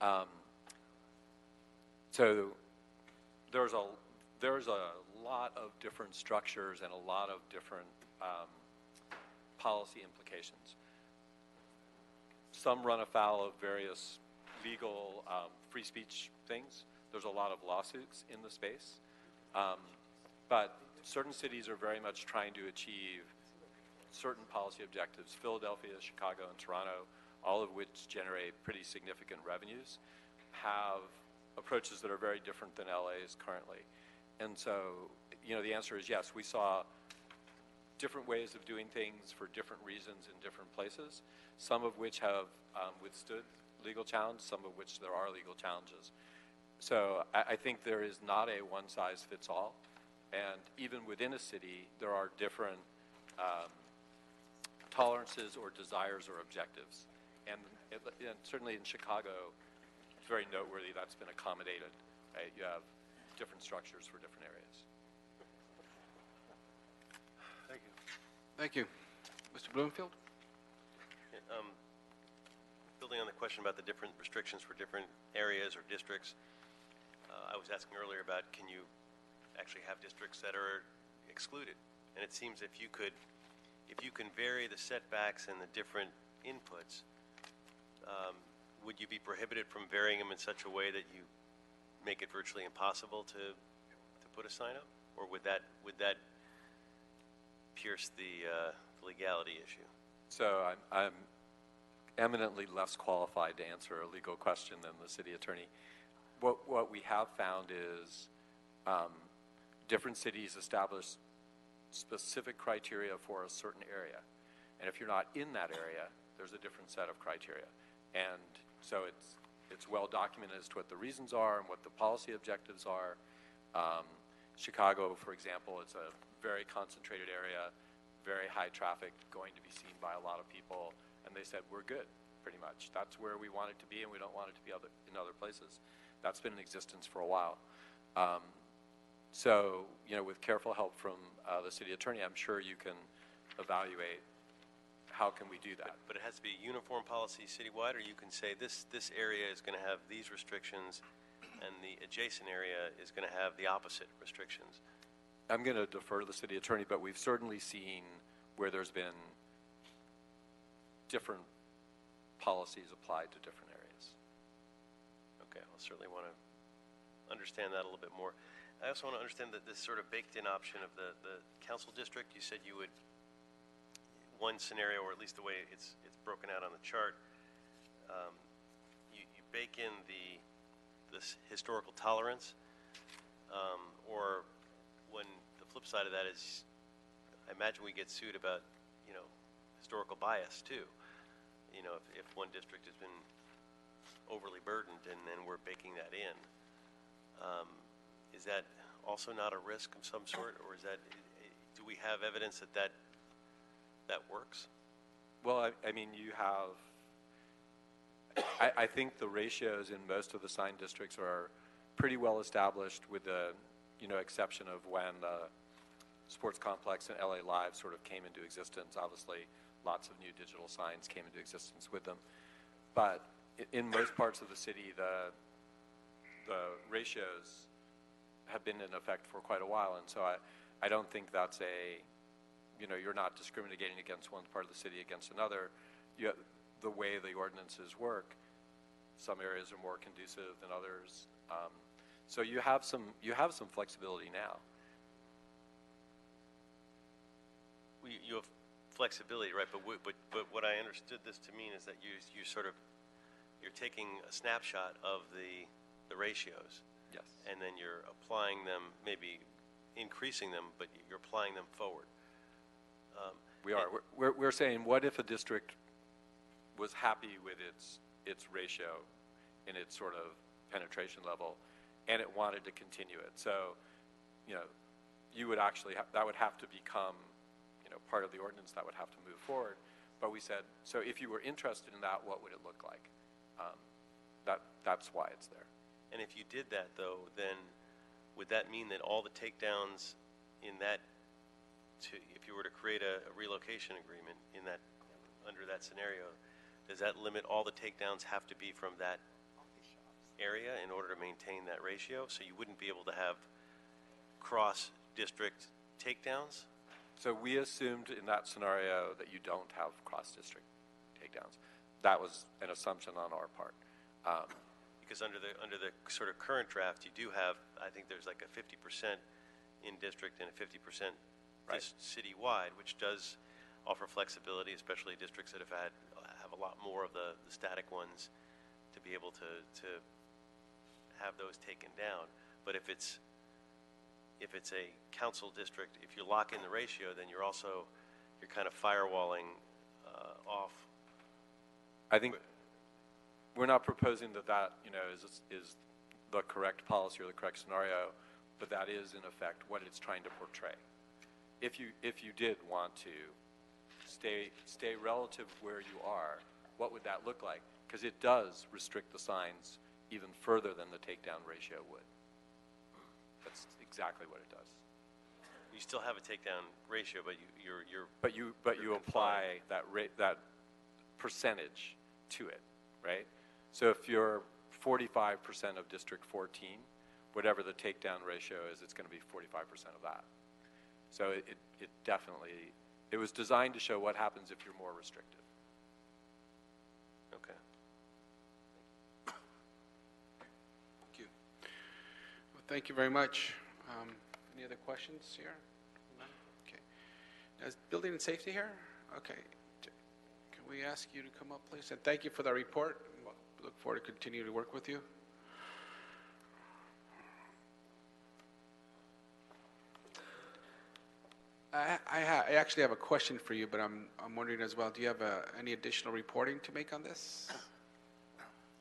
um, so there's a there's a lot of different structures and a lot of different um, policy implications. Some run afoul of various legal um, free speech things. There's a lot of lawsuits in the space, um, but certain cities are very much trying to achieve certain policy objectives. Philadelphia, Chicago, and Toronto, all of which generate pretty significant revenues, have approaches that are very different than LA's currently. And so, you know, the answer is yes. We saw different ways of doing things for different reasons in different places, some of which have um, withstood legal challenge, some of which there are legal challenges. So I, I think there is not a one size fits all. And even within a city, there are different um, tolerances or desires or objectives. And, it, and certainly in Chicago, it's very noteworthy that's been accommodated. Right? You have different structures for different areas. Thank you. Thank you. Mr. Blumenfield? Um, Building on the question about the different restrictions for different areas or districts, uh, I was asking earlier about can you actually have districts that are excluded? And it seems if you could, if you can vary the setbacks and the different inputs, um, would you be prohibited from varying them in such a way that you make it virtually impossible to, to put a sign up? Or would that, would that pierce the uh, legality issue? So I'm, I'm eminently less qualified to answer a legal question than the city attorney. What, what we have found is um, different cities establish specific criteria for a certain area. And if you're not in that area, there's a different set of criteria. And so it's, it's well documented as to what the reasons are and what the policy objectives are. Um, Chicago, for example, it's a very concentrated area, very high traffic, going to be seen by a lot of people. They said, we're good, pretty much. That's where we want it to be, and we don't want it to be other, in other places. That's been in existence for a while. Um, so, you know, with careful help from uh, the city attorney, I'm sure you can evaluate how can we do that. But it has to be a uniform policy citywide, or you can say this, this area is going to have these restrictions, and the adjacent area is going to have the opposite restrictions. I'm going to defer to the city attorney, but we've certainly seen where there's been different policies applied to different areas. Okay, I'll certainly want to understand that a little bit more. I also want to understand that this sort of baked-in option of the, the council district, you said you would, one scenario, or at least the way it's, it's broken out on the chart, um, you, you bake in the, this historical tolerance, um, or when the flip side of that is, I imagine we get sued about, you know, historical bias too. You know, if, if one district has been overly burdened and then we're baking that in. Um, is that also not a risk of some sort, or is that, do we have evidence that that, that works? Well, I, I mean, you have, I, I think the ratios in most of the sign districts are pretty well established with the, you know, exception of when the sports complex and LA Live sort of came into existence. Obviously, lots of new digital signs came into existence with them. But in most parts of the city, the, the ratios have been in effect for quite a while. And so I, I don't think that's a, you know, you're not discriminating against one part of the city against another. You, the way the ordinances work, some areas are more conducive than others. Um, so you have some, you have some flexibility now. We- You have flexibility, right, but, we- but, but what I understood this to mean is that you, you sort of, you're taking a snapshot of the, the ratios. Yes. And then you're applying them, maybe increasing them, but you're applying them forward. Um, We are. We're- We're, we're saying, what if a district was happy with its, its ratio in its sort of penetration level, and it wanted to continue it? So, you know, you would actually, ha- that would have to become, you know, part of the ordinance that would have to move forward. But we said, so if you were interested in that, what would it look like? Um, That, that's why it's there. And if you did that, though, then would that mean that all the takedowns in that, to, if you were to create a a relocation agreement in that, under that scenario, does that limit all the takedowns have to be from that area in order to maintain that ratio? So you wouldn't be able to have cross-district takedowns? So we assumed in that scenario that you don't have cross-district takedowns. That was an assumption on our part. Um, Because under the, under the sort of current draft, you do have, I think there's like a 50% in-district and a 50% Right. just citywide, which does offer flexibility, especially districts that have had, have a lot more of the, the static ones, to be able to, to have those taken down. But if it's, if it's a council district, if you lock in the ratio, then you're also, you're kind of firewalling uh, off I think we're not proposing that that, you know, is, is the correct policy or the correct scenario, but that is in effect what it's trying to portray. If you, if you did want to stay, stay relative where you are, what would that look like? Because it does restrict the signs even further than the takedown ratio would. That's exactly what it does. You still have a takedown ratio, but you, you're, you're. But you, but you apply that rate, that percentage to it, right? So if you're forty-five percent of District fourteen, whatever the takedown ratio is, it's gonna be forty-five percent of that. So it, it- it definitely, it was designed to show what happens if you're more restrictive. Okay. Thank you. Well, thank you very much. Um, Any other questions here? Okay. Now, Is building and safety here? Okay. Can we ask you to come up, please? And thank you for that report. We'll Look forward to continuing to work with you. I, I ha- I actually have a question for you, but I'm, I'm wondering as well, do you have uh, any additional reporting to make on this?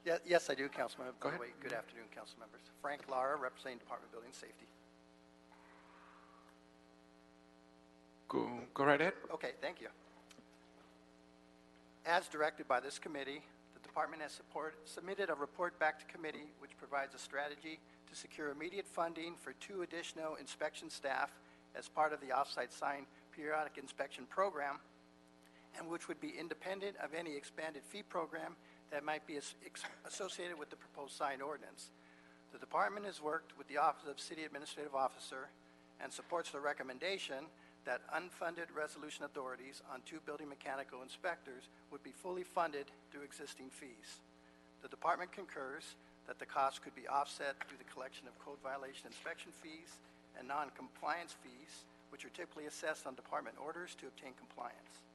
Ye- Yes, I do, Councilman. Go By the ahead. way, Good afternoon, council members. Frank Lara, representing Department of Building Safety. Go, go right ahead. Okay, thank you. As directed by this committee, the department has support, submitted a report back to committee which provides a strategy to secure immediate funding for two additional inspection staff as part of the off-site sign periodic inspection program, and which would be independent of any expanded fee program that might be associated with the proposed sign ordinance. The department has worked with the Office of City Administrative Officer and supports the recommendation that unfunded resolution authorities on two building mechanical inspectors would be fully funded through existing fees. The department concurs that the cost could be offset through the collection of code violation inspection fees and non-compliance fees, which are typically assessed on department orders to obtain compliance.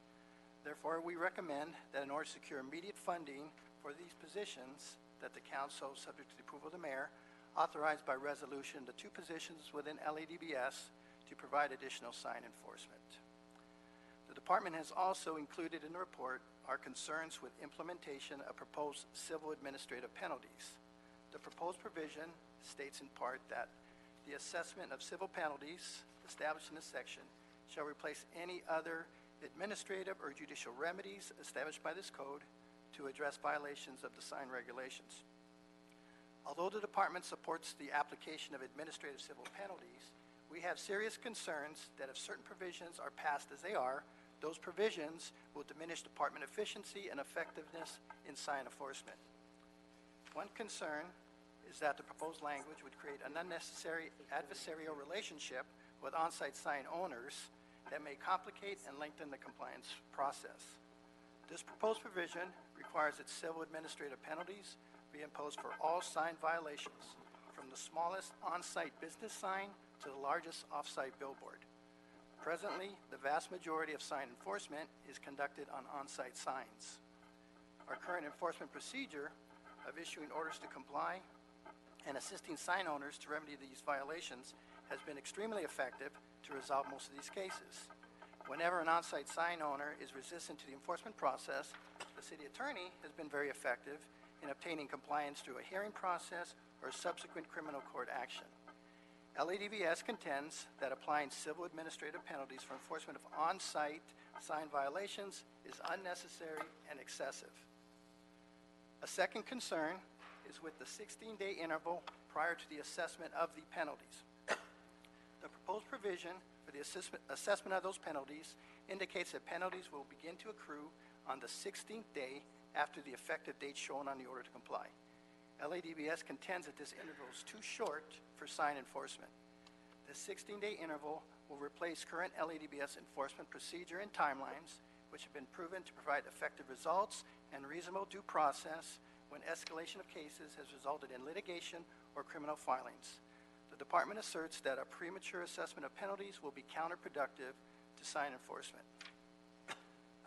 Therefore, we recommend that in order to secure immediate funding for these positions, that the council, subject to the approval of the mayor, authorize by resolution the two positions within LADBS to provide additional sign enforcement. The department has also included in the report our concerns with implementation of proposed civil administrative penalties. The proposed provision states in part that the assessment of civil penalties established in this section shall replace any other administrative or judicial remedies established by this code to address violations of the sign regulations. Although the department supports the application of administrative civil penalties, we have serious concerns that if certain provisions are passed as they are, those provisions will diminish department efficiency and effectiveness in sign enforcement. One concern is that the proposed language would create an unnecessary adversarial relationship with on-site sign owners that may complicate and lengthen the compliance process. This proposed provision requires that civil administrative penalties be imposed for all sign violations, from the smallest on-site business sign to the largest off-site billboard. Presently, the vast majority of sign enforcement is conducted on on-site signs. Our current enforcement procedure of issuing orders to comply and assisting sign owners to remedy these violations has been extremely effective to resolve most of these cases. Whenever an on-site sign owner is resistant to the enforcement process, the city attorney has been very effective in obtaining compliance through a hearing process or subsequent criminal court action. LADBS contends that applying civil administrative penalties for enforcement of on-site sign violations is unnecessary and excessive. A second concern is with the 16-day interval prior to the assessment of the penalties. Proposed provision for the assessment, assessment of those penalties indicates that penalties will begin to accrue on the 16th day after the effective date shown on the order to comply. LADBS contends that this interval is too short for sign enforcement. The 16-day interval will replace current LADBS enforcement procedure and timelines, which have been proven to provide effective results and reasonable due process when escalation of cases has resulted in litigation or criminal filings. Department asserts that a premature assessment of penalties will be counterproductive to sign enforcement.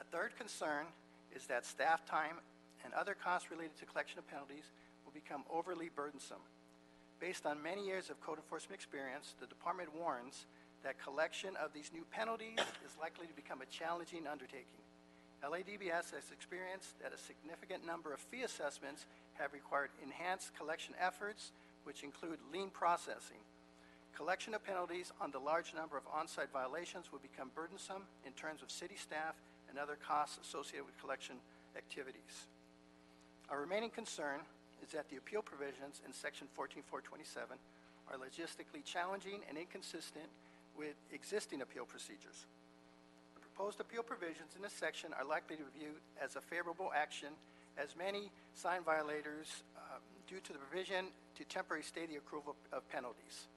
A third concern is that staff time and other costs related to collection of penalties will become overly burdensome. Based on many years of code enforcement experience, the department warns that collection of these new penalties is likely to become a challenging undertaking. LADBS has experienced that a significant number of fee assessments have required enhanced collection efforts, which include lien processing. Collection of penalties on the large number of on-site violations would become burdensome in terms of city staff and other costs associated with collection activities. Our remaining concern is that the appeal provisions in Section 14427 are logistically challenging and inconsistent with existing appeal procedures. The proposed appeal provisions in this section are likely to be viewed as a favorable action as many sign violators uh, due to the provision to temporary stay the accrual of penalties.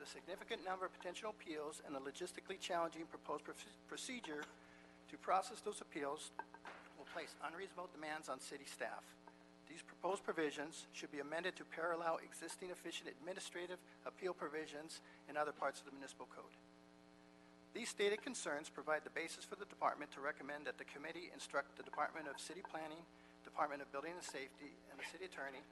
The significant number of potential appeals and the logistically challenging proposed proce- procedure to process those appeals will place unreasonable demands on city staff. These proposed provisions should be amended to parallel existing efficient administrative appeal provisions in other parts of the municipal code. These stated concerns provide the basis for the department to recommend that the committee instruct the Department of City Planning, Department of Building and Safety, and the city attorney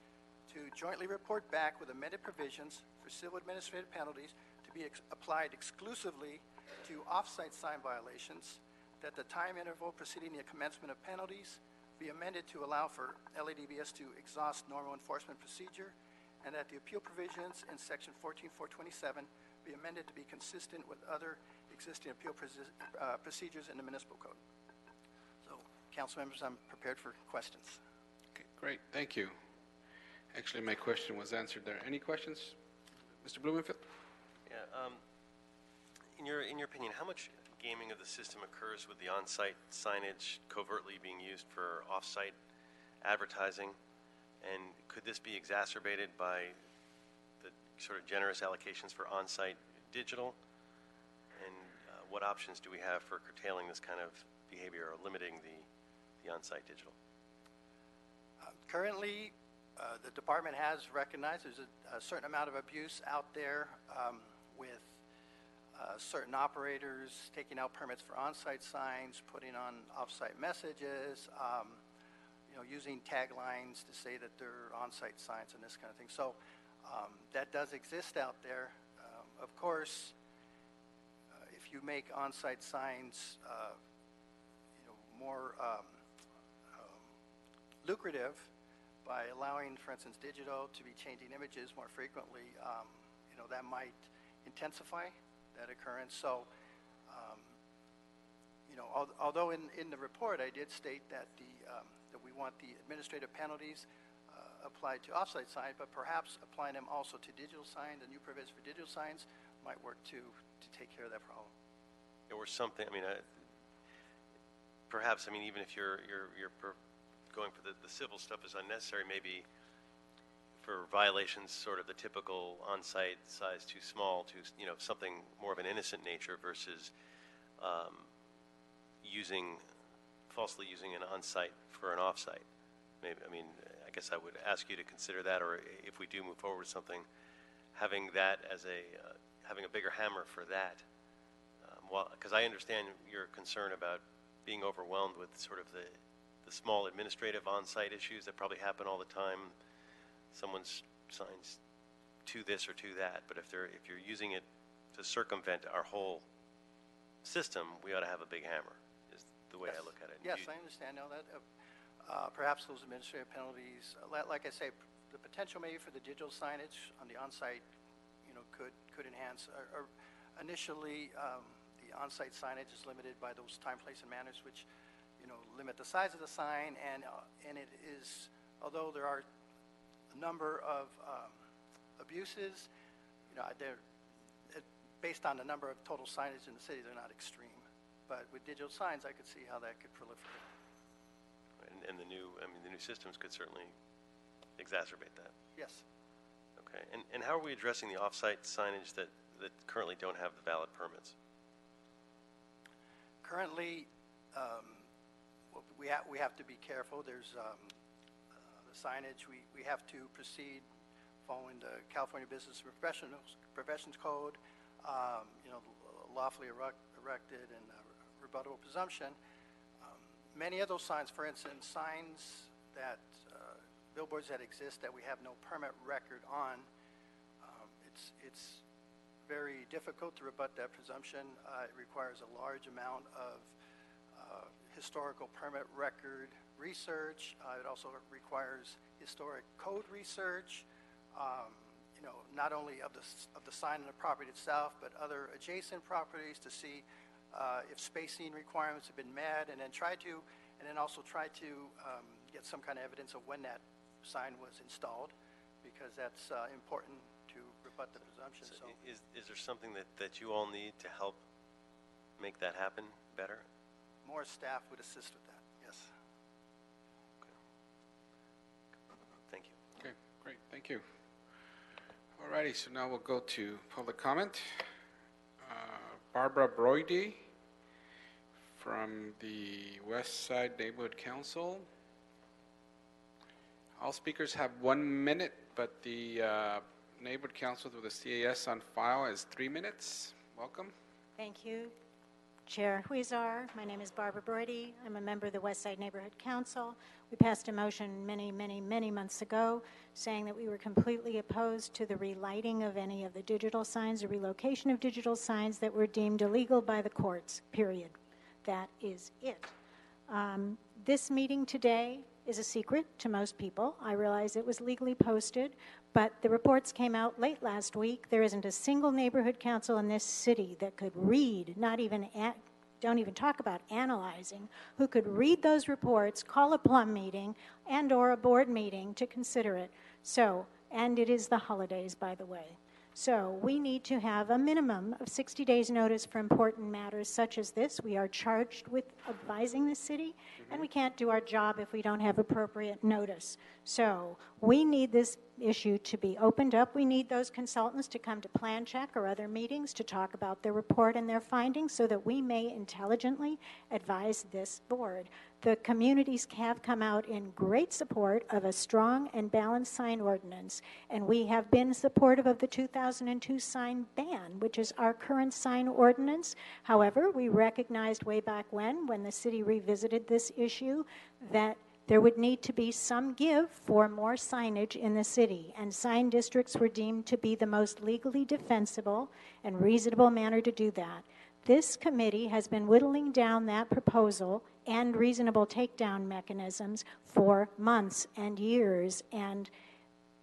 to jointly report back with amended provisions for civil administrative penalties to be ex- applied exclusively to off-site sign violations, that the time interval preceding the commencement of penalties be amended to allow for LADBS to exhaust normal enforcement procedure, and that the appeal provisions in Section 14427 be amended to be consistent with other existing appeal uh, procedures in the municipal code. So, council members, I'm prepared for questions. Okay, great, thank you. Actually, my question was answered there. Any questions? Mr. Blumenfield? Yeah, um, in your, in your opinion, how much gaming of the system occurs with the on-site signage covertly being used for off-site advertising? And could this be exacerbated by the sort of generous allocations for on-site digital? And uh, what options do we have for curtailing this kind of behavior or limiting the, the on-site digital? Uh, Currently, uh, the department has recognized there's a- a certain amount of abuse out there um, with uh, certain operators taking out permits for on-site signs, putting on off-site messages, um, you know, using taglines to say that they're on-site signs and this kind of thing. So um, that does exist out there. Um, Of course, uh, if you make on-site signs, uh, you know, more um, um, lucrative by allowing, for instance, digital to be changing images more frequently, um, you know, that might intensify that occurrence. So, um, you know, al- although in, in the report I did state that the, um, that we want the administrative penalties uh, applied to off-site signs, but perhaps applying them also to digital signs, the new provisions for digital signs might work to, to take care of that problem. Or something, I mean, perhaps, I mean, even if you're, you're, you're going for the, the civil stuff is unnecessary, maybe for violations, sort of the typical on-site size too small, too, you know, something more of an innocent nature versus um, using, falsely using an on-site for an off-site. Maybe, I mean, I guess I would ask you to consider that, or if we do move forward with something, having that as a, uh, having a bigger hammer for that. Um, well, because I understand your concern about being overwhelmed with sort of the, the small administrative on-site issues that probably happen all the time. Someone signs to this or to that, but if they're, if you're using it to circumvent our whole system, we ought to have a big hammer, is the way I look at it. Yes, You- I understand now that. uh, uh, Perhaps those administrative penalties, uh, li- like I say, p- the potential maybe for the digital signage on the on-site, you know, know, could, could enhance. Or- or Initially, um, the on-site signage is limited by those time, place, and manners, which, you know, limit the size of the sign, and, uh, and it is, although there are a number of um, abuses, you know, they're, it- based on the number of total signage in the city, they're not extreme. But with digital signs, I could see how that could proliferate. And, and the new, I mean, the new systems could certainly exacerbate that. Yes. Okay, and, and how are we addressing the off-site signage that, that currently don't have the valid permits? Currently, um, what we have, we have to be careful. There's um, uh, the signage, we, we have to proceed following the California Business Professionals, Professions Code, um, you know, lawfully erect- erected and uh, rebuttable presumption. Um, Many of those signs, for instance, signs that, uh, billboards that exist that we have no permit record on, um, it's, it's very difficult to rebut that presumption. Uh, It requires a large amount of uh, historical permit record research. Uh, It also requires historic code research, um, you know, not only of the, of the sign and the property itself, but other adjacent properties to see uh, if spacing requirements have been met, and then try to, and then also try to um, get some kind of evidence of when that sign was installed, because that's uh, important to rebut the presumption, So so. Is, is there something that, that you all need to help make that happen better? More staff would assist with that, yes. Thank you. Okay, great, thank you. All righty, so now we'll go to public comment. Uh, Barbara Broide from the West Side Neighborhood Council. All speakers have one minute, but the uh, Neighborhood Council with the CAS on file is three minutes. Welcome. Thank you, Chair Huizar. My name is Barbara Broide. I'm a member of the West Side Neighborhood Council. We passed a motion many, many, many months ago saying that we were completely opposed to the relighting of any of the digital signs, the relocation of digital signs that were deemed illegal by the courts, period. That is it. Um, This meeting today is a secret to most people. I realize it was legally posted, but the reports came out late last week. There isn't a single neighborhood council in this city that could read, not even, a- don't even talk about analyzing, who could read those reports, call a PLUM meeting and/or a board meeting to consider it. So, and it is the holidays, by the way. So we need to have a minimum of 60 days' notice for important matters such as this. We are charged with advising the city, and we can't do our job if we don't have appropriate notice. So we need this issue to be opened up. We need those consultants to come to Plan Check or other meetings to talk about their report and their findings so that we may intelligently advise this board. The communities have come out in great support of a strong and balanced sign ordinance, and we have been supportive of the 2002 sign ban, which is our current sign ordinance. However, we recognized way back when, when the city revisited this issue, that there would need to be some give for more signage in the city, and sign districts were deemed to be the most legally defensible and reasonable manner to do that. This committee has been whittling down that proposal and reasonable takedown mechanisms for months and years, and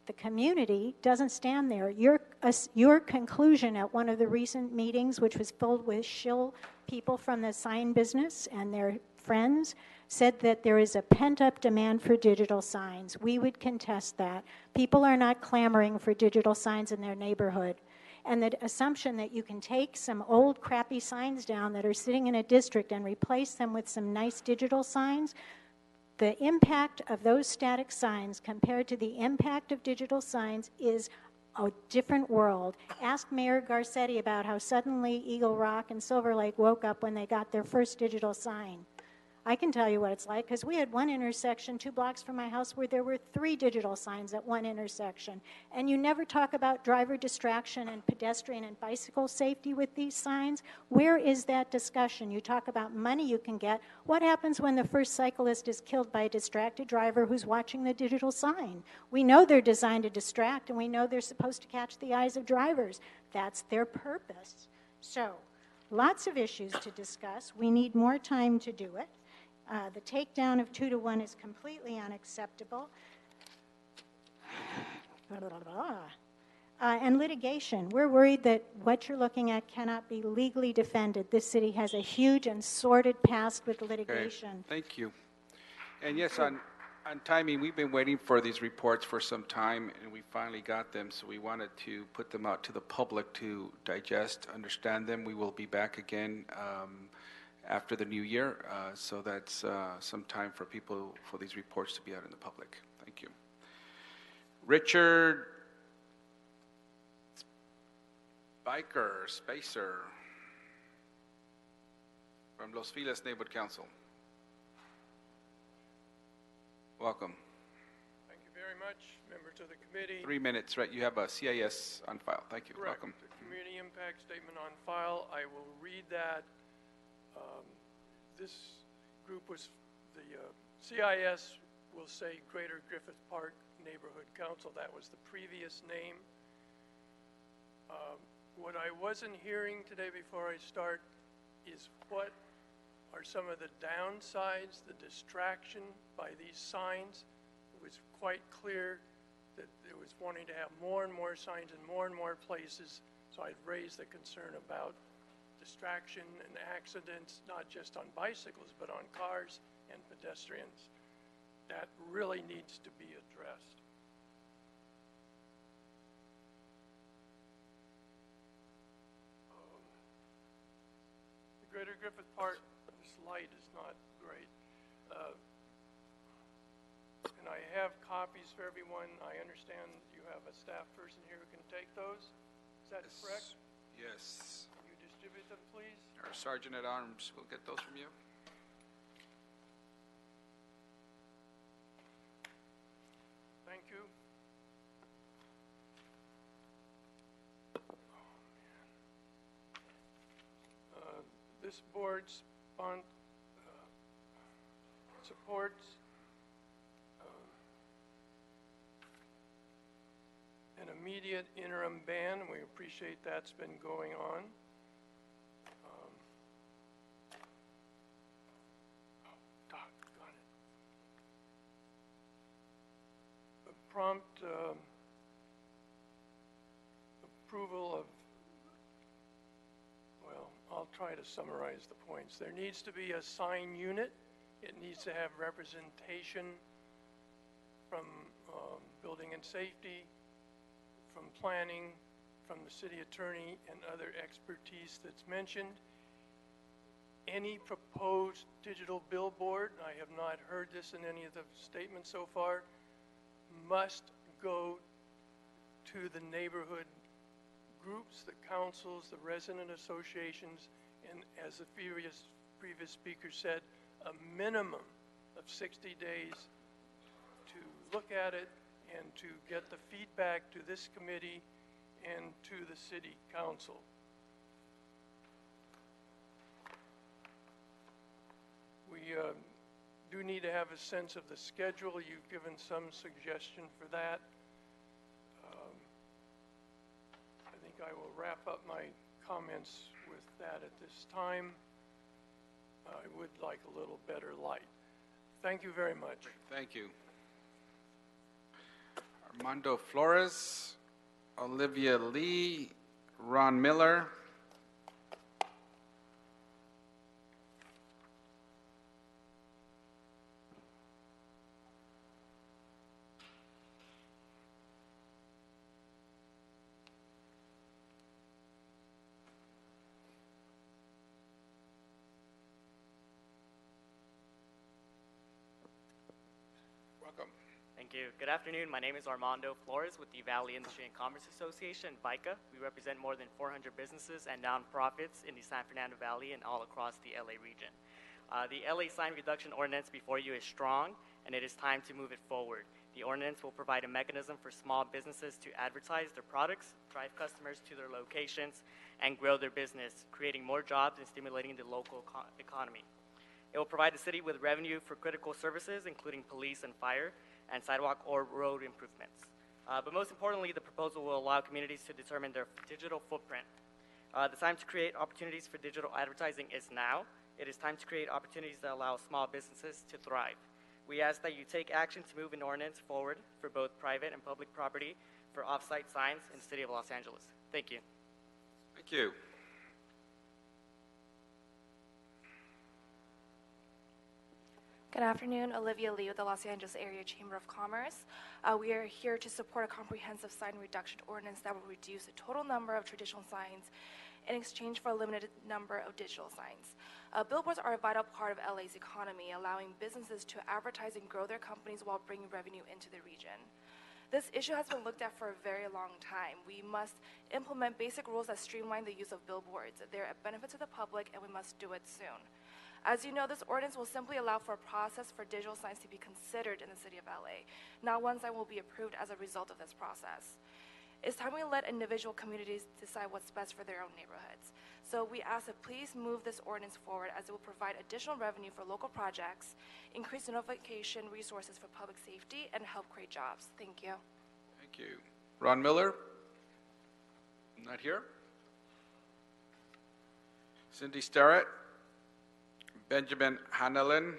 the community doesn't stand there. Your, us- your conclusion at one of the recent meetings, which was filled with shill people from the sign business and their friends, said that there is a pent-up demand for digital signs. We would contest that. People are not clamoring for digital signs in their neighborhood. And the assumption that you can take some old crappy signs down that are sitting in a district and replace them with some nice digital signs, the impact of those static signs compared to the impact of digital signs is a different world. Ask Mayor Garcetti about how suddenly Eagle Rock and Silver Lake woke up when they got their first digital sign. I can tell you what it's like because we had one intersection two blocks from my house where there were three digital signs at one intersection. And you never talk about driver distraction and pedestrian and bicycle safety with these signs. Where is that discussion? You talk about money you can get. What happens when the first cyclist is killed by a distracted driver who's watching the digital sign? We know they're designed to distract and we know they're supposed to catch the eyes of drivers. That's their purpose. So, lots of issues to discuss. We need more time to do it. Uh, The takedown of two to one is completely unacceptable. uh, and litigation. We're worried that what you're looking at cannot be legally defended. This city has a huge and sordid past with Okay, litigation. Thank you. And yes, on, on timing, we've been waiting for these reports for some time, and we finally got them, so we wanted to put them out to the public to digest, understand them. We will be back again um, after the new year, uh, so that's uh, some time for people, for these reports to be out in the public. Thank you. Richard Spiker, Spacer, from Los Feliz Neighborhood Council. Welcome. Thank you very much, members of the committee. Three minutes, right? You have a CIS on file. Thank you. Correct. Welcome. The community impact statement on file, I will read that. Um, This group was, the uh, CIS will say Greater Griffith Park Neighborhood Council. That was the previous name. Um, What I wasn't hearing today before I start is what are some of the downsides, the distraction by these signs? It was quite clear that it was wanting to have more and more signs in more and more places, so I'd raised the concern about distraction and accidents, not just on bicycles, but on cars and pedestrians. That really needs to be addressed. Um, The Greater Griffith Park, this light is not great. Uh, And I have copies for everyone. I understand you have a staff person here who can take those. Is that correct? Yes. Can you distribute them, please? Our Sergeant at Arms will get those from you. Thank you. Uh, This board spon- uh, supports um, an immediate interim ban. We appreciate that's been going on. Um, oh, doggone it. A prompt um, approval of, well, I'll try to summarize the points. There needs to be a sign unit. It needs to have representation from um, building and safety, from planning, from the city attorney, and other expertise that's mentioned. Any proposed digital billboard, I have not heard this in any of the statements so far, must go to the neighborhood groups, the councils, the resident associations, and as the previous, previous speaker said, a minimum of 60 days to look at it and to get the feedback to this committee and to the city council. We uh, do need to have a sense of the schedule. You've given some suggestion for that. Um, I think I will wrap up my comments with that at this time. I would like a little better light. Thank you very much. Thank you. Armando Flores, Olivia Lee, Ron Miller. Welcome. Thank you. Good afternoon. My name is Armando Flores with the Valley Industry and Commerce Association, VICA. We represent more than 400 businesses and nonprofits in the San Fernando Valley and all across the LA region. Uh, the LA sign reduction ordinance before you is strong, and it is time to move it forward. The ordinance will provide a mechanism for small businesses to advertise their products, drive customers to their locations, and grow their business, creating more jobs and stimulating the local co- economy. It will provide the city with revenue for critical services, including police and fire, and sidewalk or road improvements. Uh, but most importantly, the proposal will allow communities to determine their digital footprint. Uh, the time to create opportunities for digital advertising is now. It is time to create opportunities that allow small businesses to thrive. We ask that you take action to move an ordinance forward for both private and public property for off-site signs in the city of Los Angeles. Thank you. Thank you. Good afternoon, Olivia Lee with the Los Angeles Area Chamber of Commerce. Uh, we are here to support a comprehensive sign reduction ordinance that will reduce the total number of traditional signs in exchange for a limited number of digital signs. Uh, billboards are a vital part of LA's economy, allowing businesses to advertise and grow their companies while bringing revenue into the region. This issue has been looked at for a very long time. We must implement basic rules that streamline the use of billboards. They're a benefit to the public, and we must do it soon. As you know, this ordinance will simply allow for a process for digital signs to be considered in the city of LA, not one sign will be approved as a result of this process. It's time we let individual communities decide what's best for their own neighborhoods. So we ask that please move this ordinance forward as it will provide additional revenue for local projects, increase notification resources for public safety, and help create jobs. Thank you. Thank you. Ron Miller? Not here. Cindy Starrett? Benjamin Hanelin?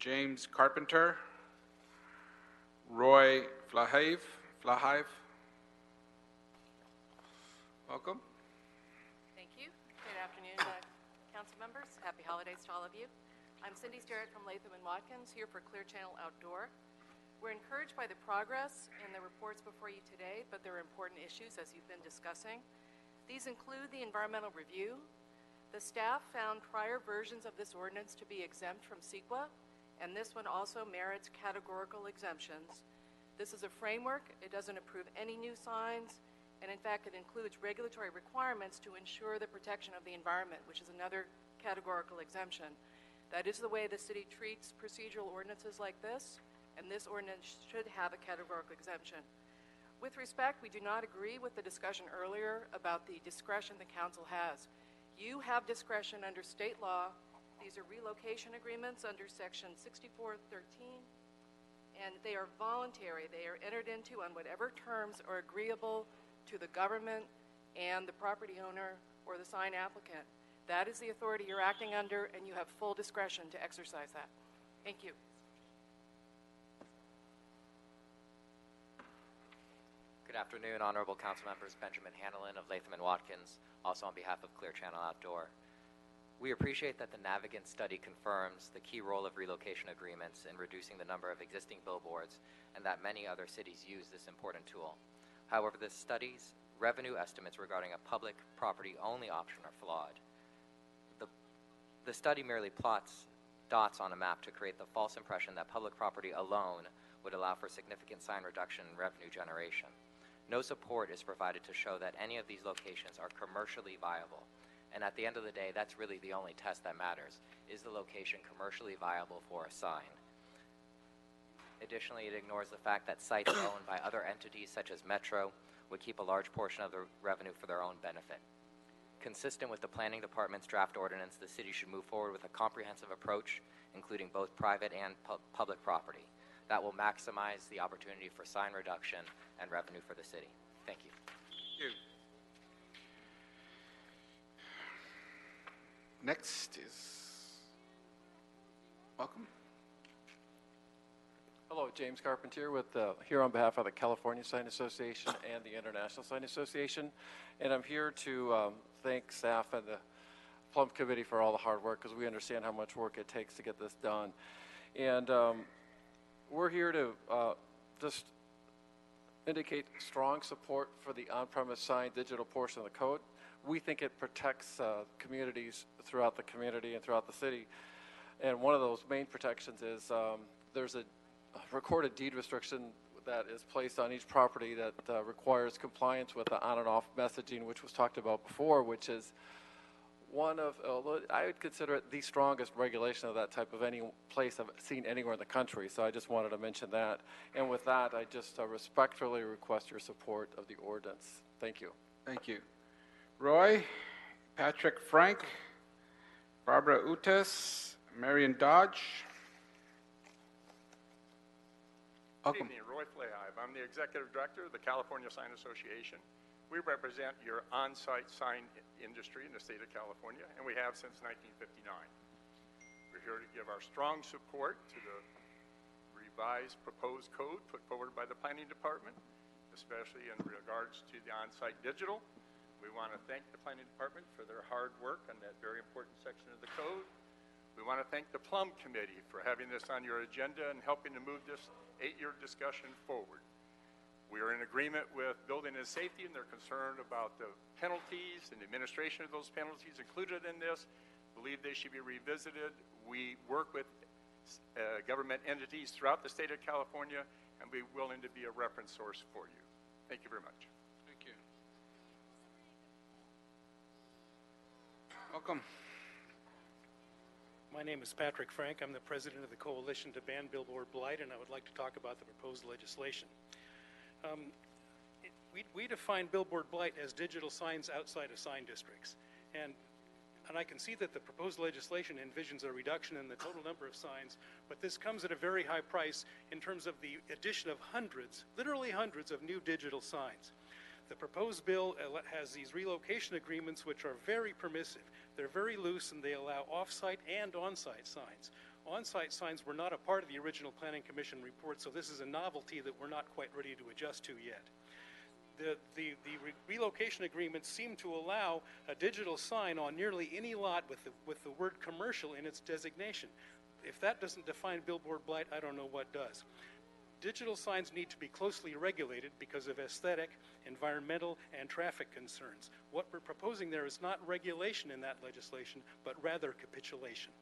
James Carpenter? Roy Flahive, Flahave? Welcome. Thank you. Good afternoon, uh, council members. Happy holidays to all of you. I'm Cindy Starrett from Latham and Watkins, here for Clear Channel Outdoor. We're encouraged by the progress in the reports before you today, but there are important issues as you've been discussing. These include the environmental review. The staff found prior versions of this ordinance to be exempt from CEQA, and this one also merits categorical exemptions. This is a framework. It doesn't approve any new signs, and in fact, it includes regulatory requirements to ensure the protection of the environment, which is another categorical exemption. That is the way the city treats procedural ordinances like this, and this ordinance should have a categorical exemption. With respect, we do not agree with the discussion earlier about the discretion the council has. You have discretion under state law. These are relocation agreements under section 6413, and they are voluntary. They are entered into on whatever terms are agreeable to the government and the property owner or the sign applicant. That is the authority you're acting under, and you have full discretion to exercise that. Thank you. Good afternoon, honorable council members. Benjamin Hanelin of Latham and Watkins, also on behalf of Clear Channel Outdoor. We appreciate that the Navigant study confirms the key role of relocation agreements in reducing the number of existing billboards and that many other cities use this important tool. However, the study's revenue estimates regarding a public property only option are flawed. The, the study merely plots dots on a map to create the false impression that public property alone would allow for significant sign reduction and revenue generation. No support is provided to show that any of these locations are commercially viable. And at the end of the day, that's really the only test that matters. Is the location commercially viable for a sign? Additionally, it ignores the fact that sites owned by other entities such as Metro would keep a large portion of the revenue for their own benefit. Consistent with the Planning Department's draft ordinance, the city should move forward with a comprehensive approach, including both private and pu- public property. That will maximize the opportunity for sign reduction and revenue for the city. Thank you. Thank you. Next is, welcome. Hello, James Carpentier with, uh, here on behalf of the California Sign Association and the International Sign Association. And I'm here to um, thank staff and the PLUM Committee for all the hard work because we understand how much work it takes to get this done. And um, we're here to uh, just indicate strong support for the on-premise sign digital portion of the code. We think it protects uh, communities throughout the community and throughout the city. And one of those main protections is um, there's a recorded deed restriction that is placed on each property that uh, requires compliance with the on and off messaging, which was talked about before, which is one of, although I would consider it the strongest regulation of that type of any place I've seen anywhere in the country. So I just wanted to mention that. And with that, I just uh, respectfully request your support of the ordinance. Thank you. Thank you. Roy, Patrick Frank, Barbara Utis, Marion Dodge. Good Welcome. evening, Roy Flahive. I'm the Executive Director of the California Sign Association. We represent your on-site sign industry in the state of California, and we have since 1959. We're here to give our strong support to the revised proposed code put forward by the Planning Department. Especially in regards to the on-site digital. We want to thank the planning department for their hard work on that very important section of the code. We want to thank the PLUM Committee for having this on your agenda and helping to move this eight-year discussion forward. We are in agreement with building and safety, and they're concerned about the penalties and the administration of those penalties included in this. Believe they should be revisited. We work with uh, government entities throughout the state of California and be willing to be a reference source for you. Thank you very much. Thank you. Welcome. My name is Patrick Frank. I'm the president of the Coalition to Ban Billboard Blight, and I would like to talk about the proposed legislation. Um, it- we, we define billboard blight as digital signs outside of sign districts. And, and I can see that the proposed legislation envisions a reduction in the total number of signs, but this comes at a very high price in terms of the addition of hundreds, literally hundreds of new digital signs. The proposed bill has these relocation agreements which are very permissive. They're very loose and they allow off-site and on-site signs. On-site signs were not a part of the original Planning Commission report, so this is a novelty that we're not quite ready to adjust to yet. The, the, the re- relocation agreements seem to allow a digital sign on nearly any lot with the, with the word commercial in its designation. If that doesn't define billboard blight, I don't know what does. Digital signs need to be closely regulated because of aesthetic, environmental, and traffic concerns. What we're proposing there is not regulation in that legislation, but rather capitulation.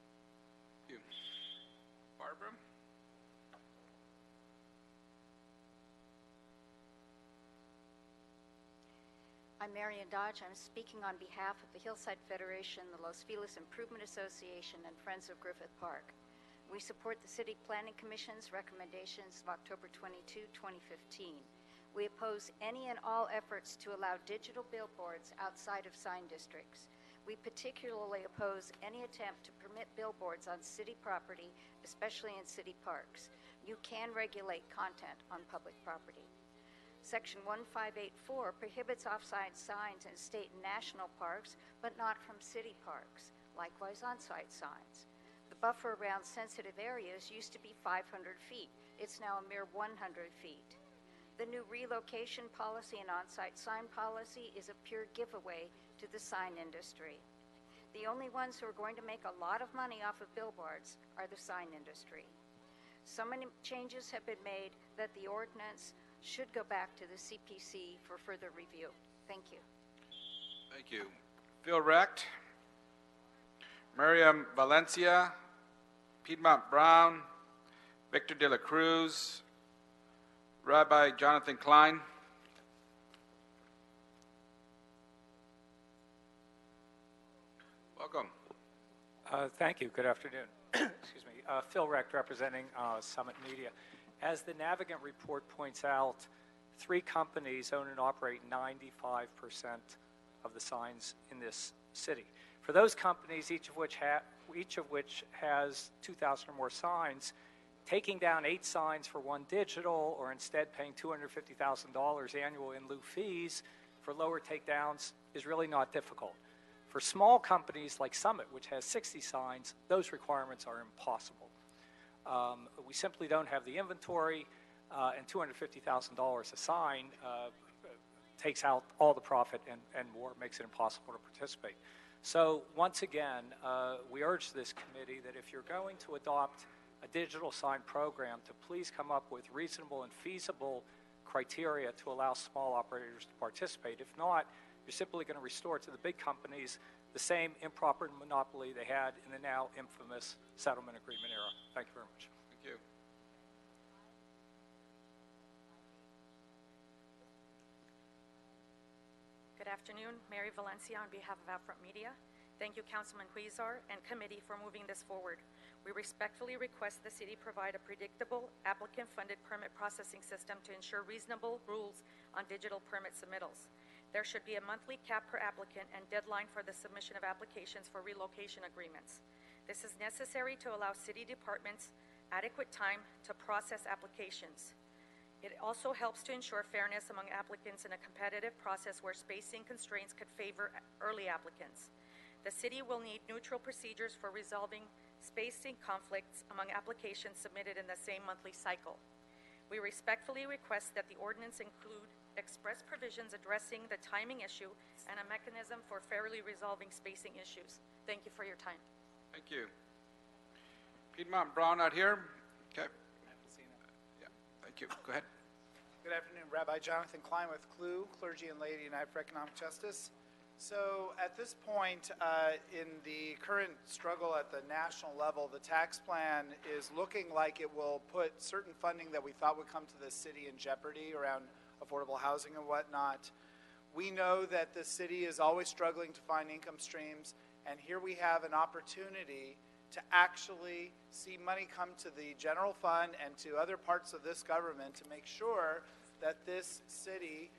Thank you. Barbara? I'm Marion Dodge. I'm speaking on behalf of the Hillside Federation, the Los Feliz Improvement Association, and Friends of Griffith Park. We support the City Planning Commission's recommendations of October 22, 2015. We oppose any and all efforts to allow digital billboards outside of sign districts. We particularly oppose any attempt to permit billboards on city property, especially in city parks. You can regulate content on public property. Section 1584 prohibits off-site signs in state and national parks, but not from city parks, likewise on-site signs. The buffer around sensitive areas used to be 500 feet. It's now a mere 100 feet. The new relocation policy and on-site sign policy is a pure giveaway to the sign industry. The only ones who are going to make a lot of money off of billboards are the sign industry. So many changes have been made that the ordinance should go back to the CPC for further review. Thank you. Thank you. Phil Recht, Miriam Valencia, Piedmont Brown, Victor De La Cruz, Rabbi Jonathan Klein. Welcome. Uh, Thank you. Good afternoon. Excuse me. Uh, Phil Recht, representing uh, Summit Media. As the Navigant report points out, three companies own and operate 95% of the signs in this city. For those companies, each of which each of which has 2,000 or more signs, taking down eight signs for one digital, or instead paying $250,000 annual in lieu fees for lower takedowns, is really not difficult. For small companies like Summit, which has 60 signs, those requirements are impossible. Um, we simply don't have the inventory, uh, and $250,000 a sign uh, takes out all the profit and, and more, makes it impossible to participate. So, once again, uh, we urge this committee that if you're going to adopt a digital sign program, to please come up with reasonable and feasible criteria to allow small operators to participate. If not, you're simply going to restore to the big companies the same improper monopoly they had in the now infamous settlement agreement era. Thank you very much. Thank you. Good afternoon, Mary Valencia on behalf of Outfront Media. Thank you, Councilman Huizar and committee for moving this forward. We respectfully request the city provide a predictable, applicant-funded permit processing system to ensure reasonable rules on digital permit submittals. There should be a monthly cap per applicant and deadline for the submission of applications for relocation agreements. This is necessary to allow city departments adequate time to process applications. It also helps to ensure fairness among applicants in a competitive process where spacing constraints could favor early applicants. The city will need neutral procedures for resolving spacing conflicts among applications submitted in the same monthly cycle. We respectfully request that the ordinance include express provisions addressing the timing issue and a mechanism for fairly resolving spacing issues. Thank you for your time. Thank you. Piedmont Brown out here? Okay. Yeah, thank you. Go ahead. Good afternoon, Rabbi Jonathan Klein with CLUE, Clergy and Laity United for Economic Justice. So at this point, uh, in the current struggle at the national level, the tax plan is looking like it will put certain funding that we thought would come to the city in jeopardy around affordable housing and whatnot. We know that the city is always struggling to find income streams, and here we have an opportunity to actually see money come to the general fund and to other parts of this government to make sure that this city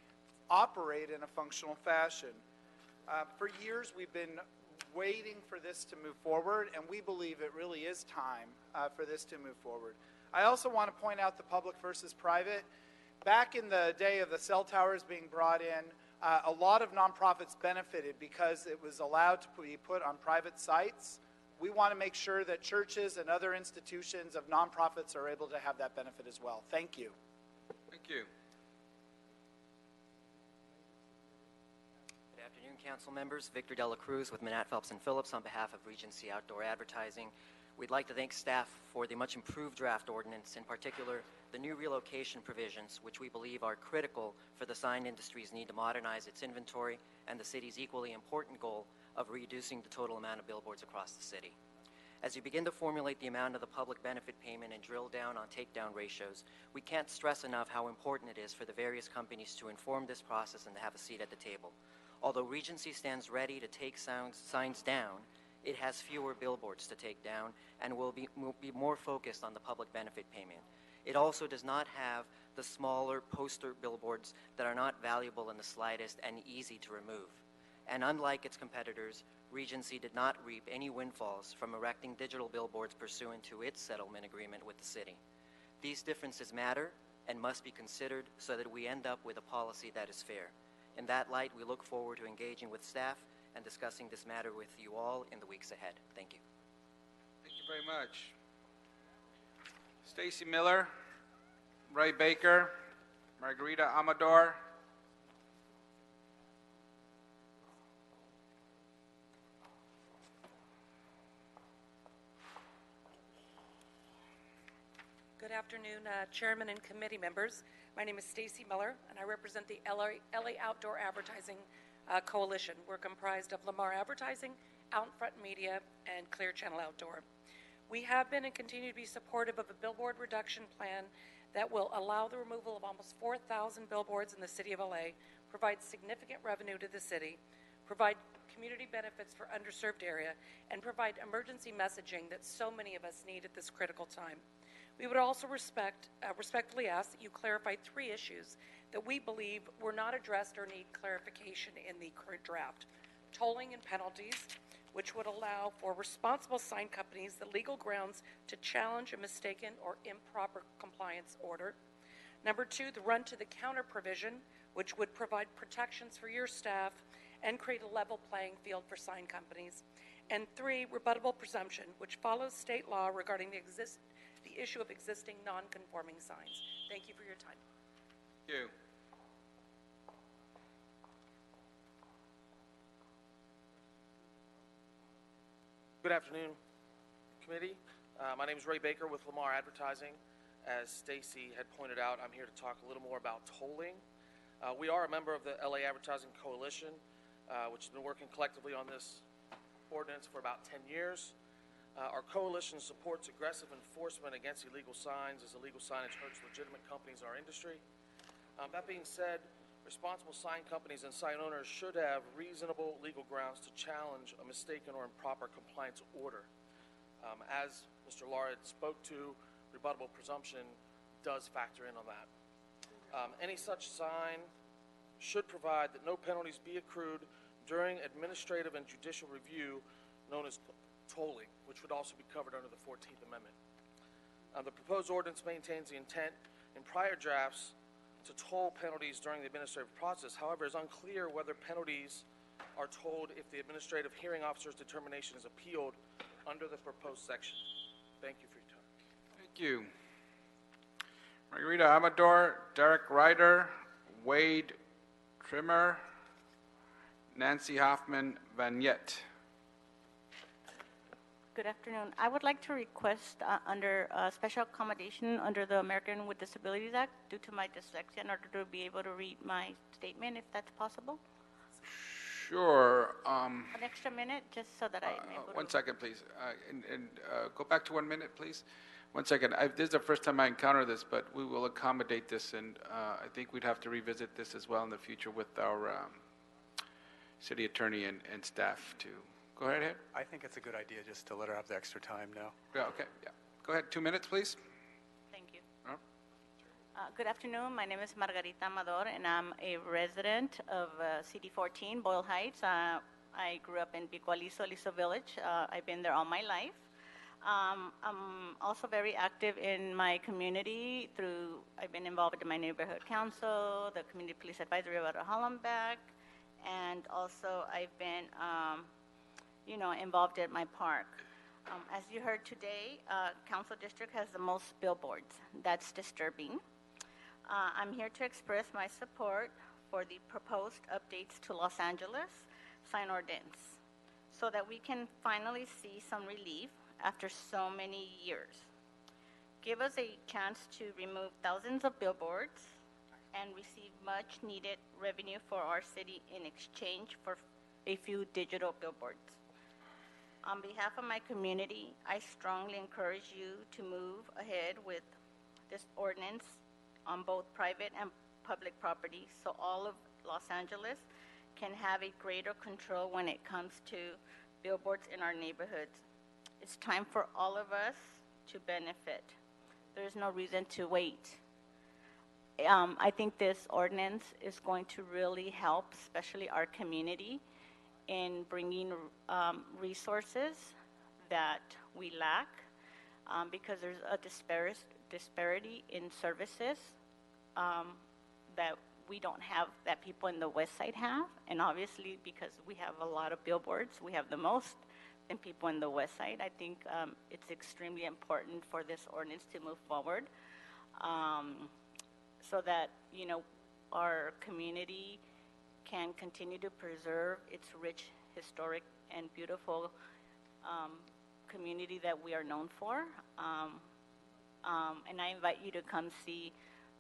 operate in a functional fashion. Uh, for years, we've been waiting for this to move forward, and we believe it really is time uh, for this to move forward. I also want to point out the public versus private. Back in the day of the cell towers being brought in, uh, a lot of nonprofits benefited because it was allowed to be put on private sites. We want to make sure that churches and other institutions of nonprofits are able to have that benefit as well. Thank you. Thank you. Good afternoon, council members. Victor Dela Cruz with Manatt Phelps and Phillips on behalf of Regency Outdoor Advertising. We'd like to thank staff for the much improved draft ordinance, in particular the new relocation provisions, which we believe are critical for the sign industry's need to modernize its inventory and the city's equally important goal of reducing the total amount of billboards across the city. As you begin to formulate the amount of the public benefit payment and drill down on takedown ratios, we can't stress enough how important it is for the various companies to inform this process and to have a seat at the table. Although Regency stands ready to take signs down, it has fewer billboards to take down and will be, will be more focused on the public benefit payment. It also does not have the smaller poster billboards that are not valuable in the slightest and easy to remove. And unlike its competitors, Regency did not reap any windfalls from erecting digital billboards pursuant to its settlement agreement with the city. These differences matter and must be considered so that we end up with a policy that is fair. In that light, we look forward to engaging with staff and discussing this matter with you all in the weeks ahead. Thank you. Thank you very much. Stacy Miller, Ray Baker, Margarita Amador. Good afternoon, uh, Chairman and committee members. My name is Stacy Miller, and I represent the LA, LA Outdoor Advertising uh, Coalition. We're comprised of Lamar Advertising, Outfront Media, and Clear Channel Outdoor. We have been and continue to be supportive of a billboard reduction plan that will allow the removal of almost 4,000 billboards in the city of LA, provide significant revenue to the city, provide community benefits for underserved area, and provide emergency messaging that so many of us need at this critical time. We would also respect, uh, respectfully ask that you clarify three issues that we believe were not addressed or need clarification in the current draft. Tolling and penalties, which would allow for responsible sign companies the legal grounds to challenge a mistaken or improper compliance order. Number two, the run to the counter provision, which would provide protections for your staff and create a level playing field for sign companies. And three, rebuttable presumption, which follows state law regarding the, exist- the issue of existing non-conforming signs. Thank you for your time. Thank you. Good afternoon, committee. Uh, my name is Ray Baker with Lamar Advertising. As Stacy had pointed out, I'm here to talk a little more about tolling. Uh, we are a member of the LA Advertising Coalition, uh, which has been working collectively on this ordinance for about 10 years. Uh, our coalition supports aggressive enforcement against illegal signs as illegal signage hurts legitimate companies in our industry. Um, that being said, responsible sign companies and sign owners should have reasonable legal grounds to challenge a mistaken or improper compliance order. Um, as Mr. Laura spoke to, rebuttable presumption does factor in on that. Um, any such sign should provide that no penalties be accrued during administrative and judicial review known as tolling, which would also be covered under the 14th Amendment. Uh, the proposed ordinance maintains the intent in prior drafts to toll penalties during the administrative process. However, it's unclear whether penalties are tolled if the administrative hearing officer's determination is appealed under the proposed section. Thank you for your time. Thank you. Margarita Amador, Derek Ryder, Wade Trimmer, Nancy Hoffman Vanyek. Good afternoon. I would like to request uh, under uh, special accommodation under the American with Disabilities Act due to my dyslexia in order to be able to read my statement, if that's possible. Sure. Um, An extra minute, just so that I'm uh, able to. one second, please. Uh, and and uh, go back to one minute, please. One second. I, this is the first time I encounter this, but we will accommodate this, and uh, I think we'd have to revisit this as well in the future with our um, city attorney and, and staff to. Go ahead, ahead. I think it's a good idea just to let her have the extra time now. Yeah. Okay. Yeah. Go ahead. Two minutes, please. Thank you. Uh, Uh, Good afternoon. My name is Margarita Amador, and I'm a resident of uh, CD14, Boyle Heights. Uh, I grew up in Pico-Aliso, Aliso Village. Uh, I've been there all my life. Um, I'm also very active in my community through, I've been involved in my neighborhood council, the community police advisory about Hollenbeck, and also I've been, um, you know, involved at my park. Um, as you heard today, uh, council district has the most billboards. That's disturbing. Uh, I'm here to express my support for the proposed updates to Los Angeles sign ordinance so that we can finally see some relief after so many years. Give us a chance to remove thousands of billboards and receive much needed revenue for our city in exchange for a few digital billboards. On behalf of my community, I strongly encourage you to move ahead with this ordinance on both private and public property so all of Los Angeles can have a greater control when it comes to billboards in our neighborhoods. It's time for all of us to benefit. There's no reason to wait. Um, I think this ordinance is going to really help, especially our community, in bringing um, resources that we lack um, because there's a disparity in services um, that we don't have, that people in the west side have. And obviously, because we have a lot of billboards, we have the most than people in the west side. I think um, it's extremely important for this ordinance to move forward um, so that, you know, our community can continue to preserve its rich, historic, and beautiful um, community that we are known for. Um, um, and I invite you to come see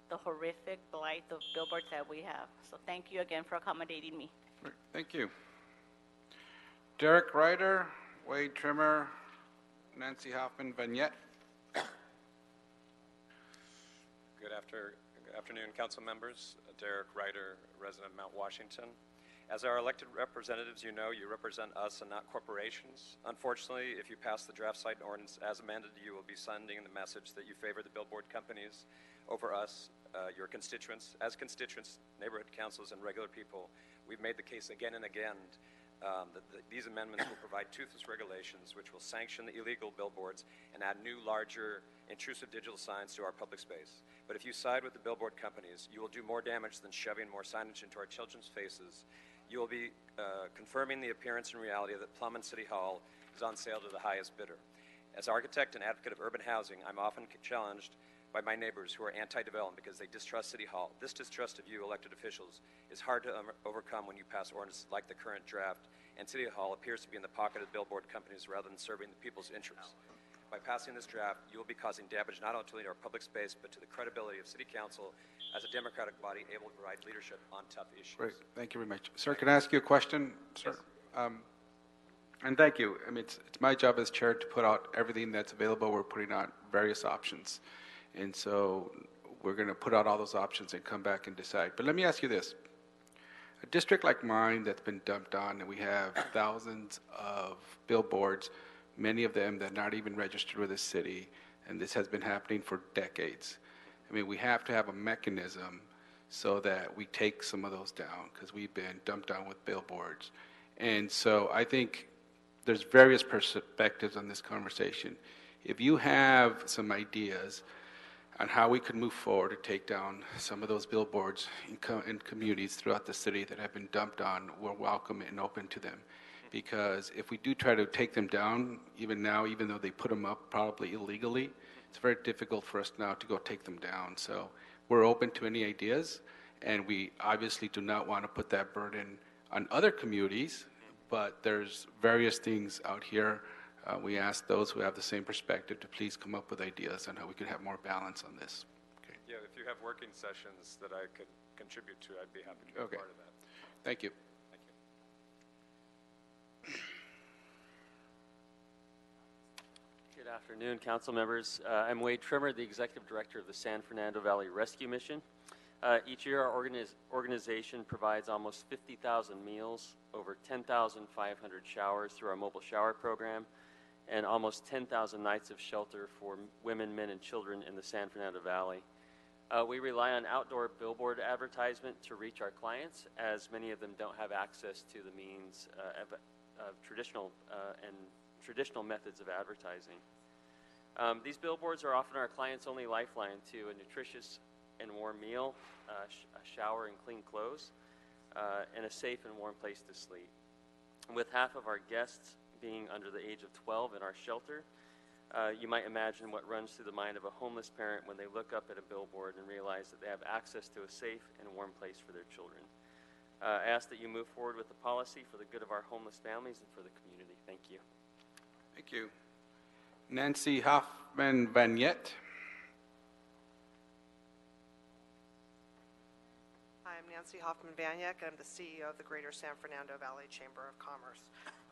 the horrific blight of billboards that we have. So thank you again for accommodating me. Thank you. Derek Ryder, Wade Trimmer, Nancy Hoffman Vanyek. Good after, good afternoon, council members. Derek Ryder, resident of Mount Washington. As our elected representatives, you know you represent us and not corporations. Unfortunately, if you pass the draft site ordinance as amended, you will be sending the message that you favor the billboard companies over us, uh, your constituents. As constituents, neighborhood councils, and regular people, we've made the case again and again um, that that these amendments will provide toothless regulations which will sanction the illegal billboards and add new, larger, intrusive digital signs to our public space. But if you side with the billboard companies, you will do more damage than shoving more signage into our children's faces. You will be uh, confirming the appearance and reality that PLUM and City Hall is on sale to the highest bidder. As architect and advocate of urban housing, I'm often challenged by my neighbors who are anti-development because they distrust City Hall. This distrust of you, elected officials, is hard to overcome when you pass ordinances like the current draft, and City Hall appears to be in the pocket of billboard companies rather than serving the people's interests. By passing this draft, you will be causing damage not only to our public space, but to the credibility of City Council as a democratic body able to provide leadership on tough issues. Great. Thank you very much. Sir, can I ask you a question? Sir? Um, And thank you. I mean, it's, it's my job as chair to put out everything that's available. We're putting out various options. And so we're going to put out all those options and come back and decide. But let me ask you this. A district like mine that's been dumped on, and we have thousands of billboards, many of them that are not even registered with the city, and this has been happening for decades. I mean, we have to have a mechanism so that we take some of those down because we've been dumped on with billboards. And so I think there's various perspectives on this conversation. If you have some ideas on how we could move forward to take down some of those billboards in, in communities throughout the city that have been dumped on, we're welcome and open to them. Because if we do try to take them down, even now, even though they put them up probably illegally, it's very difficult for us now to go take them down. So we're open to any ideas, and we obviously do not want to put that burden on other communities, but there's various things out here. Uh, we ask those who have the same perspective to please come up with ideas on how we could have more balance on this. Yeah, if you have working sessions that I could contribute to, I'd be happy to be Okay. part of that. Thank you. Good afternoon, council members. Uh, I'm Wade Trimmer, the Executive Director of the San Fernando Valley Rescue Mission. Uh, Each year, our organiz- organization provides almost 50,000 meals, over 10,500 showers through our mobile shower program, and almost 10,000 nights of shelter for women, men, and children in the San Fernando Valley. Uh, We rely on outdoor billboard advertisement to reach our clients, as many of them don't have access to the means uh, of of traditional uh, and traditional methods of advertising. Um, these billboards are often our clients' only lifeline to a nutritious and warm meal, uh, sh- a shower and clean clothes, uh, and a safe and warm place to sleep. With half of our guests being under the age of 12 in our shelter, uh, you might imagine what runs through the mind of a homeless parent when they look up at a billboard and realize that they have access to a safe and warm place for their children. Uh, I ask that you move forward with the policy for the good of our homeless families and for the community. Thank you. Thank you. Nancy Hoffman Vanyek. Hi, I'm Nancy Hoffman Vanyek. I'm the CEO of the Greater San Fernando Valley Chamber of Commerce,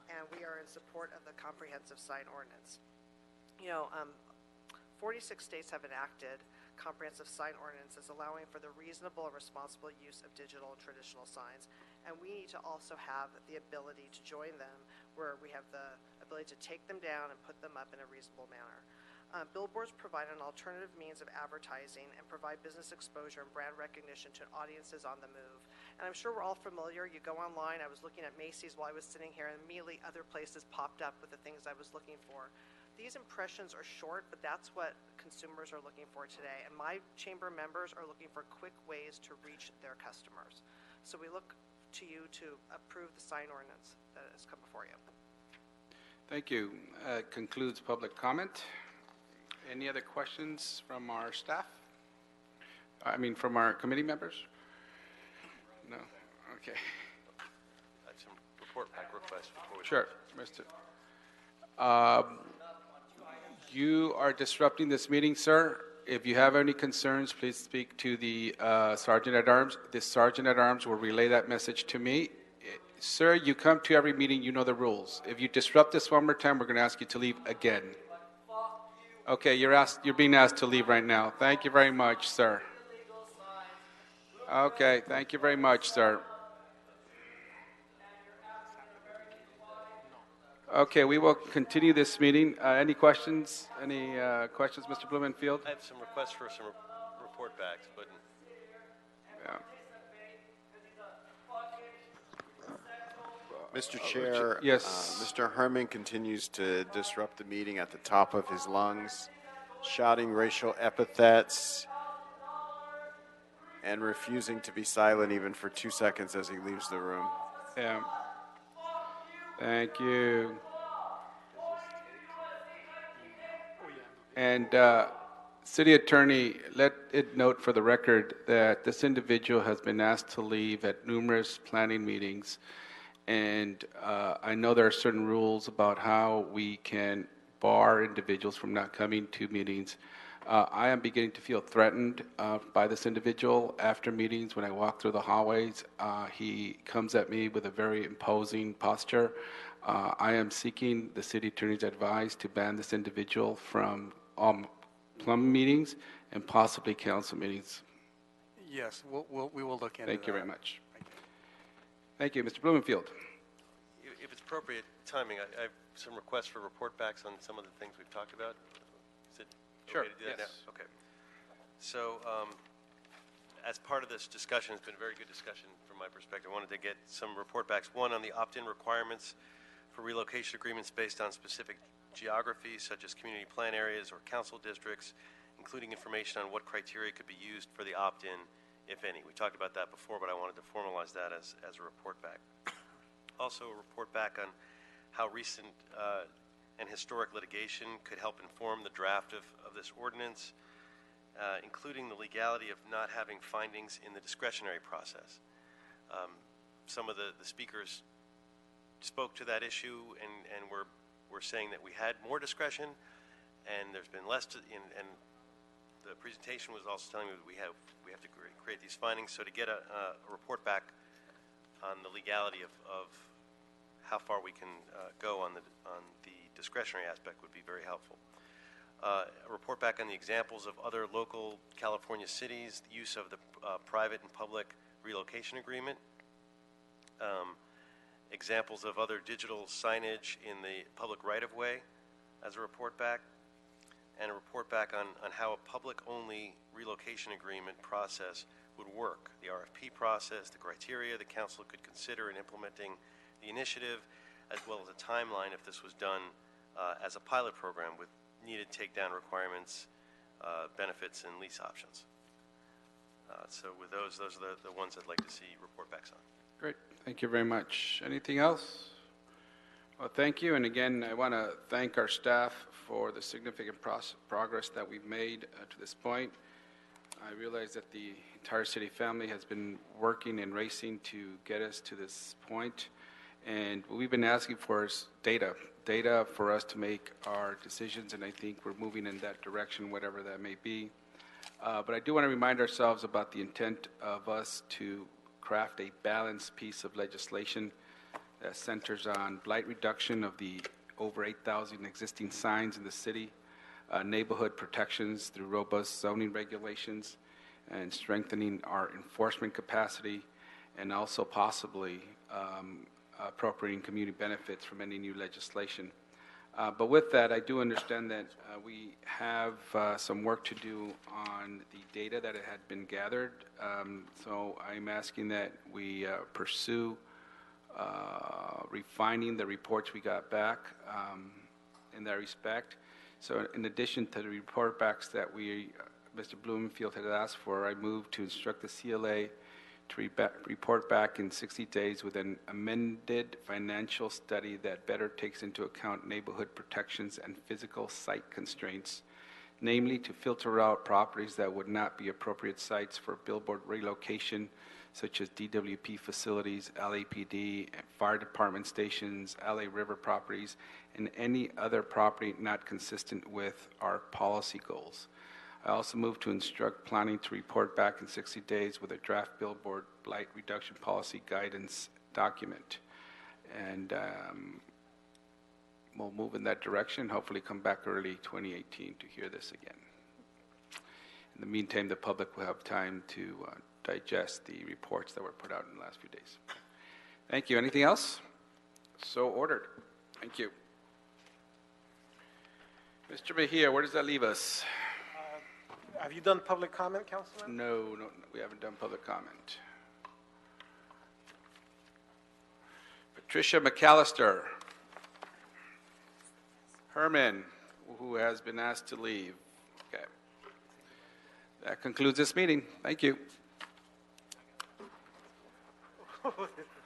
and we are in support of the comprehensive sign ordinance. You know, um, 46 states have enacted comprehensive sign ordinances allowing for the reasonable and responsible use of digital and traditional signs, and we need to also have the ability to join them where we have the ability to take them down and put them up in a reasonable manner. Uh, billboards provide an alternative means of advertising and provide business exposure and brand recognition to audiences on the move. And I'm sure we're all familiar. You go online. I was looking at Macy's while I was sitting here, and immediately other places popped up with the things I was looking for. These impressions are short, but that's what consumers are looking for today. And my chamber members are looking for quick ways to reach their customers. So we look to you to approve the sign ordinance that has come before you. Thank you. Uh, Concludes public comment. Any other questions from our staff? I mean, from our committee members? No? Okay. I have some report back requests before we. Sure, Mr. Um, You are disrupting this meeting, sir. If you have any concerns, please speak to the uh, Sergeant at Arms. The Sergeant at Arms will relay that message to me. Sir, you come to every meeting, you know the rules. If you disrupt this one more time, we're going to ask you to leave again. Okay, you're asked, you're being asked to leave right now. Thank you very much, sir. Okay, thank you very much, sir. Okay, we will continue this meeting. Uh, Any questions? Any uh, questions, Mr. Blumenfield? I have some requests for some re- report backs, but Mr. Chair. Yes. uh, Mr. Herman continues to disrupt the meeting at the top of his lungs, shouting racial epithets and refusing to be silent even for two seconds as he leaves the room. Yeah. Thank you. And uh, City Attorney, let it note for the record that this individual has been asked to leave at numerous planning meetings. And uh, I know there are certain rules about how we can bar individuals from not coming to meetings. Uh, I am beginning to feel threatened uh, by this individual after meetings. When I walk through the hallways, uh, he comes at me with a very imposing posture. Uh, I am seeking the city attorney's advice to ban this individual from um, PLUM meetings and possibly council meetings. Yes, we'll, we'll, we will look into that. Thank you very much. Thank you, Mr. Blumenfield. if it's appropriate timing, I, I have some requests for report backs on some of the things we've talked about. Is it Sure, okay to do that yes. now? Okay. So, um, as part of this discussion, it's been a very good discussion from my perspective. I wanted to get some report backs. One on the opt-in requirements for relocation agreements based on specific geographies such as community plan areas or council districts, including information on what criteria could be used for the opt-in, if any. We talked about that before, but I wanted to formalize that as, as a report back. also a report back on how recent uh, and historic litigation could help inform the draft of, of this ordinance, uh, including the legality of not having findings in the discretionary process. Um, Some of the, the speakers spoke to that issue and, and were, were saying that we had more discretion and there's been less, to, and, and the presentation was also telling me that we have, we have to cre- create these findings. So to get a, a report back on the legality of, of how far we can uh, go on the, on the discretionary aspect would be very helpful. Uh, a report back on the examples of other local California cities, the use of the uh, private and public relocation agreement, um, examples of other digital signage in the public right-of-way as a report back, and a report back on, on how a public-only relocation agreement process would work, the RFP process, the criteria the council could consider in implementing the initiative, as well as a timeline if this was done uh, as a pilot program with needed takedown requirements, uh, benefits, and lease options. Uh, So with those, those are the, the ones I'd like to see report backs on. Great, thank you very much. Anything else? Well, thank you, and again, I want to thank our staff for the significant progress that we've made uh, to this point. I realize that the entire city family has been working and racing to get us to this point. point, and what we've been asking for is data, data for us to make our decisions, and I think we're moving in that direction, whatever that may be. Uh, But I do want to remind ourselves about the intent of us to craft a balanced piece of legislation that centers on blight reduction of the over 8,000 existing signs in the city, uh, neighborhood protections through robust zoning regulations, and strengthening our enforcement capacity, and also possibly um, appropriating community benefits from any new legislation. Uh, But with that, I do understand that uh, we have uh, some work to do on the data that had been gathered. Um, So I'm asking that we uh, pursue uh, refining the reports we got back um, in that respect. So in addition to the report backs that we, uh, Mr. Blumenfield had asked for, I move to instruct the CLA to report back in 60 days with an amended financial study that better takes into account neighborhood protections and physical site constraints, namely to filter out properties that would not be appropriate sites for billboard relocation, such as DWP facilities, LAPD, fire department stations, LA River properties, and any other property not consistent with our policy goals. I also move to instruct planning to report back in 60 days with a draft billboard light reduction policy guidance document. And um, we'll move in that direction, hopefully come back early 2018 to hear this again. In the meantime, the public will have time to uh, digest the reports that were put out in the last few days. Thank you. Anything else? So ordered. Thank you. Mr. Mejia, where does that leave us? Uh, have you done public comment, Councilman? No, no, we haven't done public comment. Patricia McAllister. Herman, who has been asked to leave. Okay. That concludes this meeting. Thank you. です。